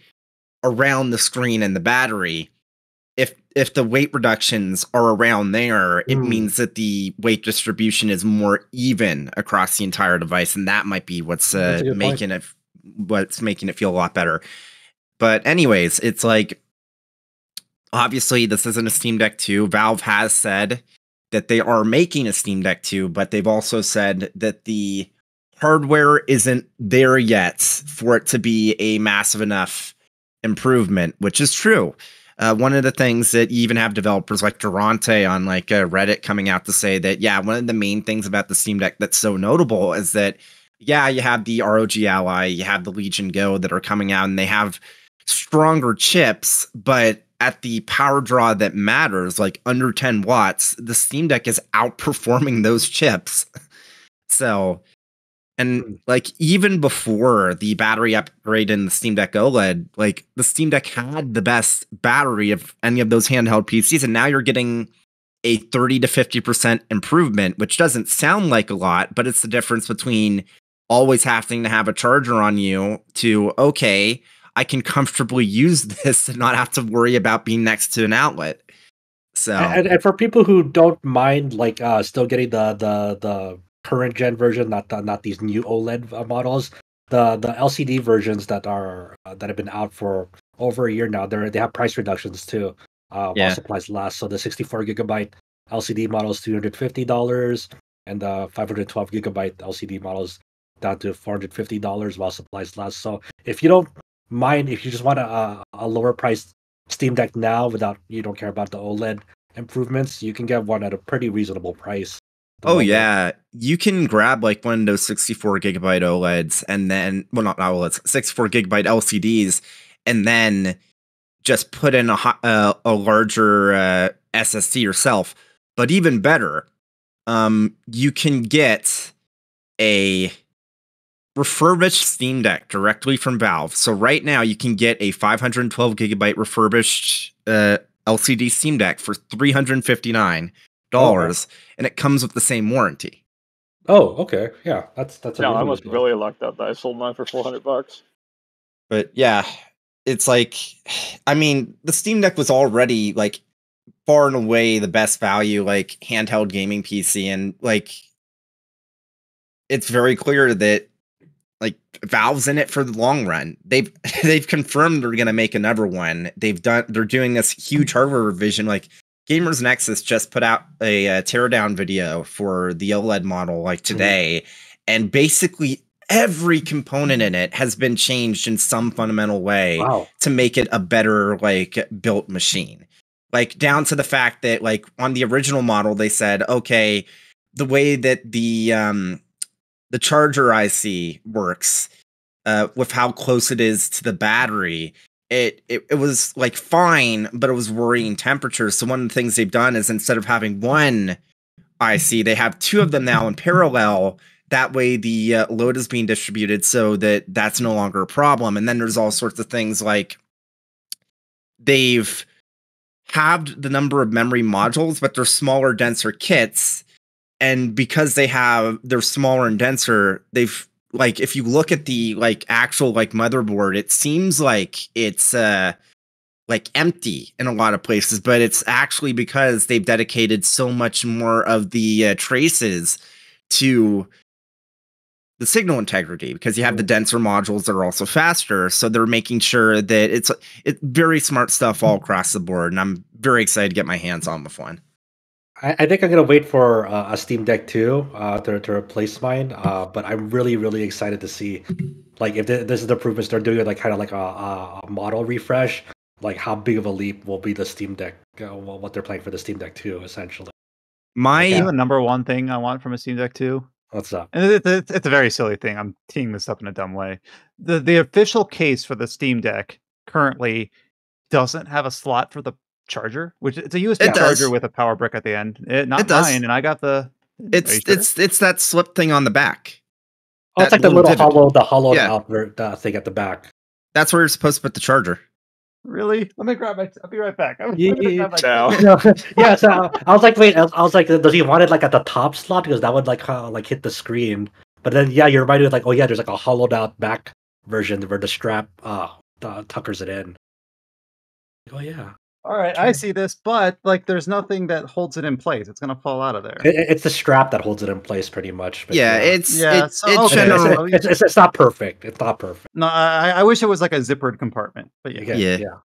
around the screen and the battery. If the weight reductions are around there, it Mm. means that the weight distribution is more even across the entire device, and that might be what's uh, good point. making it what's making it feel a lot better. But anyways, it's like obviously this isn't a Steam Deck 2. Valve has said that they are making a Steam Deck 2, but they've also said that the hardware isn't there yet for it to be a massive enough improvement, which is true. Uh, one of the things that you even have developers like Durante on like uh, Reddit coming out to say that yeah, one of the main things about the Steam Deck that's so notable is that yeah, you have the ROG Ally, you have the Legion Go that are coming out, and they have stronger chips, but at the power draw that matters, like under 10 watts, the Steam Deck is outperforming those chips. So, and like even before the battery upgrade in the Steam Deck OLED, like the Steam Deck had the best battery of any of those handheld PCs, and now you're getting a 30 to 50% improvement, which doesn't sound like a lot, but it's the difference between always having to have a charger on you to, okay, I can comfortably use this and not have to worry about being next to an outlet. So, And, and for people who don't mind, like uh, still getting the the the current gen version, not the, not these new OLED uh, models, the the LCD versions that are uh, that have been out for over a year now, they they have price reductions too. Uh, Yeah. while supplies last. So the 64 gigabyte LCD model is 250 dollars, and the 512 gigabyte LCD models down to 450 dollars while supplies last. So if you don't mind, if you just want a, a, a lower price Steam Deck now without you don't care about the OLED improvements, you can get one at a pretty reasonable price. Oh yeah, you can grab like one of those 64 gigabyte OLEDs and then, well, not OLEDs, 64 gigabyte LCDs, and then just put in a uh, a larger uh, SSD yourself. But even better, um, you can get a refurbished Steam Deck directly from Valve. So right now you can get a 512 gigabyte refurbished uh, LCD Steam Deck for 359 dollars, and it comes with the same warranty. Oh, okay. Yeah, that's that's. a Yeah, I was deal. really lucked out that I sold mine for 400 bucks. But yeah, it's like, I mean, the Steam Deck was already like far and away the best value like handheld gaming PC, and like, it's very clear that like Valve's in it for the long run. They've they've confirmed they're gonna make another one. They've done they're doing this huge hardware revision. Like Gamers Nexus just put out a, uh teardown video for the OLED model like today, and basically every component in it has been changed in some fundamental way Wow. to make it a better like built machine like down to the fact that like on the original model they said okay the way that the um the charger ic works uh with how close it is to the battery it, it it was like fine but it was worrying temperatures. So one of the things they've done is instead of having one ic they have two of them now in parallel. That way the uh, load is being distributed so that that's no longer a problem. And then there's all sorts of things like they've halved the number of memory modules but they're smaller denser kits. And because they have they're smaller and denser they've like if you look at the like actual like motherboard it seems like it's uh like empty in a lot of places but it's actually because they've dedicated so much more of the uh, traces to the signal integrity because you have the denser modules that are also faster so they're making sure that it's it's very smart stuff all across the board and i'm very excited to get my hands on with one I, I think I'm gonna wait for uh, a Steam Deck 2 uh, to to replace mine. Uh, but I'm really really excited to see, like, if th- this is the improvements they're doing, like kind of like a, a, model refresh. Like, how big of a leap will be the Steam Deck? Uh, what they're playing for the Steam Deck 2, essentially. my the number one thing I want from a Steam Deck 2? What's up? And it's, it's, it's a very silly thing. I'm teeing this up in a dumb way. The the official case for the Steam Deck currently doesn't have a slot for the charger, which it's a USB It charger does. with a power brick at the end. It, not It does. mine, and I got the. It's sure? it's it's that slip thing on the back Oh, it's That like the little little pivot. hollow, the hollowed Yeah. out ver- uh, thing at the back. that's where you're supposed to put the charger really. Let me grab my. I'll be right back. I'm Yeah, yeah, grab my- No, yeah, so I was like, wait, I was, I was like, does he want it like at the top slot because that would like uh, like hit the screen? But then, yeah, you're reminded like, oh yeah, there's like a hollowed out back version where the strap uh, uh tuckers it in. Oh yeah, All right, I see this, but like, there's nothing that holds it in place. It's gonna fall out of there. It- it's the strap that holds it in place, pretty much. but Yeah, it's Yeah, it, so- it's okay, It's, general. it's, it's, it's not perfect. It's not perfect. No, I, I wish it was like a zippered compartment, but yeah. Again, Yeah. yeah.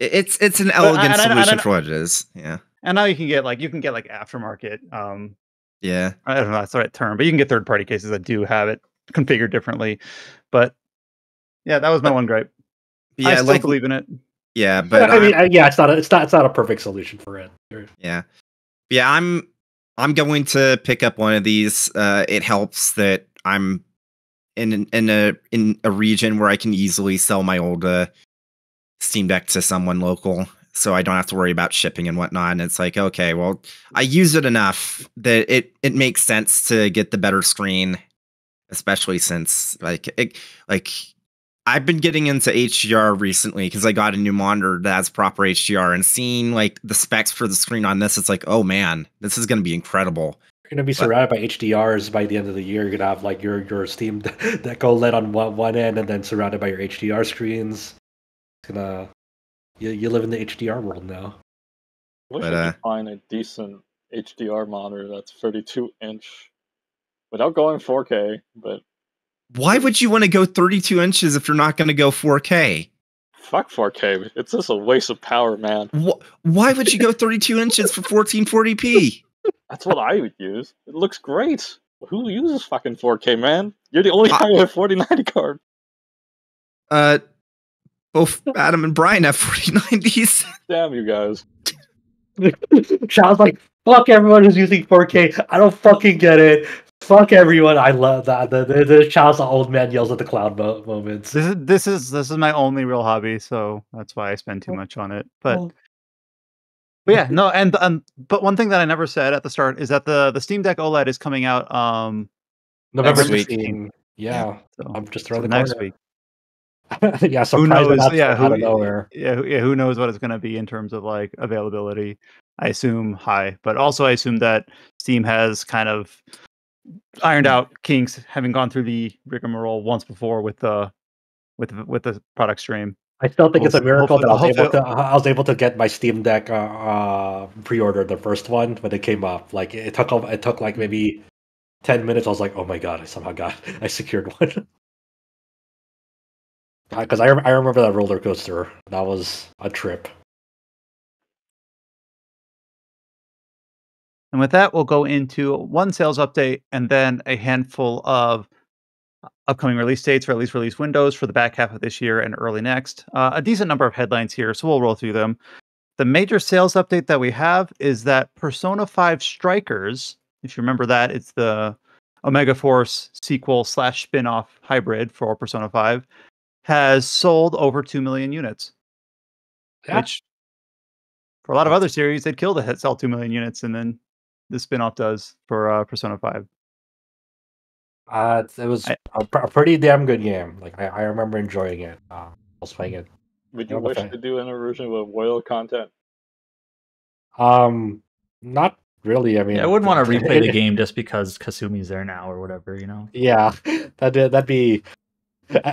It's it's an I- elegant and I- and I- solution for what it is. Yeah, And now you can get like you can get like aftermarket. Um, yeah. I don't know that's the right term, but you can get third party cases that do have it configured differently. But yeah, that was my one gripe. Yeah, I Yeah, still like believe in it. Yeah, but I mean, I'm- yeah, it's not. A, it's not. It's not a perfect solution for it. Yeah. Yeah, I'm I'm going to pick up one of these. Uh it helps that I'm in in a in a region where I can easily sell my old uh Steam Deck to someone local so I don't have to worry about shipping and whatnot. And it's like, okay, well, I use it enough that it it makes sense to get the better screen, especially since like it, like I've been getting into HDR recently because I got a new monitor that has proper HDR and seeing like the specs for the screen on this, it's like, oh man, this is gonna be incredible. You're gonna be surrounded by HDRs by the end of the year. You're gonna have like your your Steam Deck OLED on one one end, and then surrounded by your HDR screens. It's gonna you you live in the HDR world now. Wish But, I uh, could find a decent HDR monitor that's 32 inch without going 4K, but Why would you want to go 32 inches if you're not gonna go 4K? fuck 4K. It's just a waste of power, man. Wh- Why would you go 32 inches for 1440p? That's what I would use. It looks great. Who uses fucking 4K, man? You're the only I- guy with a 4090 card. Uh, both Adam and Brian have 4090s. Damn you guys. Child's like, fuck everyone who's using 4K. I don't fucking get it. Fuck everyone. I love that. The, the, the child's the old man yells at the cloud mo- moments. This is this is this is my only real hobby, so that's why I spend too much on it. But Well, But yeah, no, and um, but one thing that I never said at the start is that the the Steam Deck OLED is coming out um November Next week. 16. Yeah, so, I'm just so throwing the next corner. week. yeah, Who knows? announcement Yeah, out who, of nowhere. yeah, who- yeah, who knows what it's going to be in terms of like availability? I assume high, but also I assume that Steam has kind of ironed out kinks, having gone through the rigmarole once before with the with with the product stream. I still think it's a miracle that I was able to I was able to get my Steam Deck uh, uh, pre-order the first one when it came up. Like it took it took like maybe ten minutes. I was like, oh my god, I somehow got I secured one. Because I, I remember that roller coaster. That was a trip. And with that, we'll go into one sales update and then a handful of upcoming release dates or at least release windows for the back half of this year and early next. Uh, a decent number of headlines here, so we'll roll through them. The major sales update that we have is that Persona 5 Strikers, if you remember that, it's the Omega Force sequel slash spin off hybrid for Persona 5, has sold over 2 million units. Yeah. Which, for a lot of other series, they'd kill to sell 2 million units, and then the spin-off does for uh, Persona 5. Uh, it was I- a, pr- a pretty damn good game. Like I, I remember enjoying it. Uh, I was playing it. Would you wish to do an version with whale content? Um, not really. I mean, Yeah, I wouldn't want to replay the game just because Kasumi's there now or whatever, you know. Yeah, that that'd be.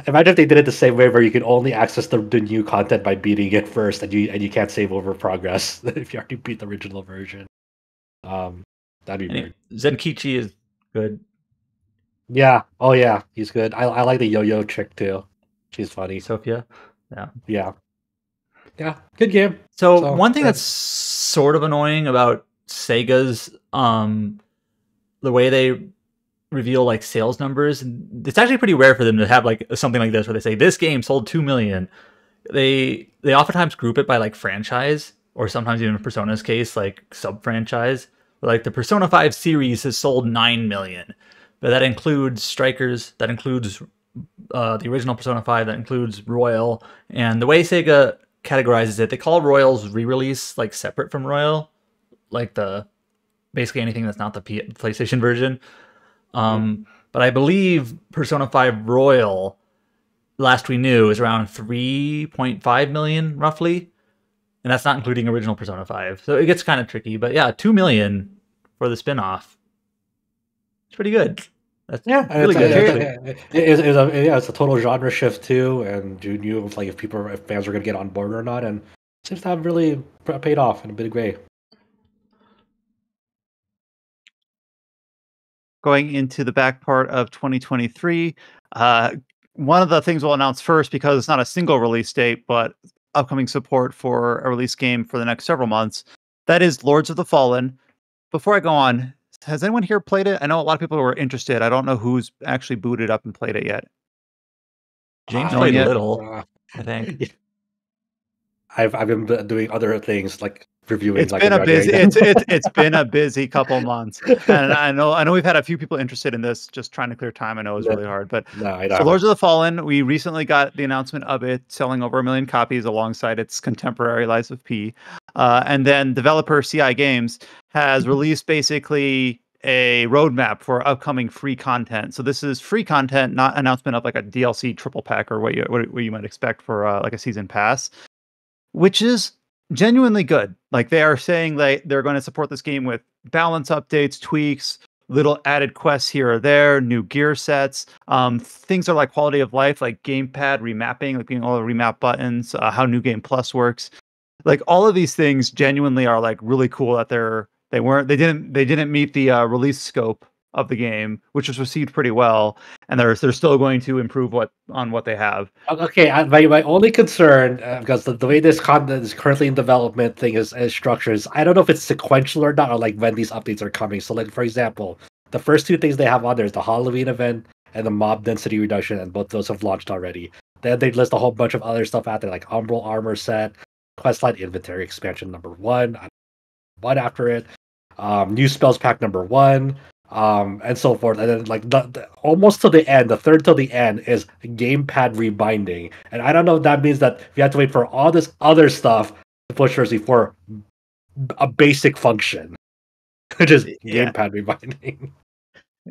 Imagine if they did it the same way, where you can only access the, the new content by beating it first, and you and you can't save over progress if you already beat the original version. Um, that'd be And weird. it- Zenkichi is good. Yeah. Oh yeah, he's good. I I like the yo-yo chick too. She's funny. Sophia. Yeah. Yeah. Yeah. Good game. So, So, one thing that's sort of annoying about Sega's um the way they reveal like sales numbers, it's actually pretty rare for them to have like something like this where they say this game sold 2 million. They they oftentimes group it by like franchise or sometimes even in Persona's case like sub-franchise. Like the Persona 5 series has sold 9 million. But that includes Strikers, that includes uh, the original Persona 5, that includes Royal, and the way Sega categorizes it, they call Royals re-release like separate from Royal, like the basically anything that's not the P- PlayStation version. Um, But I believe Persona 5 Royal, last we knew, is around 3.5 million roughly, and that's not including original Persona 5. So it gets kind of tricky. But yeah, 2 million for the spin-off. It's pretty good. That's Yeah, really it's, good. a, actually. it- it- it's, it's a, yeah, it's a total genre shift too, and you knew if, like if people if fans were gonna get on board or not, and seems to have really paid off in a big way. going into the back part of 2023. Uh, one of the things we'll announce first, because it's not a single release date, but upcoming support for a release game for the next several months, that is Lords of the Fallen. Before I go on, has anyone here played it? I know a lot of people were interested. I don't know who's actually booted up and played it yet. James Uh, played yeah. a little, Uh, I think. I've I've been doing other things like reviewing. It's like been a busy. It's it's it's been a busy couple months, and I know I know we've had a few people interested in this. Just trying to clear time. I know is Yeah. really hard, but no, I So. Lords of the Fallen, we recently got the announcement of it selling over a million copies alongside its contemporary Lies of P. Uh, and then developer CI Games has released basically a roadmap for upcoming free content. So this is free content, not announcement of like a DLC triple pack or what you what, what you might expect for uh, like a season pass, which is genuinely good. Like they are saying they they're going to support this game with balance updates, tweaks, little added quests here or there, new gear sets. Um, things are like quality of life, like gamepad remapping, like being all the remap buttons, uh, how New Game Plus works. Like all of these things genuinely are like really cool that they're they weren't they didn't they didn't meet the uh, release scope of the game, which was received pretty well, and they're they're still going to improve what on what they have. Okay, I, my, my only concern, uh, because the, the way this content is currently in development thing is, is I don't know if it's sequential or not, or like when these updates are coming. So, like for example, the first two things they have on there is the Halloween event and the mob density reduction, and both those have launched already. Then they list a whole bunch of other stuff out there, like Umbral Armor Set, Questline Inventory Expansion number one, uh, one after it, um, New Spells Pack number one, um, and so forth. And then like the, the, almost to the end, the third till the end is gamepad rebinding. And I don't know if that means that we have to wait for all this other stuff to push Jersey for a basic function, which is Yeah. gamepad rebinding.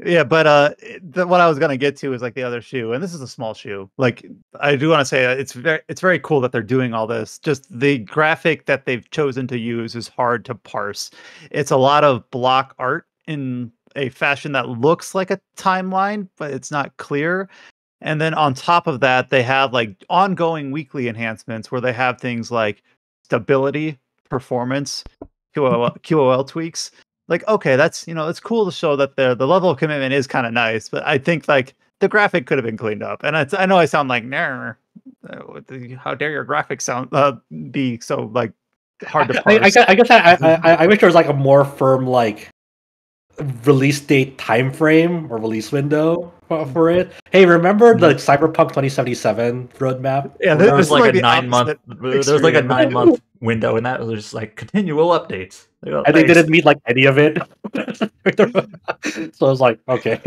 Yeah, but uh, the, what I was gonna get to is like the other shoe, and this is a small shoe. Like I do want to say, uh, it's very it's very cool that they're doing all this. Just the graphic that they've chosen to use is hard to parse. It's a lot of block art in a fashion that looks like a timeline, but it's not clear. And then on top of that, they have like ongoing weekly enhancements where they have things like stability, performance, QOL, QOL tweaks. Like okay that's you know it's cool to show that the the level of commitment is kind of nice but i think like the graphic could have been cleaned up. And it's, i know i sound like nah, uh, how dare your graphics sound uh, be so like hard to I, I, parse. guess- I guess I, I, I, I wish there was like a more firm like release date time frame or release window for, for it. Hey, remember the Cyberpunk 2077 roadmap? Yeah, There was like, like a nine month. opposite There was like a nine month window, and that was just like continual updates. They go, and they didn't meet like any of it. so I was like, okay.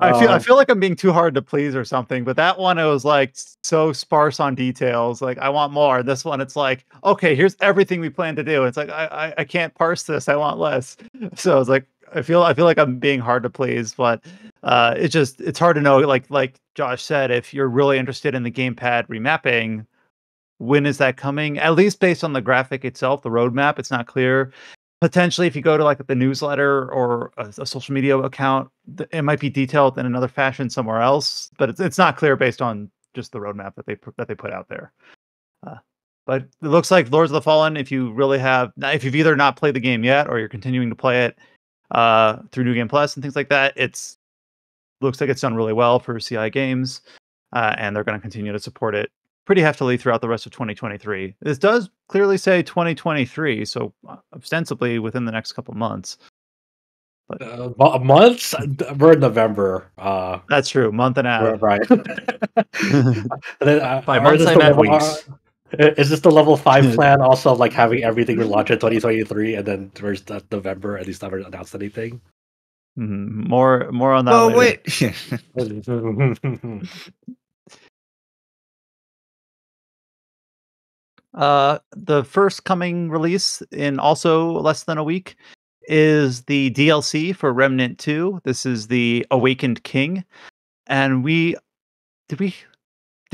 I feel I Um, feel like I'm being too hard to please or something, but that one it was like so sparse on details. Like I want more. This one it's like, okay, here's everything we plan to do. It's like I I, I can't parse this. I want less. So I was like I feel I feel like I'm being hard to please, but uh it's just it's hard to know. Like like Josh said, if you're really interested in the gamepad remapping, when is that coming? At least based on the graphic itself, the roadmap, it's not clear potentially if you go to like the newsletter or a, a social media account it might be detailed in another fashion somewhere else but it's, it's not clear based on just the roadmap that they that they put out there uh, but it looks like lords of the fallen if you really have if you've either not played the game yet or you're continuing to play it uh, through new game plus and things like that it's looks like it's done really well for ci games uh, and they're going to continue to support it pretty heftily throughout the rest of 2023. This does clearly say 2023, so uh, ostensibly within the next couple months. uh, months? We're in November. Uh, That's true, month and a half. right. Then, uh, By or months, is I the meant level- weeks. Uh, Is this the level five plan? Also, like having everything launch in 2023, and then towards that November, at least never announced anything. Mhm. More, more on that. Oh later. wait. Uh, the first coming release in also less than a week is the DLC for Remnant 2. This is the Awakened King, and we did we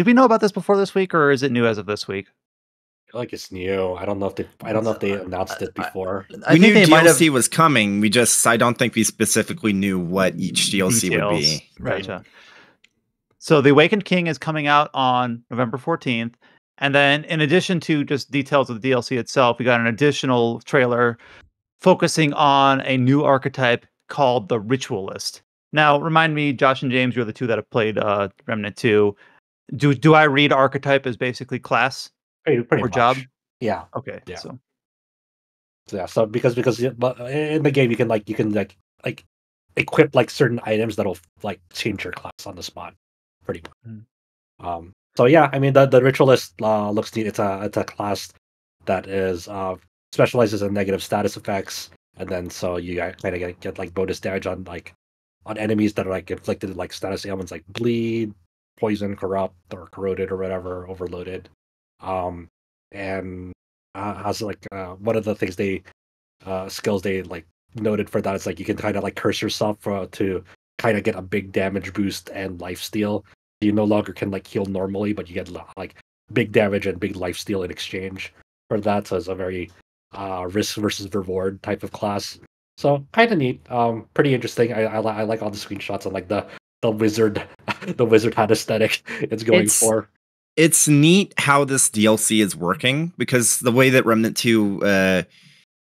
did we know about this before this week, or is it new as of this week? I feel like it's new. I don't know if they. I don't know if they announced it I- before. I we knew they might have. DLC was coming. We just I don't think we specifically knew what each DLC would be. Right. Gotcha. So the Awakened King is coming out on November 14th, And then, in addition to just details of the DLC itself, we got an additional trailer focusing on a new archetype called the Ritualist. Now, remind me, Josh and James, you're the two that have played uh, Remnant 2. Do do I read archetype as basically class Pretty, pretty or much. job? Yeah. Okay, Yeah. so Yeah. So because because in the game you can like you can like like equip like certain items that'll like change your class on the spot, pretty much. Mm. Um. So yeah, I mean the the ritualist uh, looks neat. It's a it's a class that is uh specializes in negative status effects, and then so you kind of get, get like bonus damage on like on enemies that are like inflicted like status ailments like bleed, poison, corrupt, or corroded or whatever, overloaded. Um, and uh, has like uh, one of the things they uh, skills they like noted for that is like you can kind of like curse yourself for, to kind of get a big damage boost and life steal. You no longer can like heal normally, but you get like big damage and big life steal in exchange for that. So it's a very uh, risk versus reward type of class. So kind of neat, um, pretty interesting. I, I, I like all the screenshots and like the the wizard, the wizard hat aesthetic it's going It's- for. it's neat how this DLC is working because the way that Remnant 2 uh,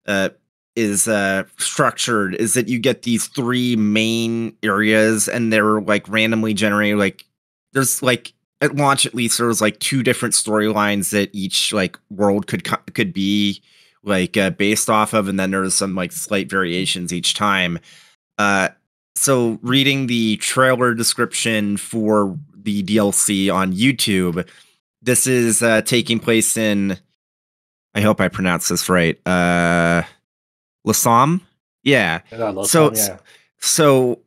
uh, is uh, structured is that you get these three main areas and they're like randomly generated. Like, there's like at launch at least there was like two different storylines that each like world could co- could be like uh, based off of, and then there's some like slight variations each time. Uh, so reading the trailer description for the DLC on YouTube, this is uh, taking place in. I hope I pronounced this right. Uh, Losomn. Yeah. So- yeah. So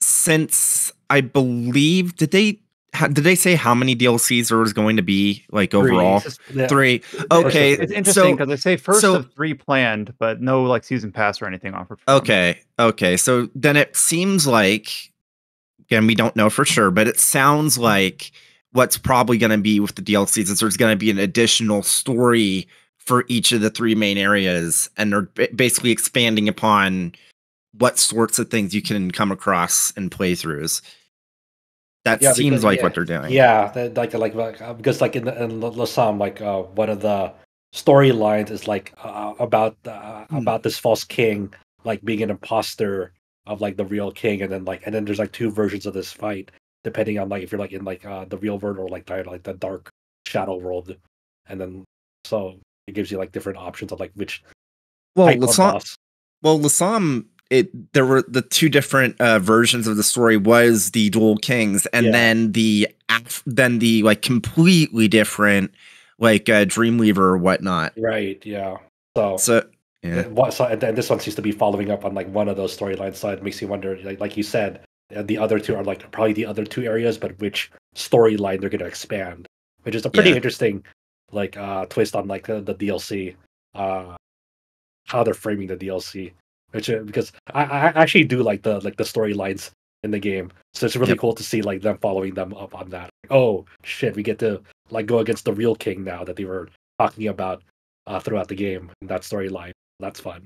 since I believe did they ha- did they say how many DLCs there was going to be like overall? It's. Three. Okay. it's interesting so because they say first so- of three planned, but no like season pass or anything offered. for them. Okay. Okay. So then it seems like, again, we don't know for sure, but it sounds like what's probably going to be with the DLCs is there's going to be an additional story for each of the three main areas, and they're ba- basically expanding upon what sorts of things you can come across in playthroughs. That Yeah, seems because- like yeah. what they're doing. Yeah, that- like like uh, because like in the in Losomn, like uh, one of the storylines is like uh, about uh, Hmm. about this false king like being an imposter of like the real king, and then like and then there's like two versions of this fight depending on like if you're like in like uh, the real world or like the, like the dark shadow world, and then so it gives you like different options of like which Well, Losomn. Well, Losomn, it there were the two different uh, versions of the story was the dual kings, and Yeah. then the then the like completely different like uh, Dreamweaver or whatnot. Right. Yeah. So So yeah, And What, so, and then this one seems to be following up on like one of those storylines. So it makes you wonder, like, like you said, uh, the other two are like probably the other two areas, but which storyline they're going to expand, which is a pretty Yeah. interesting like uh twist on like the, the DLC, uh, how they're framing the DLC. Which uh, because I, I actually do like the like the storylines in the game, so it's really Yep. cool to see like them following them up on that. oh shit, we get to like go against the real king now that they were talking about uh, throughout the game in that storyline. That's fun.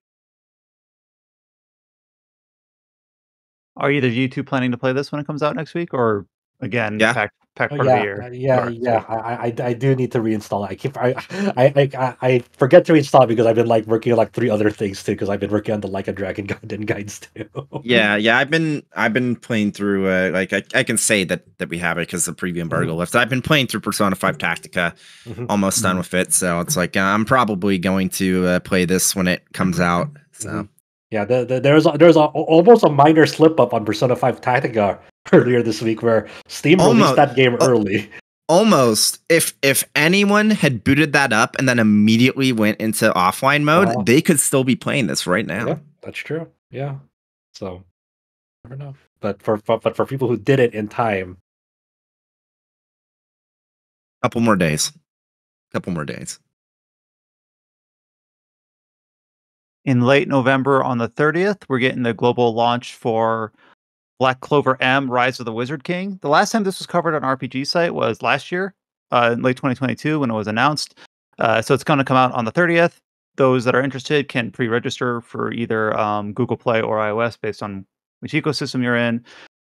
Are either of you two planning to play this when it comes out next week, or again, Yeah. Pack pack Oh, part yeah, of the year? uh, yeah, Or- yeah. I, I, I do need to reinstall it. I keep, I, I, I, I- I forget to reinstall it because I've been like working on like three other things too. Because I've been working on the Like a Dragon Gaiden guides too. yeah, yeah. I've been I've been playing through uh, like I, I can say that that we have it because the preview embargo left. I've been playing through Persona Five Tactica, Mhm. almost done with it. So it's like uh, I'm probably going to uh, play this when it comes out. So. Mhm. Yeah, the, the, there's a, there's a, almost a minor slip up on Persona Five Tactica earlier this week where Steam released that game oh, early. almost. If if anyone had booted that up and then immediately went into offline mode they could still be playing this right now. Yeah, that's true. Yeah, so never know. But for, for but for people who did it in time, couple more days. Couple more days. In late November on the 30th, we're getting the global launch for Black Clover M Rise of the Wizard King. The last time this was covered on RPG site was last year, uh, in late 2022 when it was announced. Uh, so it's going to come out on the 30th. Those that are interested can pre register for either um, Google Play or iOS based on which ecosystem you're in.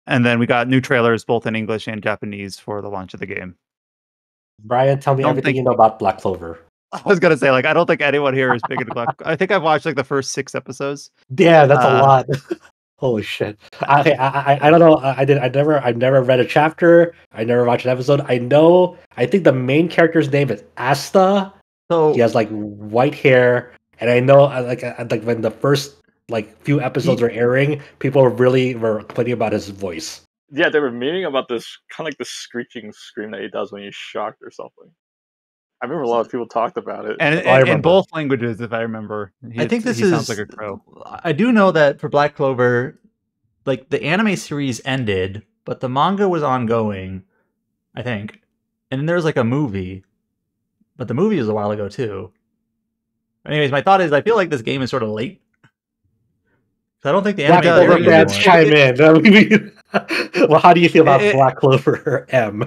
And then we got new trailers both in English and Japanese for the launch of the game. Brian, tell me Don't everything think- you know about Black Clover. I was gonna say like I don't think anyone here is big into Black. I think I've watched like the first six episodes. Yeah, that's a Uh, lot. Holy shit! I, I I I don't know. I I did. I never. I've never read a chapter. I never watched an episode. I know. I think the main character's name is Asta. So He has like white hair, and I know uh, like uh, like when the first like few episodes were airing, people were really were complaining about his voice. Yeah, they were memeing about this kind of like the screeching scream that he does when he's shocked or something. I remember a lot of people talked about it. and, oh, and in both languages, if I remember, I think he this is. sounds like a crow. I do know that for Black Clover, like the anime series ended, but the manga was ongoing. I think, and then there was like a movie, but the movie was a while ago too. Anyways, my thought is, I feel like this game is sort of late. 'Cause I don't think the Black anime does, Clover it fans chime in. well, how do you feel about It- Black Clover M?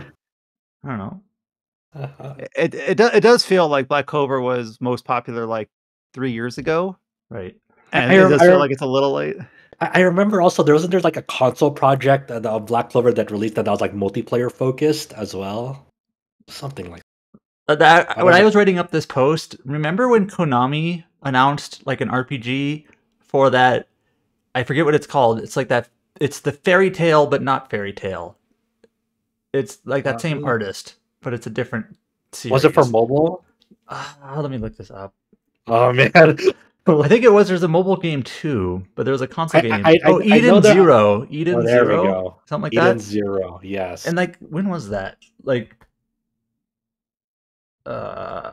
I don't know. It it does it does feel like Black Clover was most popular like three years ago, Right. and I it does I feel like it's a little late. I remember also there wasn't there like a console project uh, of Black Clover that released that, that was like multiplayer focused as well, something like. Uh, that I when I wasn't- writing up this post, remember when Konami announced like an RPG for that? I forget what it's called. It's like that. It's the Fairy Tail, but not Fairy Tail. It's like that same artist, but it's a different. Series. Was it for mobile? Ah, let me look this up. Oh man, I think it was. There's a mobile game too, but there was a console I- game. I- I- oh, Eden Zero. Eden Oh, there we Zero. go. Something like that. Eden. Zero, yes. And like, when was that? Like, uh,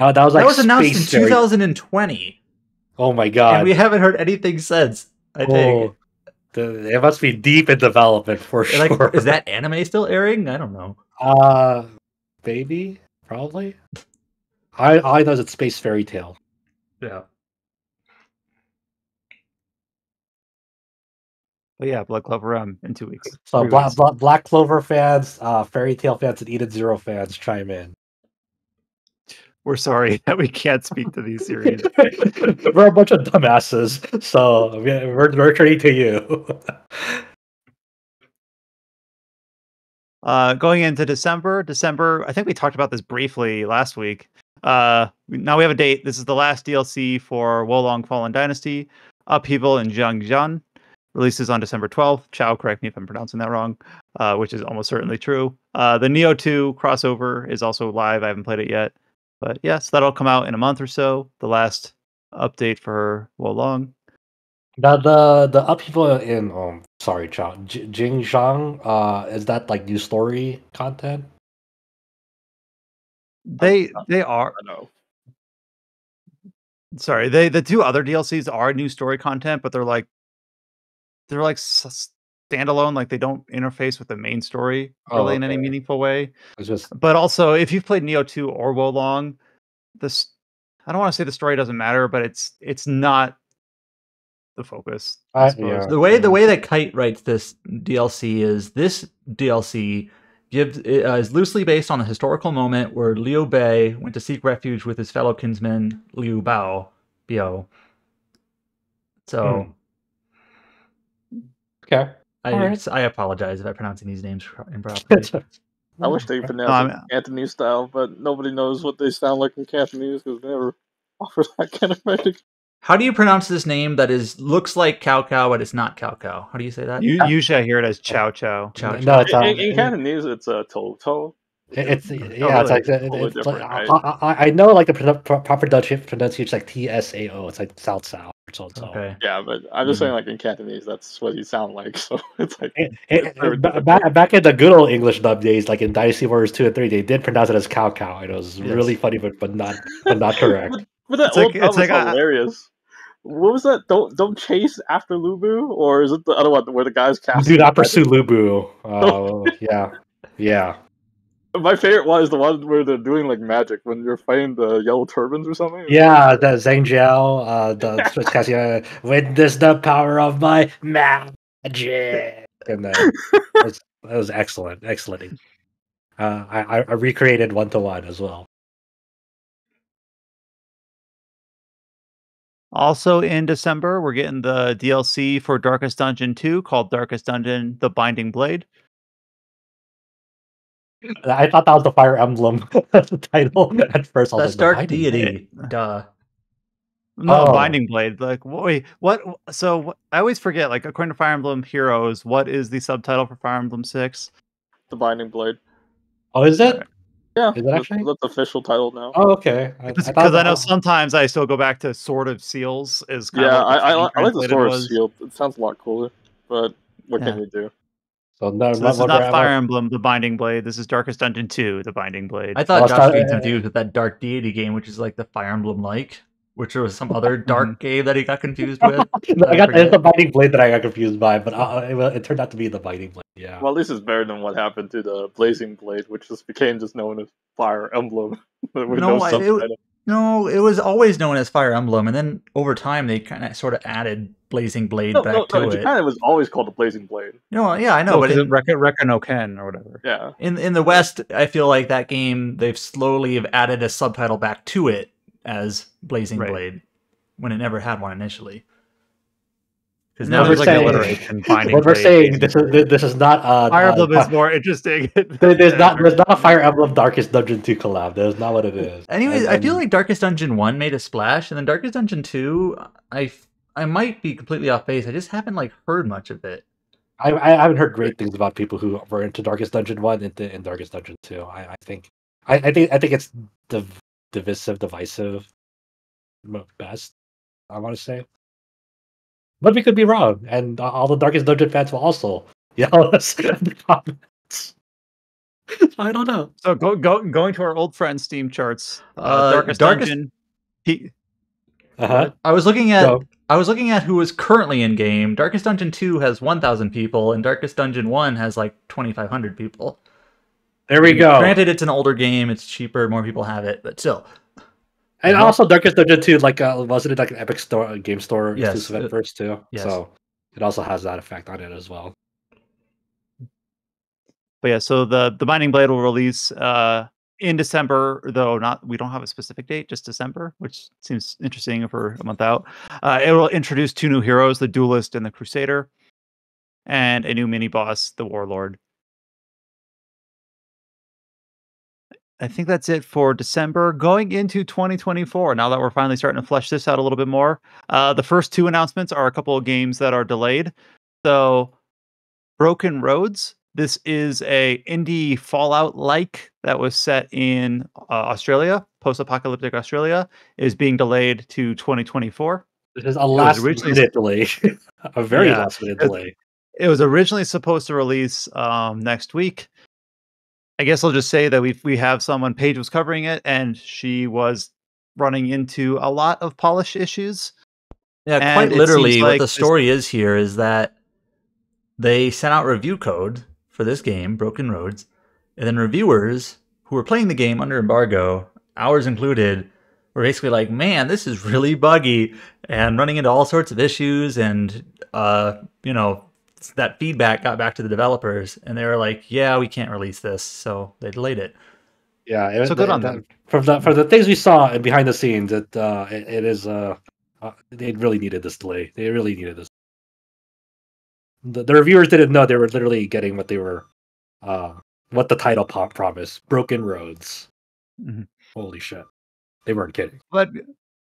oh, that was like that was announced in Space Fairy- 2020. Oh my god! and we haven't heard anything since. I think. Oh, it must be deep in development for Like, sure. is that anime still airing? I don't know. uh baby? Probably. I I know is it's Space Fairy Tail. Yeah. But yeah, Black Clover M in two weeks. So Three Black, weeks. Black, Black Clover fans, uh, Fairy Tail fans, and Eden Zero fans chime in. We're sorry that we can't speak to these series. we're a bunch of dumbasses, so we're, we're, we're turning to you. Uh, going into December, December, I think we talked about this briefly last week. Uh, now we have a date. This is the last DLC for Wolong Fallen Dynasty. Upheaval in Zhangjian releases on December 12th. Chow, correct me if I'm pronouncing that wrong, uh, which is almost certainly true. Uh, the Nioh 2 crossover is also live. I haven't played it yet. But yes, that'll come out in a month or so. The last update for Wolong. Now the the upheaval in um sorry, Chow, J- Jingzhang, uh, is that like new story content? They they are no. sorry they the two other dlcs are new story content but they're like they're like standalone like they don't interface with the main story Oh, really in any meaningful way It's just but also if you've played Nioh 2 or wolong this i don't want to say the story doesn't matter but it's it's not the focus I I- yeah. The way the way that Kite writes this DLC is this DLC gives uh, is loosely based on a historical moment where Liu Bei went to seek refuge with his fellow kinsman Liu Bao, Biao. So okay. I Alright. I apologize if I'm pronouncing these names improperly. I wish they pronounced I'm- it Cantonese style, but nobody knows what they sound like in Cantonese because they never offer that kind of writing. How do you pronounce this name that is looks like cow cow, but it's not cow cow? How do you say that? you usually hear it as chow chow Chow No, it's um, In, in Cantonese, it's a Toto. It- It's yeah, really? it's like it- it's like, I, right? I, I know like the pro- pro- proper Dutch pronunciation is like T S A O. It's like South South. So, so. Okay. Yeah, but I'm just saying, like in Cantonese, that's what you sound like. So it's like It, it, It's very ba- difficult. back, back in the good old English dub days, like in Dynasty Warriors two and three, they did pronounce it as cow cow. and It was Yes. really funny, but but not but not correct. But, but that It's old like- dub it's was like, uh, hilarious. What was that? Don't don't chase after Lubu, or is it the other one where the guys cast? Do not pursue Lubu. Uh, yeah, yeah. My favorite one is the one where they're doing like magic when you're fighting the yellow turbans or something. Yeah, the Zhang Jiao, uh, the Switch casting, uh, witness the power of my magic. And then that was excellent, excellent. Uh, I, I I recreated one to one as well. Also in December, we're getting the DLC for Darkest Dungeon 2 called Darkest Dungeon The Binding Blade. I thought that was the Fire Emblem title at first. I was That's Dark "Binding Deity. Duh. No, Oh. Binding Blade. Like, wait, what? So I always forget. Like, according to Fire Emblem Heroes, what is the subtitle for Fire Emblem Six? The Binding Blade. Oh, is it? Yeah, Is it that's, actually? that's the official title now. Oh, okay. Because thought- I, know sometimes I still go back to Sword of Seals. Is kind yeah, of what I, I, I like the translated Sword of was. Shield. It sounds a lot cooler, but what Yeah. can you do? So, no, So this is not Fire Emblem, the Binding Blade. This is Darkest Dungeon Two, the Binding Blade. I thought Well, Josh it's was confused with that Dark Deity game, which is like the Fire Emblem like, which was some other dark game that he got confused with. I got forget. it's the Binding Blade that I got confused by, but uh, it, it turned out to be the Binding Blade. Yeah. Well, this is better than what happened to the Blazing Blade, which just became just known as Fire Emblem No, no, it- No, it was always known as Fire Emblem, and then over time they kind of sort of added Blazing Blade No, back no, to no, in it. Japan it was always called the Blazing Blade. You know, yeah, I know, no, but but in, Rekka Rekka no Ken or whatever. Yeah, in in the West, I feel like that game they've slowly have added a subtitle back to it as Blazing Right. Blade when it never had one initially. Because No, now Now we're there's there's like saying- alliteration. Binding what we're Blade, saying, this is this is not uh, Fire uh, Emblem is more interesting. there- there's not there's not a Fire Emblem Darkest Dungeon 2 collab. That's not what it is. Anyways, And- I feel like Darkest Dungeon 1 made a splash, and then Darkest Dungeon 2, I I might be completely off base. I just haven't like heard much of it. I, I haven't heard great things about people who were into Darkest Dungeon one and into in Darkest Dungeon two. I, I think I, I think I think it's div- divisive, divisive, best. I want to say, but we could be wrong, and all the Darkest Dungeon fans will also yell at us in the comments. I don't know. So go, go going to our old friend Steam charts. Uh, Uh, Darkest, Darkest- Dungeon. He, Uh-huh. I was looking at So, I was looking at who is currently in game. Darkest Dungeon 2 has 1,000 people, and Darkest Dungeon 1 has like 2,500 people. There we go. Granted, it's an older game, it's cheaper, more people have it, but still. And also Darkest Dungeon 2, like uh, wasn't it like an Epic Store uh, game store Yes, exclusive at first too? yes. So it also has that effect on it as well. but yeah, so the the Binding Blade will release uh, in December, though not we don't have a specific date, just December, which seems interesting for a month out. Uh, it will introduce two new heroes, the Duelist and the Crusader, and a new mini boss, the Warlord. I think that's it for December. Going into 2024, now that we're finally starting to flesh this out a little bit more, uh, the first two announcements are a couple of games that are delayed. So, Broken Roads. This is a indie Fallout like that was set in uh, Australia, post-apocalyptic Australia, is being delayed to 2024. This is a last minute delay, a very Yeah, last minute it- delay. It was originally supposed to release um, next week. I guess I'll just say that we we have someone Paige was covering it, and she was running into a lot of polish issues. Yeah, And quite literally, seems what like the story is here is that they sent out review code for this game, Broken Roads, and then reviewers who were playing the game under embargo, ours included, were basically like, "Man, this is really buggy," and running into all sorts of issues, and uh, you know, that feedback got back to the developers, and they were like, "Yeah, we can't release this," so they delayed it. Yeah, it, So good on that- them. From the from the things we saw and behind the scenes, it uh, it, it is uh, uh, they really needed this delay. They really needed this. The, the reviewers didn't know they were literally getting what they were, uh, what the title po- promised: Broken Roads. Mhm. Holy shit, they weren't kidding. but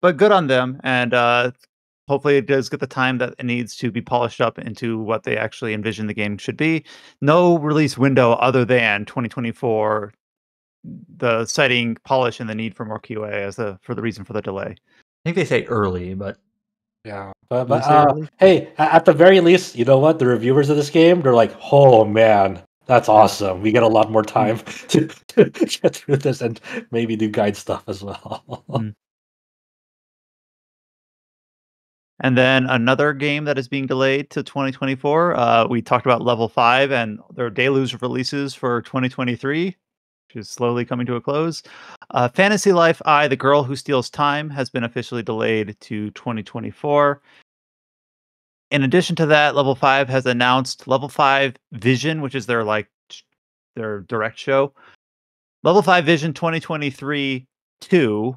but good on them and uh hopefully it does get the time that it needs to be polished up into what they actually envision the game should be no release window other than 2024 the citing polish and the need for more qa as the for the reason for the delay I think they say early, but Yeah, but, but uh, hey, at the very least, you know what? The reviewers of this game, they're like, "Oh man, that's awesome. We get a lot more time to, to get through this and maybe do guide stuff as well." Mm. And then another game that is being delayed to 2024 uh, we talked about level 5 and their deluge releases for 2023 which is slowly coming to a close. Uh, fantasy life i the girl who steals time has been officially delayed to 2024 in addition to that level 5 has announced level 5 vision which is their like their direct show. Level 5 vision 2023 2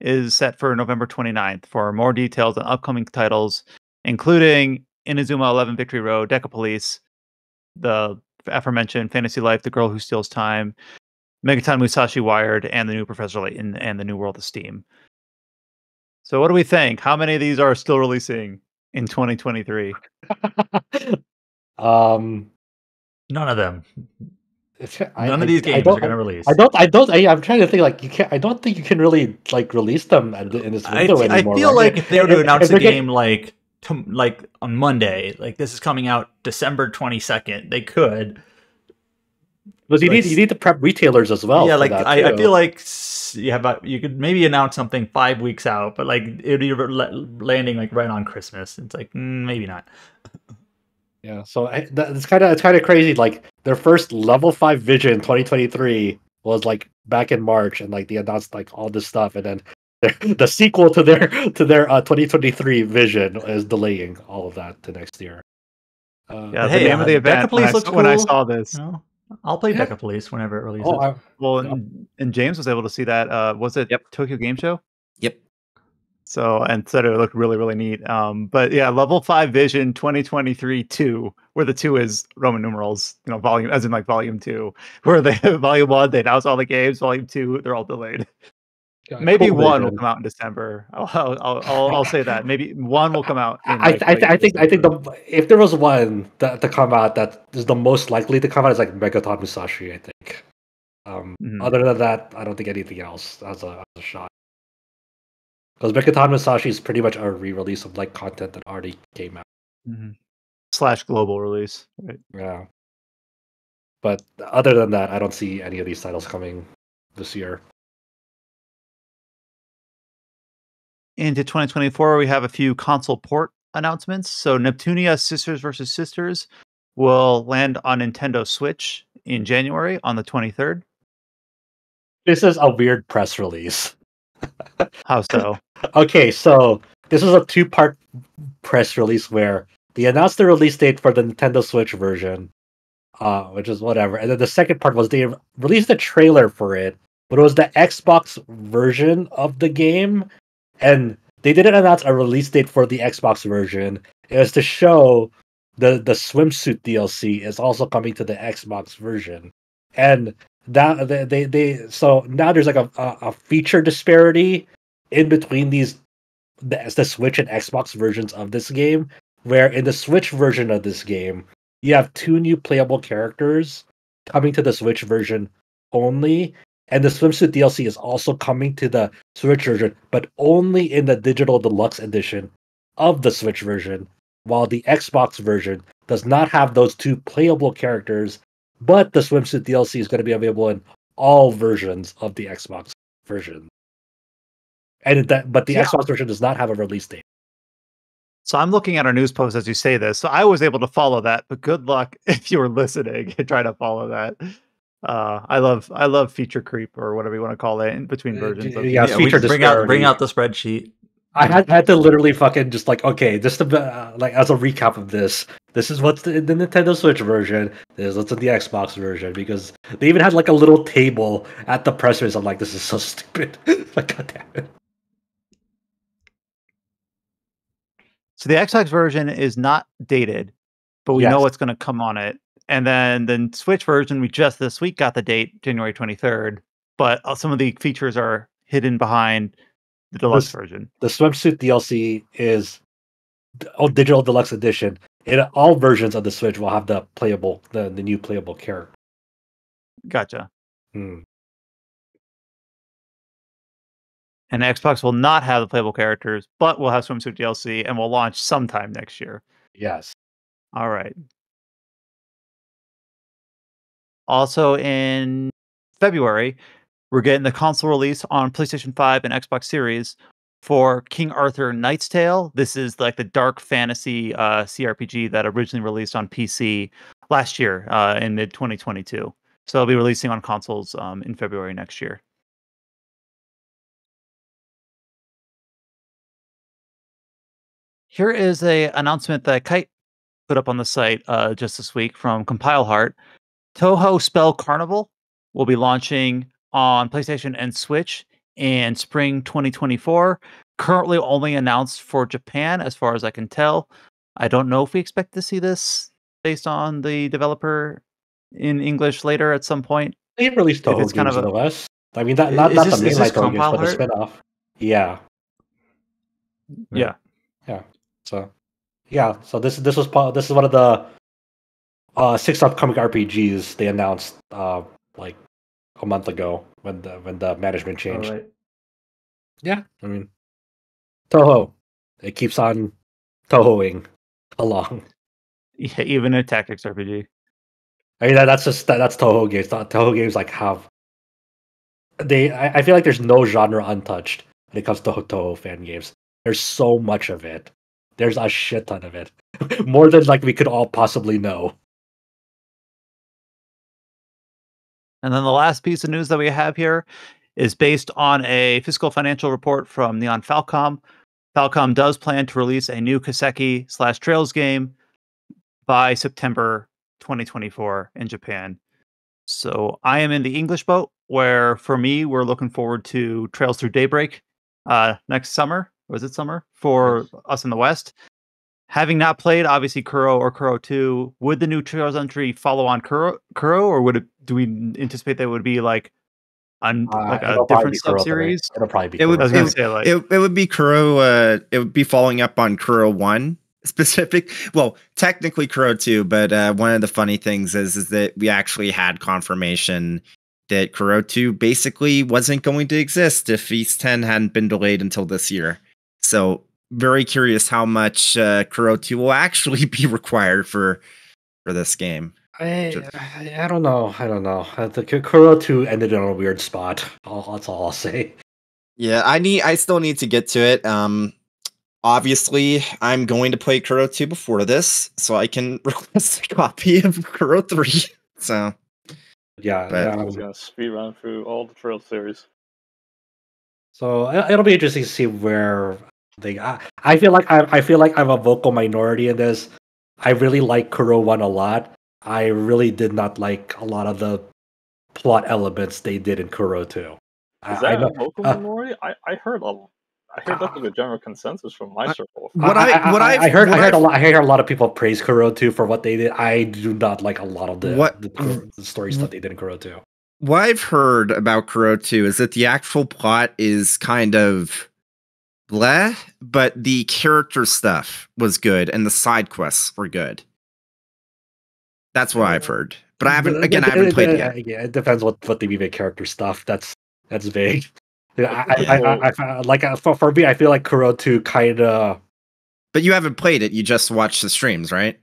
is set for November 29th. For more details on upcoming titles, including Inazuma 11 Victory Road, Deca Police, the aforementioned Fantasy Life, The Girl Who Steals Time, Megaton Musashi Wired, and the new Professor Layton and the new World of Steam. So, what do we think? How many of these are still releasing in 2023? um, None of them. It's- None I- of these I games are going to release. I don't. I don't. I, I'm trying to think. Like you can't. I don't think you can really like release them in this I, window I anymore. feel right? like if they were to announce the getting- game like to, like on Monday, like this is coming out December 22nd, they could. because you need like- you need to prep retailers as well. yeah, like I, I feel like yeah, but you could maybe announce something five weeks out, but like it'd be landing like right on Christmas. It's like mm, maybe not. Yeah, so I, that, it's kind of it's kind of crazy. Like their first level five vision 2023 was like back in March, and like they announced like all this stuff, and then their, the sequel to their to their uh, 2023 vision is delaying all of that to next year. Uh, Yeah, But the hey, name of the uh, event. When I, looks saw- when I saw this, You know, I'll play Yeah. Decapolice whenever it releases. oh, I, well, and, and James was able to see that. Uh, was it Yep. Tokyo Game Show? Yep. So and said it looked really really neat. Um, but yeah, level five vision 2023 two, where the two is Roman numerals, you know, volume as in like volume two. Where they have volume one they announced all the games, volume two they're all delayed. yeah, Maybe cool one will come out in December. I'll I'll, I'll, I'll, I'll say that. Maybe one will come out. In I, like, I, late I think I think the if there was one that to come out that is the most likely to come out is like Megaton Musashi. I think. Um, Mhm. Other than that, I don't think anything else has a, has a shot. Because Megaton Musashi is pretty much a re-release of like content that already came out. Mhm. slash global release. Right. Yeah. But other than that, I don't see any of these titles coming this year. into 2024 we have a few console port announcements so neptunia sisters versus sisters will land on nintendo switch in january on the 23rd This is a weird press release. How so? Okay, so this is a two-part press release where they announced the release date for the Nintendo Switch version, uh, which is whatever, and then the second part was they released a trailer for it, but it was the Xbox version of the game, and they didn't announce a release date for the Xbox version. It was to show the the swimsuit DLC is also coming to the Xbox version, and that they they, they so now there's like a, a, a feature disparity in between these the, the Switch and Xbox versions of this game, where in the Switch version of this game, you have two new playable characters coming to the Switch version only, and the swimsuit DLC is also coming to the Switch version, but only in the digital deluxe edition of the Switch version, while the Xbox version does not have those two playable characters, but the swimsuit DLC is going to be available in all versions of the Xbox version. And that, but the Yeah. Xbox version does not have a release date. so i'm looking at our news post as you say this so i was able to follow that but good luck if you were listening and trying to follow that uh i love i love feature creep or whatever you want to call it in between versions of yeah, yeah, feature just bring out bring out the spreadsheet. I had, had to literally fucking just like okay, just to, uh, like as a recap of this. This is what's the, the Nintendo Switch version. This is what's in the Xbox version because they even had like a little table at the press release. I'm like, this is so stupid. like, god damn it. So the Xbox version is not dated, but we know what's going to come on it. And then the Switch version, we just this week got the date, January 23rd, but uh, some of the features are hidden behind the deluxe This- version. The swimsuit DLC is d- oh, digital deluxe edition. In all versions of the Switch will have the playable, the, the new playable character. Gotcha. Hmm. And Xbox will not have the playable characters, but will have swimsuit DLC and will launch sometime next year. Yes. All right. Also in February, we're getting the console release on PlayStation 5 and Xbox Series for King Arthur Knight's Tale. This is like the dark fantasy uh, CRPG that originally released on PC last year uh, in mid 2022. So it'll be releasing on consoles um, in February next year. Here is a announcement that Kite put up on the site uh, just this week from Compile Heart. Touhou Spell Carnival will be launching on PlayStation and Switch in spring 2024. Currently only announced for Japan, as far as I can tell. I don't know if we expect to see this based on the developer in English later at some point. They released Touhou it's kind of in the West. I mean, that, not, not this- the is this mainline Touhou games, but the spinoff. Yeah. Yeah. Yeah. So, yeah. So this this was part. This is one of the uh six upcoming RPGs they announced uh like a month ago when the when the management changed. Alright. Yeah. I mean, Touhou. It keeps on Tohoing along. Yeah, even a tactics RPG. I mean, that, that's just that, that's Touhou games. Touhou Touhou games like have they. I, I feel like there's no genre untouched when it comes to Touhou fan games. There's so much of it. There's a shit ton of it, more than like we could all possibly know. And then the last piece of news that we have here is based on a fiscal financial report from Nihon Falcom. Falcom does plan to release a new Kiseki slash Trails game by September 2024 in Japan. So I am in the English boat where for me, we're looking forward to Trails Through Daybreak uh, next summer. Was it summer for us in the West? Having not played, obviously Kuro or Kuro 2, would the new Trails entry follow on Kuro, Kuro or would it? Do we anticipate that it would be like, un, Uh, like a different be sub series? It'll probably be. It would- I was gonna three. say like it, it would be Kuro. Uh, it would be following up on Kuro One specific. Well, technically Kuro Two, but uh, one of the funny things is is that we actually had confirmation that Kuro Two basically wasn't going to exist if Ys X hadn't been delayed until this year. So very curious how much uh, Kuro Two will actually be required for for this game. I, I I don't know. I don't know. Uh, The K- Kuro two ended in a weird spot. All, that's all I'll say. Yeah, I need. I still need to get to it. Um, obviously, I'm going to play Kuro 2 before this, so I can request a copy of Kuro 3. So Yeah. But- yeah, I was gonna speed run through all the Trail series. So it'll be interesting to see where they. I, I feel like I, I feel like I'm a vocal minority in this. I really like Kuro One a lot. I really did not like a lot of the plot elements they did in Kuro Two. I, Is I that know, a local uh, minority? I, I heard a, I heard that's like a general consensus from my circle. What I- what I, I've- heard what I heard a I've- lot I heard a lot of people praise Kuro Two for what they did. I do not like a lot of the What- the, Kuro- the story stuff they did in Kuro Two. what I've heard about Kuro 2 is that the actual plot is kind of bleh, but the character stuff was good and the side quests were good. That's what I've heard. But I haven't. Again, I haven't played it yet. Yeah, it depends what what they mean by character stuff. That's that's vague. Yeah, I, I, I, I, I, like uh, for, for me, I feel like Kuro Two kind of. But you haven't played it. You just watched the streams, right?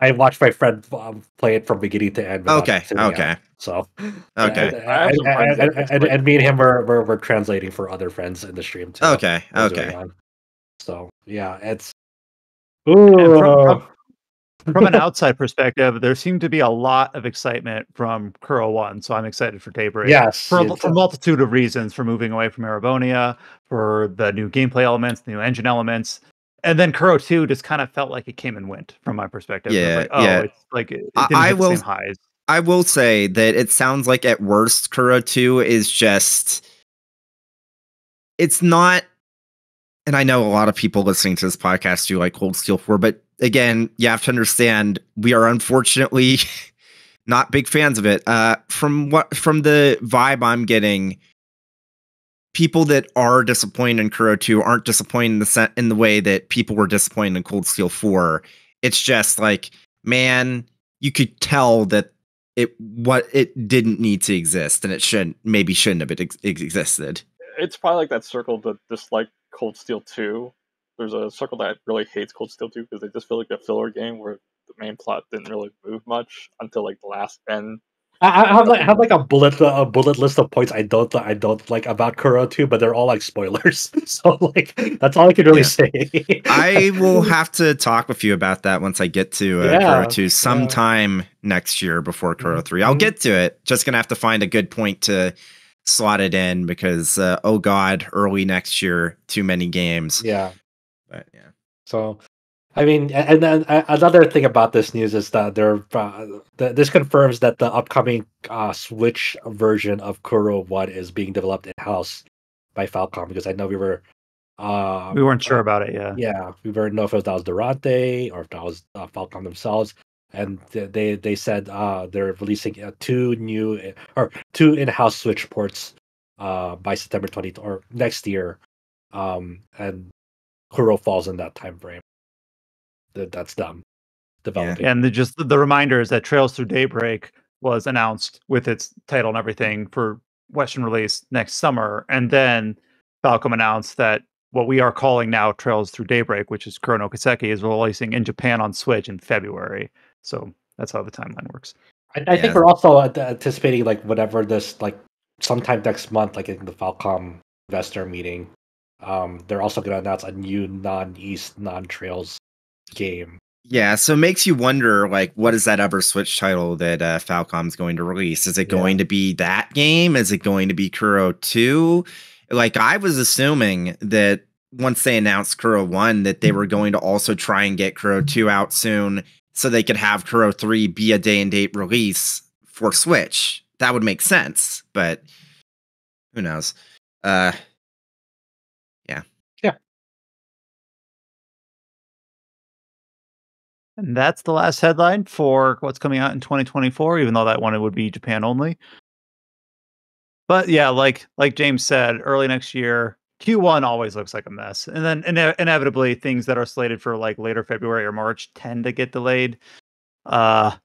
I watched my friend um, play it from beginning to end. without Okay. sitting. Okay. So Okay. and, and, and, and, and me and him were, were were translating for other friends in the stream too. Okay. Okay. So yeah, it's. Ooh, from, from, from an outside perspective, there seemed to be a lot of excitement from Kuro One, so I'm excited for Daybreak. yes, for, a- for a multitude of reasons for moving away from Erebonia, for the new gameplay elements, the new engine elements. And then Kuro 2 just kind of felt like it came and went from my perspective. Yeah, like, oh, yeah. it's like it, it I- I will- the same highs. I will say that it sounds like at worst Kuro 2 is just it's not and I know a lot of people listening to this podcast do like Cold Steel 4, but again, you have to understand we are unfortunately not big fans of it. Uh from what from the vibe I'm getting, people that are disappointed in Kuro 2 aren't disappointed in the set in the way that people were disappointed in Cold Steel 4. It's just like, man, you could tell that it what it didn't need to exist and it shouldn't maybe shouldn't have ex- existed. It's probably like that circle that dislike Cold Steel 2. There's a circle that really hates Cold Steel 2 because they just feel like a filler game where the main plot didn't really move much until like the last end. I, I have like I have like a bullet a bullet list of points I don't I don't like about Kuro 2, but they're all like spoilers. so like that's all I can really Yeah. say. I will have to talk with you about that once I get to uh, Yeah, Kuro 2 sometime next year before Kuro 3. I'll Mhm. get to it. Just going to have to find a good point to slot it in because uh, oh god, early next year too many games. yeah. But yeah. So, I mean, and then another thing about this news is that they're uh, th- this confirms that the upcoming uh, Switch version of Kuro One is being developed in house by Falcom because I know we were. Uh, We weren't sure about it, yeah. Yeah, we weren't know if it was, that was Durante or if that was uh, Falcom themselves. and they they said uh, they're releasing uh, two new uh, or two in-house Switch ports uh, by September 20th or next year, um, and Kuro falls in that time frame. That that's them developing. And the, just the, the reminder is that Trails Through Daybreak was announced with its title and everything for Western release next summer, and then Falcom announced that what we are calling now Trails Through Daybreak, which is Kuro no Kiseki, is releasing in Japan on Switch in February. So that's how the timeline works. I, I Yeah. think we're also uh, anticipating like whatever this like sometime next month, like in the Falcom investor meeting. Um, they're also going to announce a new non-Ys, non-Trails game. Yeah, so it makes you wonder, like, what is that other Switch title that uh, Falcom's going to release? Is it Yeah. going to be that game? Is it going to be Kuro 2? Like, I was assuming that once they announced Kuro 1, that they were going to also try and get Kuro 2 out soon so they could have Kuro 3 be a day and date release for Switch. That would make sense, but who knows? Uh, And that's the last headline for what's coming out in 2024, even though that one would be Japan only. But yeah, like like James said, early next year, Q1 always looks like a mess. And then ine- inevitably things that are slated for like later February or March tend to get delayed. Uh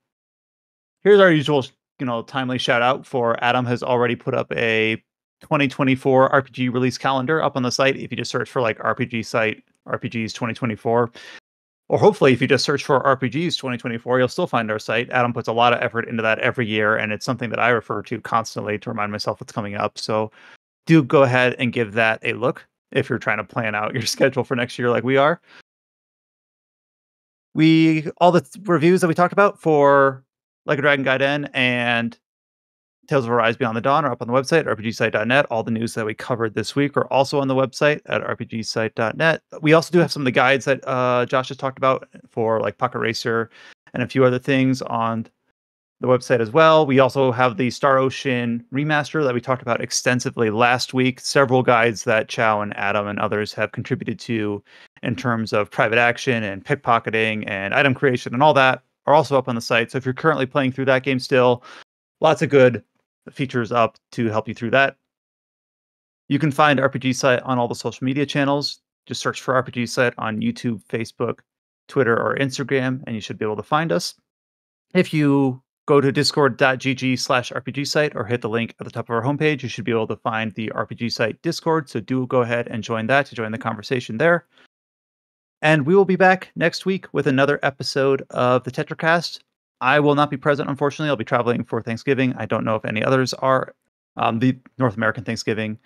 here's our usual, you know, timely shout out for Adam has already put up a 2024 RPG release calendar up on the site. If you just search for like RPG site RPGs 2024, or hopefully if you just search for RPGs 2024, you'll still find our site. Adam puts a lot of effort into that every year, and it's something that I refer to constantly to remind myself what's coming up. So do go ahead and give that a look if you're trying to plan out your schedule for next year like we are. We all the th- reviews that we talked about for Like a Dragon Gaiden and Tales of Arise Beyond the Dawn are up on the website, rpgsite.net. All the news that we covered this week are also on the website at rpgsite.net. We also do have some of the guides that uh, Josh has talked about for like Pocket Racer and a few other things on the website as well. We also have the Star Ocean remaster that we talked about extensively last week. Several guides that Chow and Adam and others have contributed to in terms of private action and pickpocketing and item creation and all that are also up on the site. So if you're currently playing through that game still, lots of good features up to help you through that. You can find RPG Site on all the social media channels. Just search for RPG Site on YouTube, Facebook, Twitter, or Instagram, and you should be able to find us. If you go to discord.gg slash RPG site or hit the link at the top of our homepage, you should be able to find the RPG site Discord. So do go ahead and join that to join the conversation there. And we will be back next week with another episode of the TetraCast. I will not be present, unfortunately. I'll be traveling for Thanksgiving. I don't know if any others are, um, the North American Thanksgiving.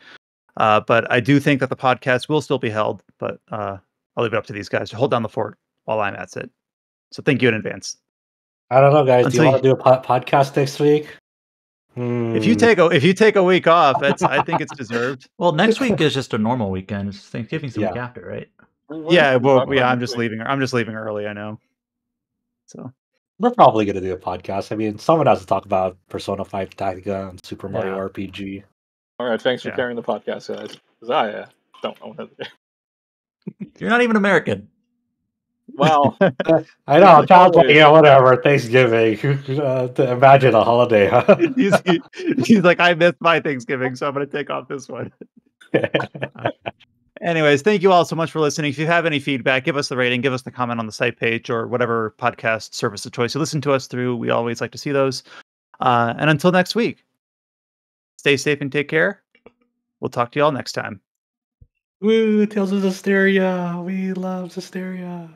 Uh, but I do think that the podcast will still be held, but uh, I'll leave it up to these guys to hold down the fort while I'm at it. So thank you in advance. I don't know, guys. do Until you want to do a po- podcast next week? If you Hmm. take a if you take a week off, that's I think it's deserved. Well, next week is just a normal weekend. It's Thanksgiving's the week after, right? Yeah, well, yeah, I'm just leaving. I'm just leaving early. I know. So we're probably going to do a podcast. I mean, someone has to talk about Persona 5 Tactica and Super Mario Yeah. RPG. All right, thanks for Yeah. carrying the podcast, guys. Because I uh, don't know what. You're not even American. Well, I know, child's like, yeah, whatever, Thanksgiving. Uh, to imagine a holiday, huh? he's he- he's like, I missed my Thanksgiving, so I'm gonna take off this one. Anyways, thank you all so much for listening. If you have any feedback, give us the rating, give us the comment on the site page or whatever podcast service of choice you listen to us through. We always like to see those. Uh, and until next week, stay safe and take care. We'll talk to you all next time. Woo, Tales of Hysteria. We love Hysteria.